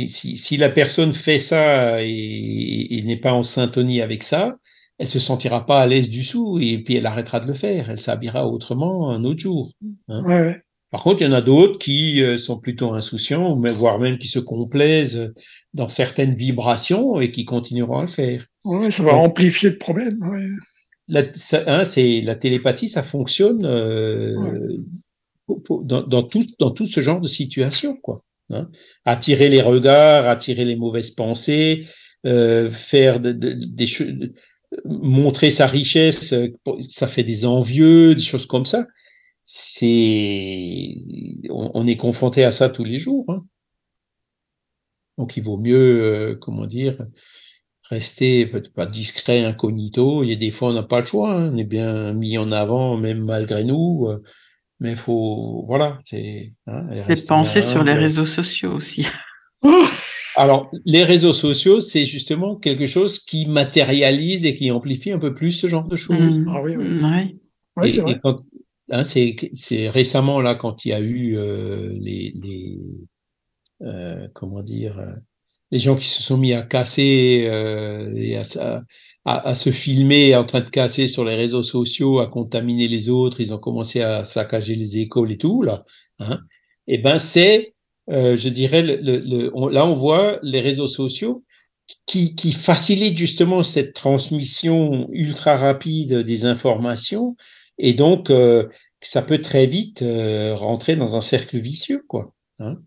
si, si, la personne fait ça et, et n'est pas en syntonie avec ça, elle se sentira pas à l'aise du tout et puis elle arrêtera de le faire. Elle s'habillera autrement un autre jour. Hein? Ouais, ouais. Par contre, il y en a d'autres qui euh, sont plutôt insouciants, voire même qui se complaisent dans certaines vibrations et qui continueront à le faire. Oui, ça va amplifier le problème. La, hein, c'est la télépathie, ça fonctionne euh, dans, dans, tout, dans tout ce genre de situation, quoi. Hein. Attirer les regards, attirer les mauvaises pensées, euh, faire de, de, des choses, montrer sa richesse, ça fait des envieux, des choses comme ça. C'est, on, on, est confronté à ça tous les jours. Hein. Donc il vaut mieux, euh, comment dire, rester pas discret, incognito. Il y a des fois on n'a pas le choix, hein. on est bien mis en avant même malgré nous. Euh, mais il faut, voilà, c'est. Hein, penser sur les réseaux sociaux aussi. Alors, les réseaux sociaux, c'est justement quelque chose qui matérialise et qui amplifie un peu plus ce genre de choses. Mmh. Ah oui, oui. Ouais. oui c'est vrai. Hein, c'est récemment là quand il y a eu euh, les, euh, comment dire euh, les gens qui se sont mis à casser à, se filmer en train de casser sur les réseaux sociaux, à contaminer les autres, ils ont commencé à saccager les écoles et tout là. Hein, et eh ben c'est, je dirais, on, là on voit les réseaux sociaux qui, qui facilitent justement cette transmission ultra rapide des informations et donc euh, ça peut très vite euh, rentrer dans un cercle vicieux quoi. Hein,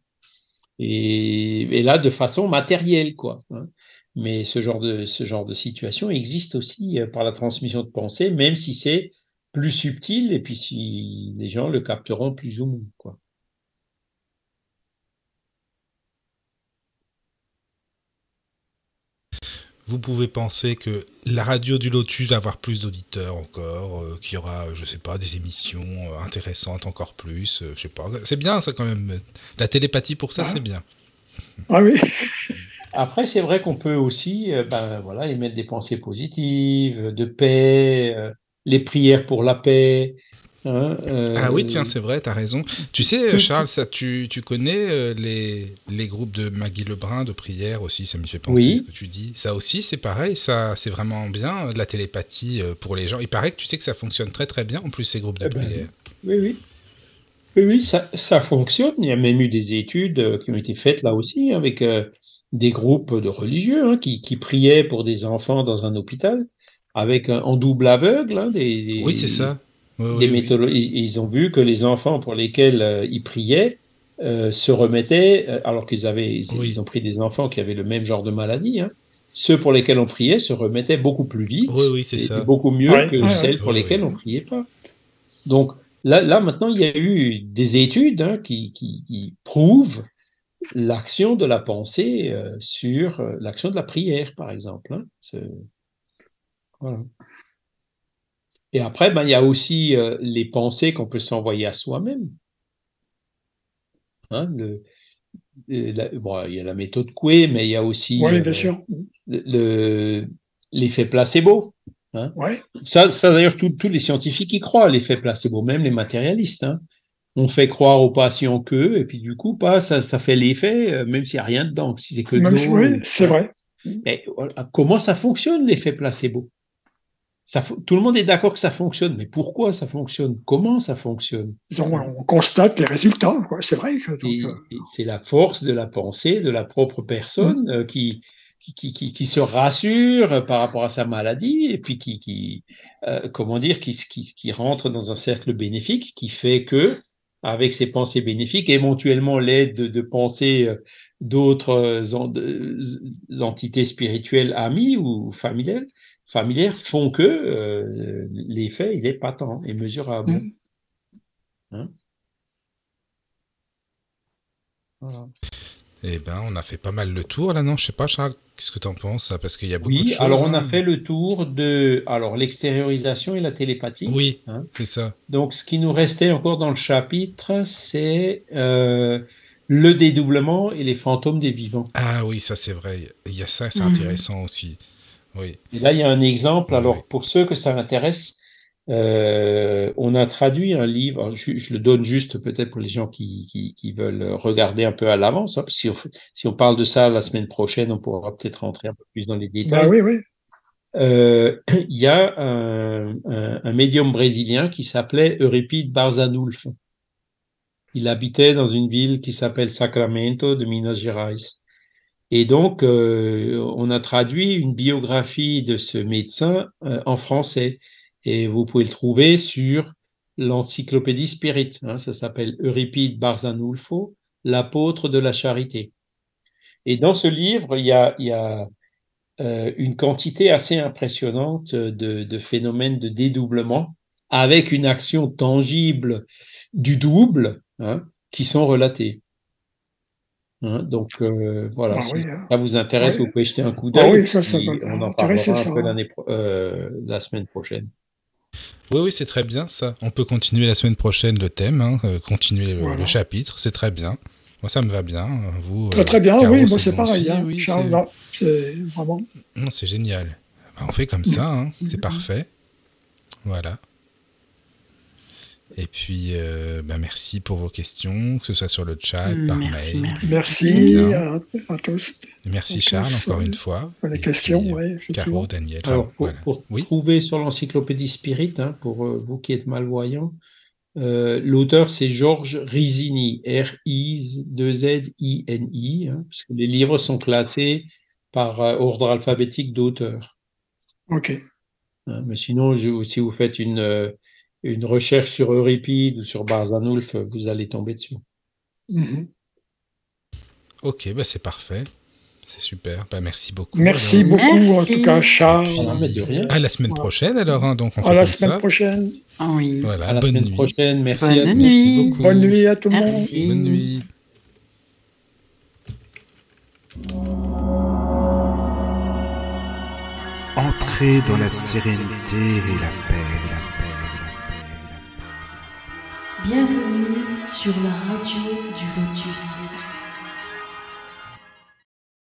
et, là de façon matérielle quoi. Hein. Mais ce genre de, ce genre de situation existe aussi euh, par la transmission de pensée, même si c'est plus subtil et puis si les gens le capteront plus ou moins. Quoi. Vous pouvez penser que la radio du Lotus va avoir plus d'auditeurs encore, euh, qu'il y aura, je sais pas, des émissions euh, intéressantes encore plus, euh, je sais pas. C'est bien ça quand même. La télépathie pour ça, Ah. c'est bien. Ah oui. Après, c'est vrai qu'on peut aussi euh, ben, voilà, émettre des pensées positives, de paix, euh, les prières pour la paix. Hein, euh, Ah oui, tiens, c'est vrai, t'as raison. Tu sais, euh, Charles, ça, tu, tu connais euh, les, les groupes de Maggie Lebrun de prière aussi, ça me fait penser Oui. à ce que tu dis. Ça aussi, c'est pareil, ça, c'est vraiment bien, euh, de la télépathie euh, pour les gens. Il paraît que tu sais que ça fonctionne très très bien, en plus, ces groupes de Eh ben, prière. Oui, oui. Oui, oui, ça, ça fonctionne. Il y a même eu des études euh, qui ont été faites là aussi avec euh, des groupes de religieux hein, qui, qui priaient pour des enfants dans un hôpital avec un, en double aveugle. hein, des, des- Oui, c'est ça. Des oui, ils, ils ont vu que les enfants pour lesquels euh, ils priaient euh, se remettaient, euh, alors qu'ils avaient, ils, Oui. ils ont pris des enfants qui avaient le même genre de maladie. Hein, ceux pour lesquels on priait se remettaient beaucoup plus vite Oui, oui, c'est et, ça. et beaucoup mieux Ouais, que ouais, celles pour lesquelles on priait pas. Donc là, là maintenant, il y a eu des études hein, qui, qui, qui prouvent l'action de la pensée euh, sur euh, l'action de la prière, par exemple. Hein. Voilà. Et après, ben, il y a aussi euh, les pensées qu'on peut s'envoyer à soi-même. Hein, euh, bon, il y a la méthode Coué, mais il y a aussi Oui, euh, bien sûr. le- le- l'effet placebo. Ouais. Ça, ça d'ailleurs, tous les scientifiques y croient, l'effet placebo, même les matérialistes. Hein. On fait croire aux patients que, et puis du coup, pas, ça, ça fait l'effet, euh, même s'il n'y a rien dedans, si c'est que Même si- oui, c'est vrai. Mais voilà, comment ça fonctionne l'effet placebo? Ça, Tout le monde est d'accord que ça fonctionne, mais pourquoi ça fonctionne? Comment ça fonctionne? On constate les résultats. C'est vrai euh, C'est la force de la pensée de la propre personne euh, qui, qui, qui, qui, qui se rassure par rapport à sa maladie et puis qui, qui euh, comment dire, qui, qui, qui rentre dans un cercle bénéfique qui fait que, avec ses pensées bénéfiques, éventuellement l'aide de, de pensées euh, d'autres euh, entités spirituelles amies ou familiales, familières font que euh, l'effet il est patent et mesurable. Mm. Hein? Voilà. Eh ben, on a fait pas mal le tour là, non? Je sais pas, Charles, qu'est-ce que t'en penses ça? Parce qu'il y a beaucoup de Oui, choses. alors on a hein. fait le tour de alors l'extériorisation et la télépathie. Oui, Hein? c'est ça. Donc ce qui nous restait encore dans le chapitre, c'est euh, le dédoublement et les fantômes des vivants. Ah oui, ça c'est vrai. Il y a ça, c'est Mhm. intéressant aussi. Oui. Et là, il y a un exemple. Oui, Alors oui. pour ceux que ça intéresse, euh, on a traduit un livre. Je, je le donne juste peut-être pour les gens qui, qui, qui veulent regarder un peu à l'avance. hein, si si on parle de ça la semaine prochaine, on pourra peut-être rentrer un peu plus dans les détails. bah oui, oui. Euh, il y a un, un, un médium brésilien qui s'appelait Euripide Barzanulf. Il habitait dans une ville qui s'appelle Sacramento de Minas Gerais. Et donc, euh, on a traduit une biographie de ce médecin euh, en français. Et vous pouvez le trouver sur l'encyclopédie Spirit. Hein, ça s'appelle Euripide Barzanulfo, l'apôtre de la charité. Et dans ce livre, il y a, euh, une quantité assez impressionnante de, de, phénomènes de dédoublement avec une action tangible du double hein, qui sont relatés. Hein, donc euh, voilà, ah si hein. ça vous intéresse, vous pouvez jeter un coup ah d'œil. on en parlera un peu l'année euh, la semaine prochaine. Oui, oui, c'est très bien ça. On peut continuer la semaine prochaine le thème, hein, euh, continuer le, chapitre, c'est très bien. Moi, ça me va bien. Vous, très, très bien, oui, moi c'est pareil. Hein. c'est vraiment. Non, c'est génial. Bah, on fait comme ça, hein. c'est parfait. Voilà. Et puis, euh, bah, merci pour vos questions, que ce soit sur le chat, par mail. Merci, merci à, tous. merci Charles, encore une fois. Pour les questions, oui. Caro, Daniel. Alors, pour, trouver sur l'encyclopédie Spirit, hein, pour euh, vous qui êtes malvoyants, euh, l'auteur c'est Georges Rizini, R-I-Z-I-N-I, hein, parce que les livres sont classés par ordre alphabétique d'auteur. Ok. Hein, mais sinon, si vous faites une une recherche sur Euripide ou sur Barzanulf, vous allez tomber dessus. Mhm. Ok, bah c'est parfait. C'est super. Bah, merci beaucoup. Merci beaucoup, en tout cas, Charles. À la semaine prochaine, alors. Hein, donc on à la semaine prochaine. oui. Voilà, à la semaine nuit. prochaine. Merci bonne à nuit. Merci beaucoup. Bonne nuit à tout le monde. Bonne nuit. Entrez dans la sérénité et la paix. Bienvenue sur la radio du Lotus.